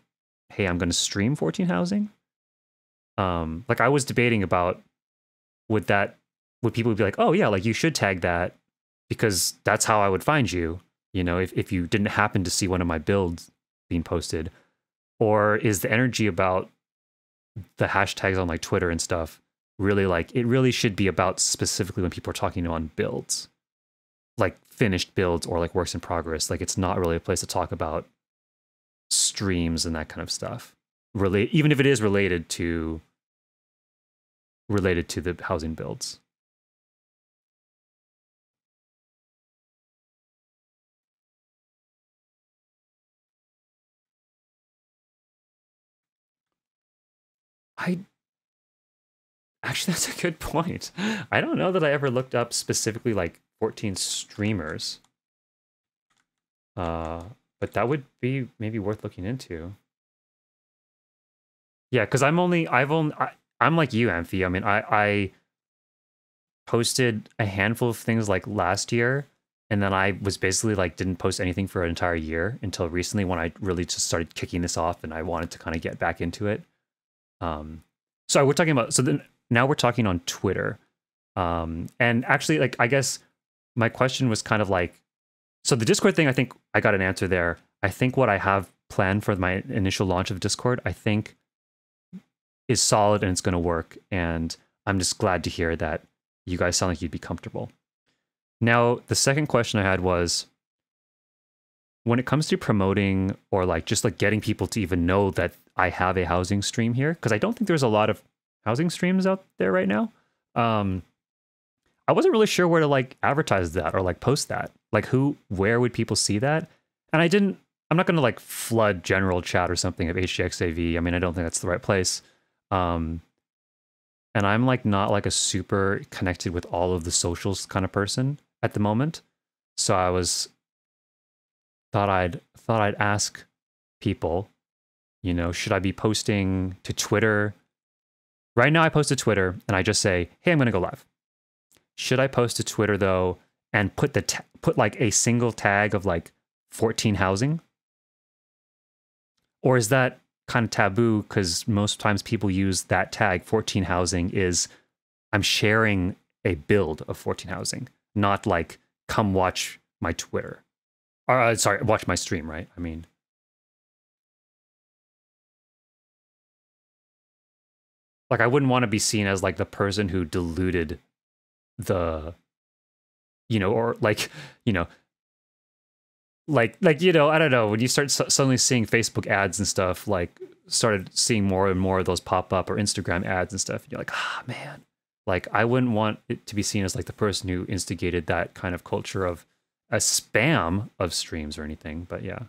hey i'm going to stream 14 housing um like i was debating about would that would people be like, oh yeah, like you should tag that because that's how I would find you. You know, if, if you didn't happen to see one of my builds being posted, or is the energy about the hashtags on like Twitter and stuff really like it really should be about specifically when people are talking on builds, like finished builds or like works in progress. Like it's not really a place to talk about streams and that kind of stuff. Relate even if it is related to related to the housing builds. I actually that's a good point. I don't know that I ever looked up specifically like 14 streamers. Uh, but that would be maybe worth looking into. Yeah, because I'm only I've only I, I'm like you, Amphi. I mean, I I posted a handful of things like last year, and then I was basically like didn't post anything for an entire year until recently when I really just started kicking this off and I wanted to kind of get back into it. Um, so we're talking about so then now we're talking on Twitter, um, and actually, like I guess my question was kind of like, so the Discord thing. I think I got an answer there. I think what I have planned for my initial launch of Discord, I think, is solid and it's going to work. And I'm just glad to hear that you guys sound like you'd be comfortable. Now, the second question I had was when it comes to promoting or like just like getting people to even know that I have a housing stream here, because I don't think there's a lot of housing streams out there right now. Um, I wasn't really sure where to like advertise that or like post that. Like who, where would people see that? And I didn't, I'm not going to like flood general chat or something of HGXIV. I mean, I don't think that's the right place. Um, and I'm like not like a super connected with all of the socials kind of person at the moment. So I was thought I'd thought I'd ask people, you know, should I be posting to Twitter right now I post to Twitter and I just say, "Hey, I'm going to go live." Should I post to Twitter though and put the put like a single tag of like 14 housing? Or is that kind of taboo because most times people use that tag 14 housing is I'm sharing a build of 14 housing, not like come watch my Twitter. Or, uh, sorry, watch my stream, right? I mean, like I wouldn't want to be seen as like the person who diluted the you know or like you know like like you know i don't know when you start suddenly seeing facebook ads and stuff like started seeing more and more of those pop up or instagram ads and stuff and you're like ah oh, man. Like i wouldn't want it to be seen as like the person who instigated that kind of culture of a spam of streams or anything but yeah.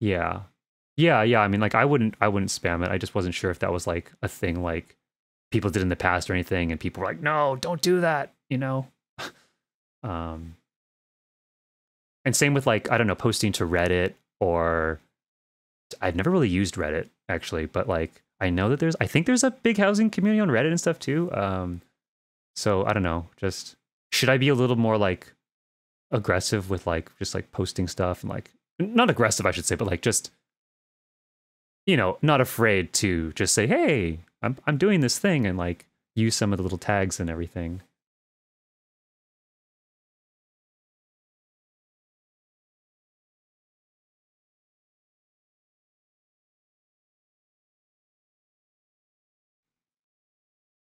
Yeah yeah yeah i mean like i wouldn't i wouldn't spam it. I just wasn't sure if that was like a thing like people did in the past or anything and people were like no don't do that you know? Um and same with like i don't know posting to reddit or i've never really used reddit actually but like i know that there's i think there's a big housing community on reddit and stuff too um so i don't know just should i be a little more like aggressive with like just like posting stuff and like not aggressive i should say but like just you know not afraid to just say hey I'm I'm doing this thing and like use some of the little tags and everything.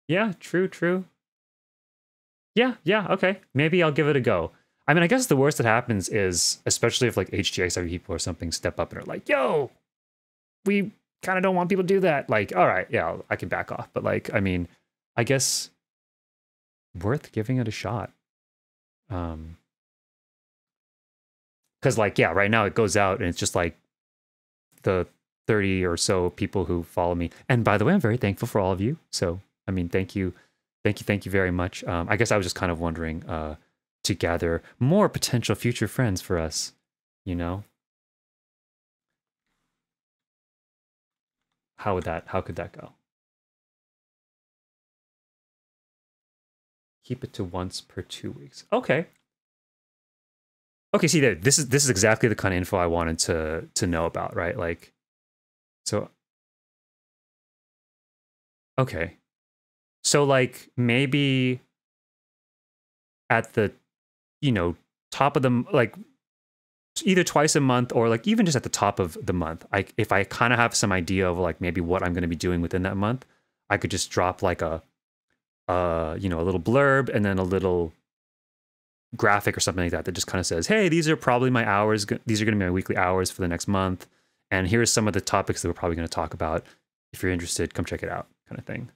Yeah, true, true. Yeah, yeah, okay. Maybe I'll give it a go. I mean, I guess the worst that happens is, especially if like HGX people or something step up and are like, yo, we kind of don't want people to do that. Like, all right, yeah, I can back off. But like, I mean, I guess worth giving it a shot. Um, because like, yeah, right now it goes out and it's just like the 30 or so people who follow me. And by the way, I'm very thankful for all of you. So, I mean, thank you. Thank you. Thank you very much. Um, I guess I was just kind of wondering uh, to gather more potential future friends for us, you know? How would that how could that go? Keep it to once per two weeks. Okay. Okay, see that this is this is exactly the kind of info I wanted to to know about, right? Like so Okay. So like maybe at the you know top of the like either twice a month or like even just at the top of the month i if i kind of have some idea of like maybe what i'm going to be doing within that month i could just drop like a uh you know a little blurb and then a little graphic or something like that that just kind of says hey these are probably my hours these are going to be my weekly hours for the next month and here's some of the topics that we're probably going to talk about. If you're interested come check it out kind of thing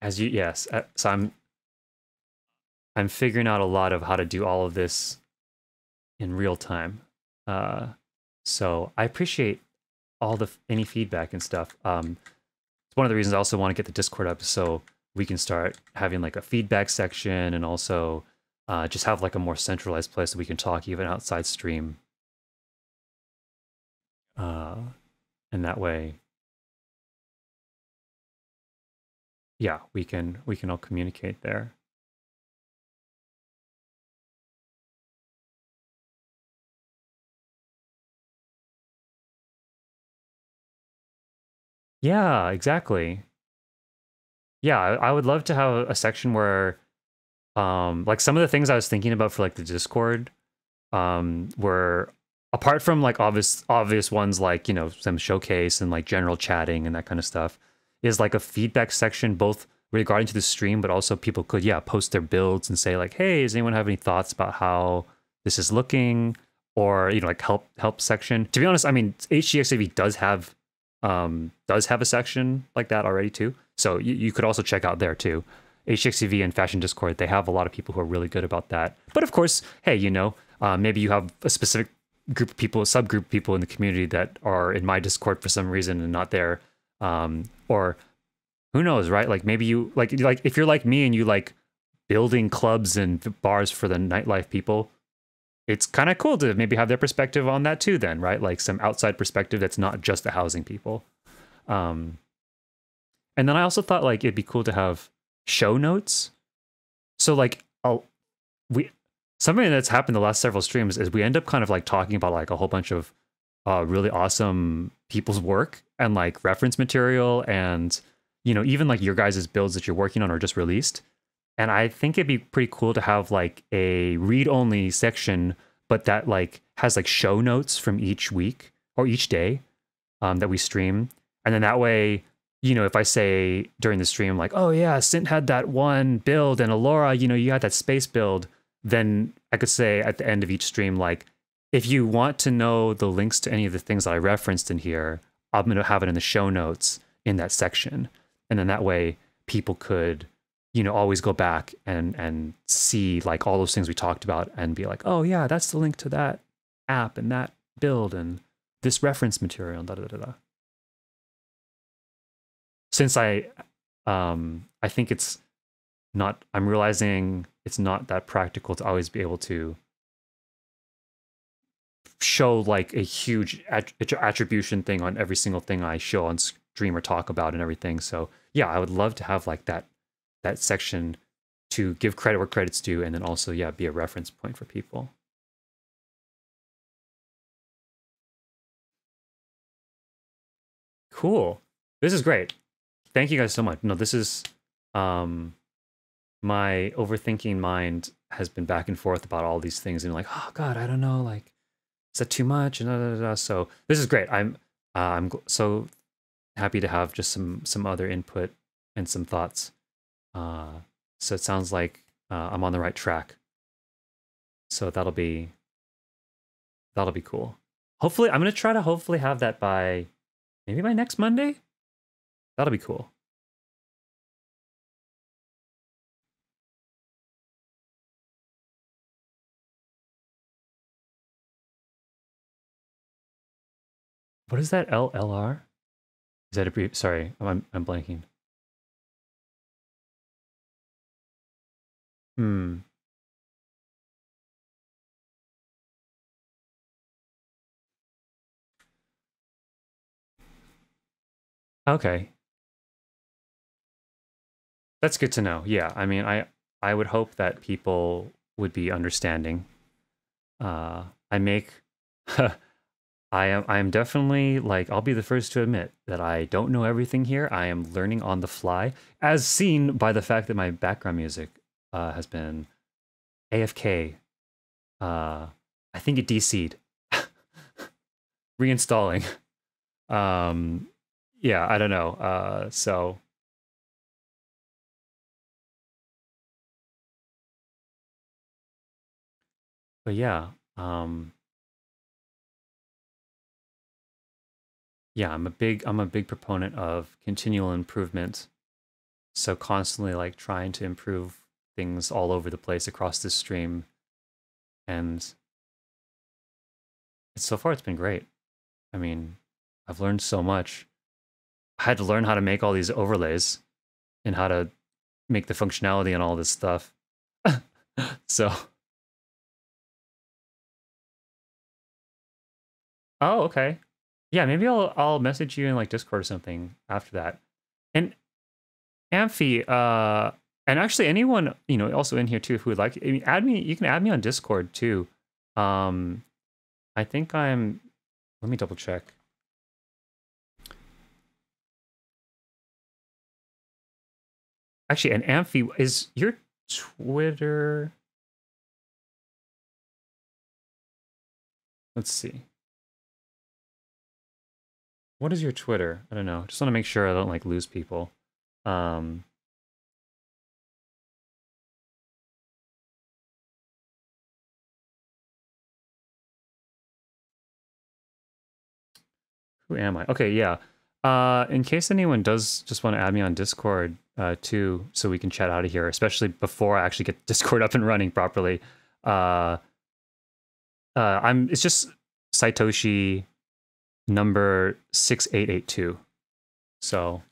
as you yes uh, so i'm i'm figuring out a lot of how to do all of this in real time. Uh so i appreciate all the any feedback and stuff. Um it's one of the reasons i also want to get the discord up so we can start having like a feedback section and also uh, just have like a more centralized place that we can talk even outside stream. Uh and that way yeah, we can we can all communicate there. Yeah, exactly. Yeah, I, would love to have a section where um like some of the things I was thinking about for like the Discord um were apart from like obvious obvious ones like, you know, some showcase and like general chatting and that kind of stuff is like a feedback section both regarding to the stream, but also people could yeah post their builds and say like, hey, does anyone have any thoughts about how this is looking? Or you know like help help section. To be honest, I mean HGXIV does have um does have a section like that already too. So you, you could also check out there too. HGXIV and Fashion Discord, they have a lot of people who are really good about that. But of course, hey, you know, uh, maybe you have a specific group of people, subgroup of people in the community that are in my Discord for some reason and not there. Um, or who knows, right? Like maybe you like like if you're like me and you like building clubs and bars for the nightlife people, it's kind of cool to maybe have their perspective on that too then right? Like some outside perspective that's not just the housing people. Um and then i also thought like it'd be cool to have show notes. So like I'll, we something that's happened the last several streams is we end up kind of like talking about like a whole bunch of uh really awesome people's work and like reference material and you know even like your guys' builds that you're working on or just released and I think it'd be pretty cool to have like a read only section, but that like has like show notes from each week or each day um, that we stream. And then that way, you know, if I say during the stream, like, oh yeah, Sint had that one build and Alora, you know, you had that space build, then I could say at the end of each stream, like, if you want to know the links to any of the things I referenced in here, I'm going to have it in the show notes in that section. And then that way people could you know always go back and and see like all those things we talked about and be like oh yeah that's the link to that app and that build and this reference material da da da da since i um i think it's not i'm realizing it's not that practical to always be able to show like a huge att- attribution thing on every single thing i show on stream or talk about and everything. So yeah i would love to have like that that section to give credit where credit's due and then also yeah be a reference point for people. Cool. This is great. Thank you guys so much. No this is um my overthinking mind has been back and forth about all these things and like oh god i don't know like is that too much and da, da, da. so this is great i'm uh, i'm so happy to have just some some other input and some thoughts uh, so it sounds like uh, I'm on the right track. So that'll be that'll be cool. Hopefully, I'm gonna try to hopefully have that by maybe by next Monday. That'll be cool. What is that LLR? Is that a brief? Sorry, I'm I'm blanking. Hmm. Okay. That's good to know. Yeah, I mean, I I would hope that people would be understanding. Uh, I make I am I am definitely like I'll be the first to admit that I don't know everything here. I am learning on the fly, as seen by the fact that my background music uh, has been AFK. Uh, I think it DC'd. Reinstalling. Um, yeah, I don't know. Uh, so. But yeah, um, yeah, I'm a big I'm a big proponent of continual improvement. So constantly like trying to improve things all over the place across this stream. And so far it's been great. I mean, I've learned so much. I had to learn how to make all these overlays and how to make the functionality and all this stuff. so Oh, okay. Yeah, maybe I'll I'll message you in like Discord or something after that. And Amphi, uh and actually anyone you know also in here too who would like I mean, add me you can add me on discord too. Um i think i'm let me double check. Actually and amphi is your twitter let's see what is your twitter i don't know just want to make sure i don't like lose people um Who am I? Okay, yeah. Uh, in case anyone does just want to add me on Discord uh, too, so we can chat out of here, especially before I actually get Discord up and running properly. Uh, uh, I'm. It's just Saitoshii number 6882. So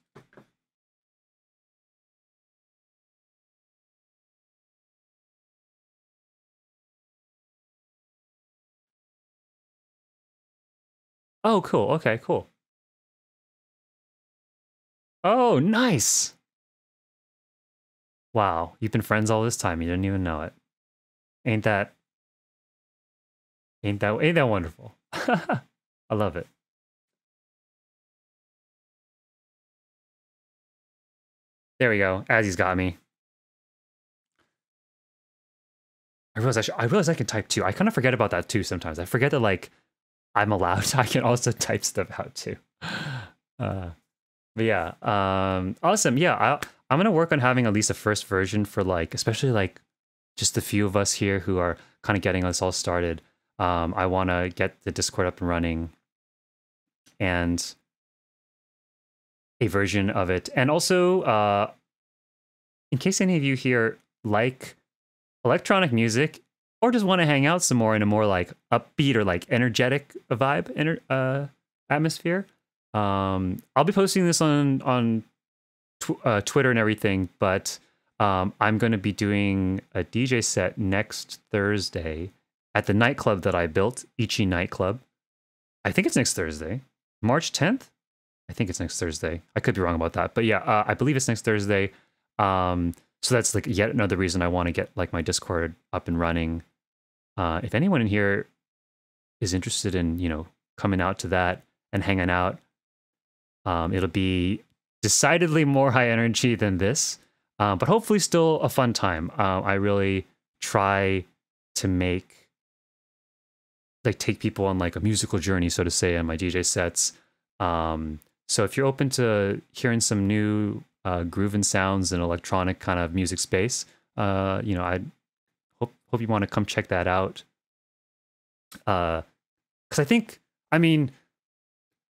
Oh, cool. Okay, cool. Oh, nice. Wow, you've been friends all this time. You didn't even know it. Ain't that ain't that ain't that wonderful? I love it. There we go. Azzy's got me. I realize I, should, I realize I can type too. I kind of forget about that too sometimes. I forget that like I'm allowed. I can also type stuff out too. Uh, but yeah, um, awesome. Yeah, I, I'm gonna work on having at least a first version for like, especially like just the few of us here who are kind of getting us all started. Um, I want to get the Discord up and running, and a version of it, and also uh, in case any of you here like electronic music or just want to hang out some more in a more like upbeat or like energetic vibe uh, atmosphere um, i'll be posting this on on tw- uh, twitter and everything but um, i'm going to be doing a dj set next thursday at the nightclub that i built ichi nightclub. I think it's next thursday march 10th i think it's next thursday i could be wrong about that but yeah uh, i believe it's next thursday um, so that's like yet another reason I want to get like my Discord up and running. Uh, if anyone in here is interested in you know coming out to that and hanging out, um, it'll be decidedly more high energy than this, uh, but hopefully still a fun time. Uh, I really try to make like take people on like a musical journey, so to say, on my DJ sets. Um, so if you're open to hearing some new uh, groove and sounds and electronic kind of music space. Uh, you know, I hope hope you want to come check that out. Uh, because I think, I mean,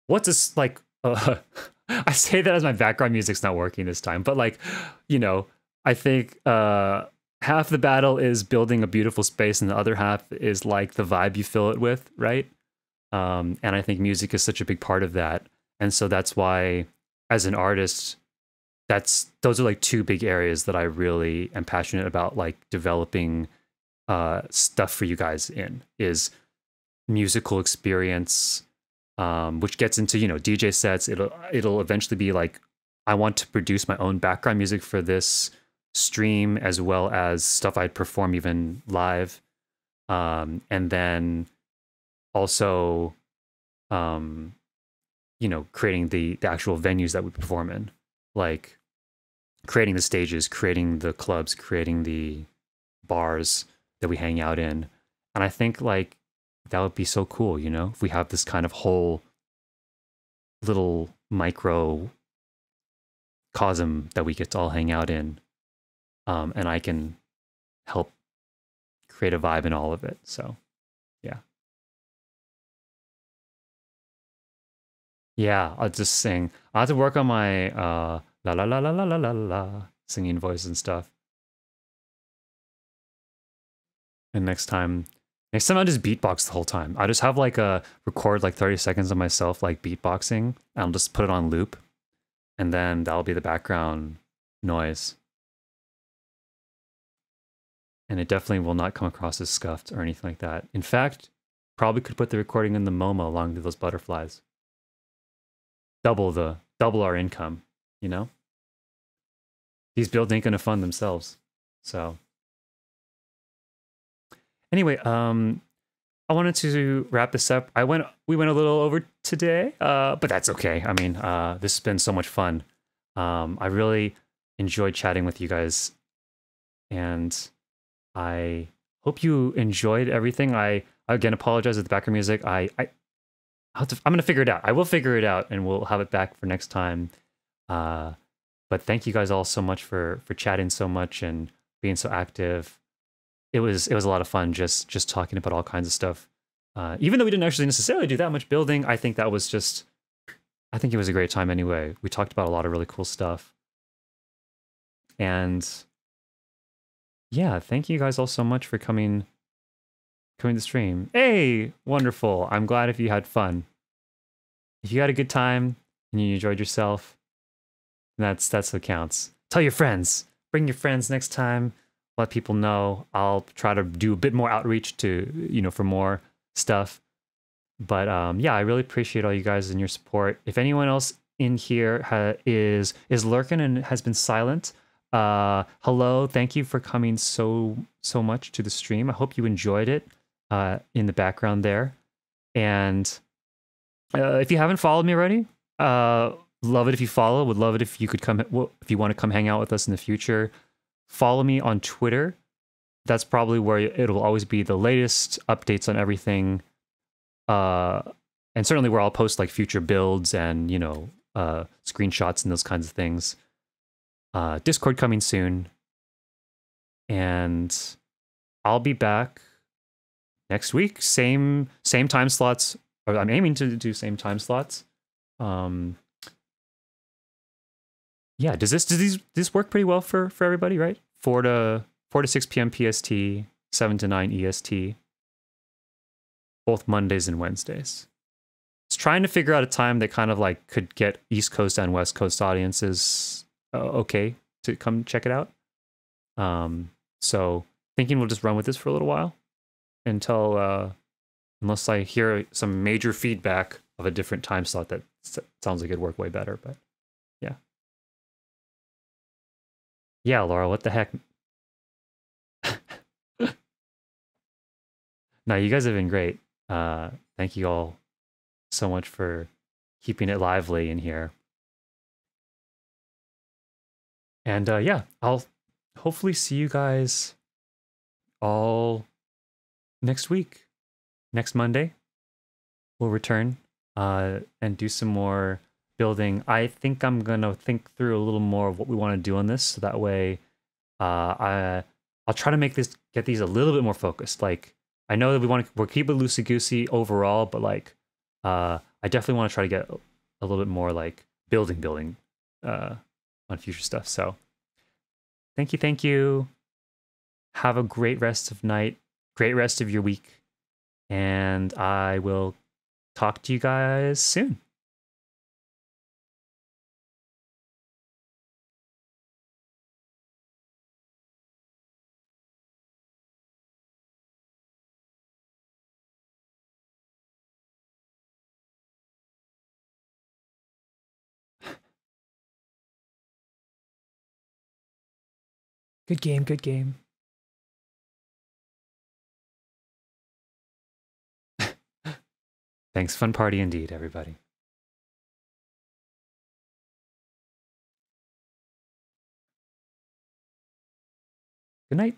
what's this like? Uh, I say that as my background music's not working this time, but like, you know, I think uh, half the battle is building a beautiful space, and the other half is like the vibe you fill it with, right? Um, and I think music is such a big part of that, and so that's why, as an artist, that's those are like two big areas that I really am passionate about like developing uh stuff for you guys in is musical experience um which gets into you know DJ sets. It'll it'll eventually be like I want to produce my own background music for this stream as well as stuff I'd perform even live. Um and then also um you know creating the the actual venues that we perform in like creating the stages, creating the clubs, creating the bars that we hang out in. And I think like that would be so cool, you know, if we have this kind of whole little micro cosm that we get to all hang out in. Um, and I can help create a vibe in all of it. So, Yeah, I'll just sing. I have to work on my uh, la la la la la la la la singing voice and stuff. And next time, next time I'll just beatbox the whole time. I just have like a record like 30 seconds of myself like beatboxing. And I'll just put it on loop. And then that'll be the background noise. And it definitely will not come across as scuffed or anything like that. In fact, probably could put the recording in the MoMA along with those butterflies. Double the double our income, you know? these builds ain't gonna fund themselves. So anyway, um, I wanted to wrap this up. I went, we went a little over today, uh, but that's okay. I mean, uh, this has been so much fun. Um, I really enjoyed chatting with you guys, and I hope you enjoyed everything. I again apologize for the background music. I, I, i am gonna figure it out. I will figure it out, and we'll have it back for next time. Uh, but thank you guys all so much for for chatting so much and being so active. It was it was a lot of fun just just talking about all kinds of stuff. Uh, even though we didn't actually necessarily do that much building, I think that was just I think it was a great time anyway. We talked about a lot of really cool stuff. And yeah, thank you guys all so much for coming coming to stream. Hey, wonderful. I'm glad if you had fun. If you had a good time and you enjoyed yourself, that's that's what counts. Tell your friends. Bring your friends next time. Let people know. I'll try to do a bit more outreach to you know for more stuff. but um, yeah, I really appreciate all you guys and your support. If anyone else in here is is lurking and has been silent, uh, hello, thank you for coming so so much to the stream. I hope you enjoyed it uh, in the background there. And uh, if you haven't followed me already, uh, love it if you follow. Would love it if you could come if you want to come hang out with us in the future. Follow me on Twitter. That's probably where it'll always be the latest updates on everything. Uh, and certainly where I'll post like future builds and you know uh, screenshots and those kinds of things. Uh, Discord coming soon, and I'll be back next week. Same same time slots. Or I'm aiming to do same time slots. Um, yeah, does this does these this work pretty well for for everybody? Right, four to four to six p.m. PST, seven to nine EST. Both Mondays and Wednesdays. It's trying to figure out a time that kind of like could get East Coast and West Coast audiences uh, okay to come check it out. Um, so thinking we'll just run with this for a little while until uh, unless I hear some major feedback of a different time slot that sounds like it'd work way better. But yeah, yeah, Laura, what the heck? now you guys have been great. Uh, thank you all so much for keeping it lively in here. And uh, yeah, I'll hopefully see you guys all next week. Next Monday, we'll return uh, and do some more building. I think I'm gonna think through a little more of what we want to do on this, so that way, uh, I I'll try to make this get these a little bit more focused. Like I know that we want to we're keep it loosey goosey overall, but like uh, I definitely want to try to get a little bit more like building building uh, on future stuff. So thank you, thank you. Have a great rest of night, great rest of your week, and I will talk to you guys soon. Good game, good game. Thanks, fun party indeed, everybody. Good night.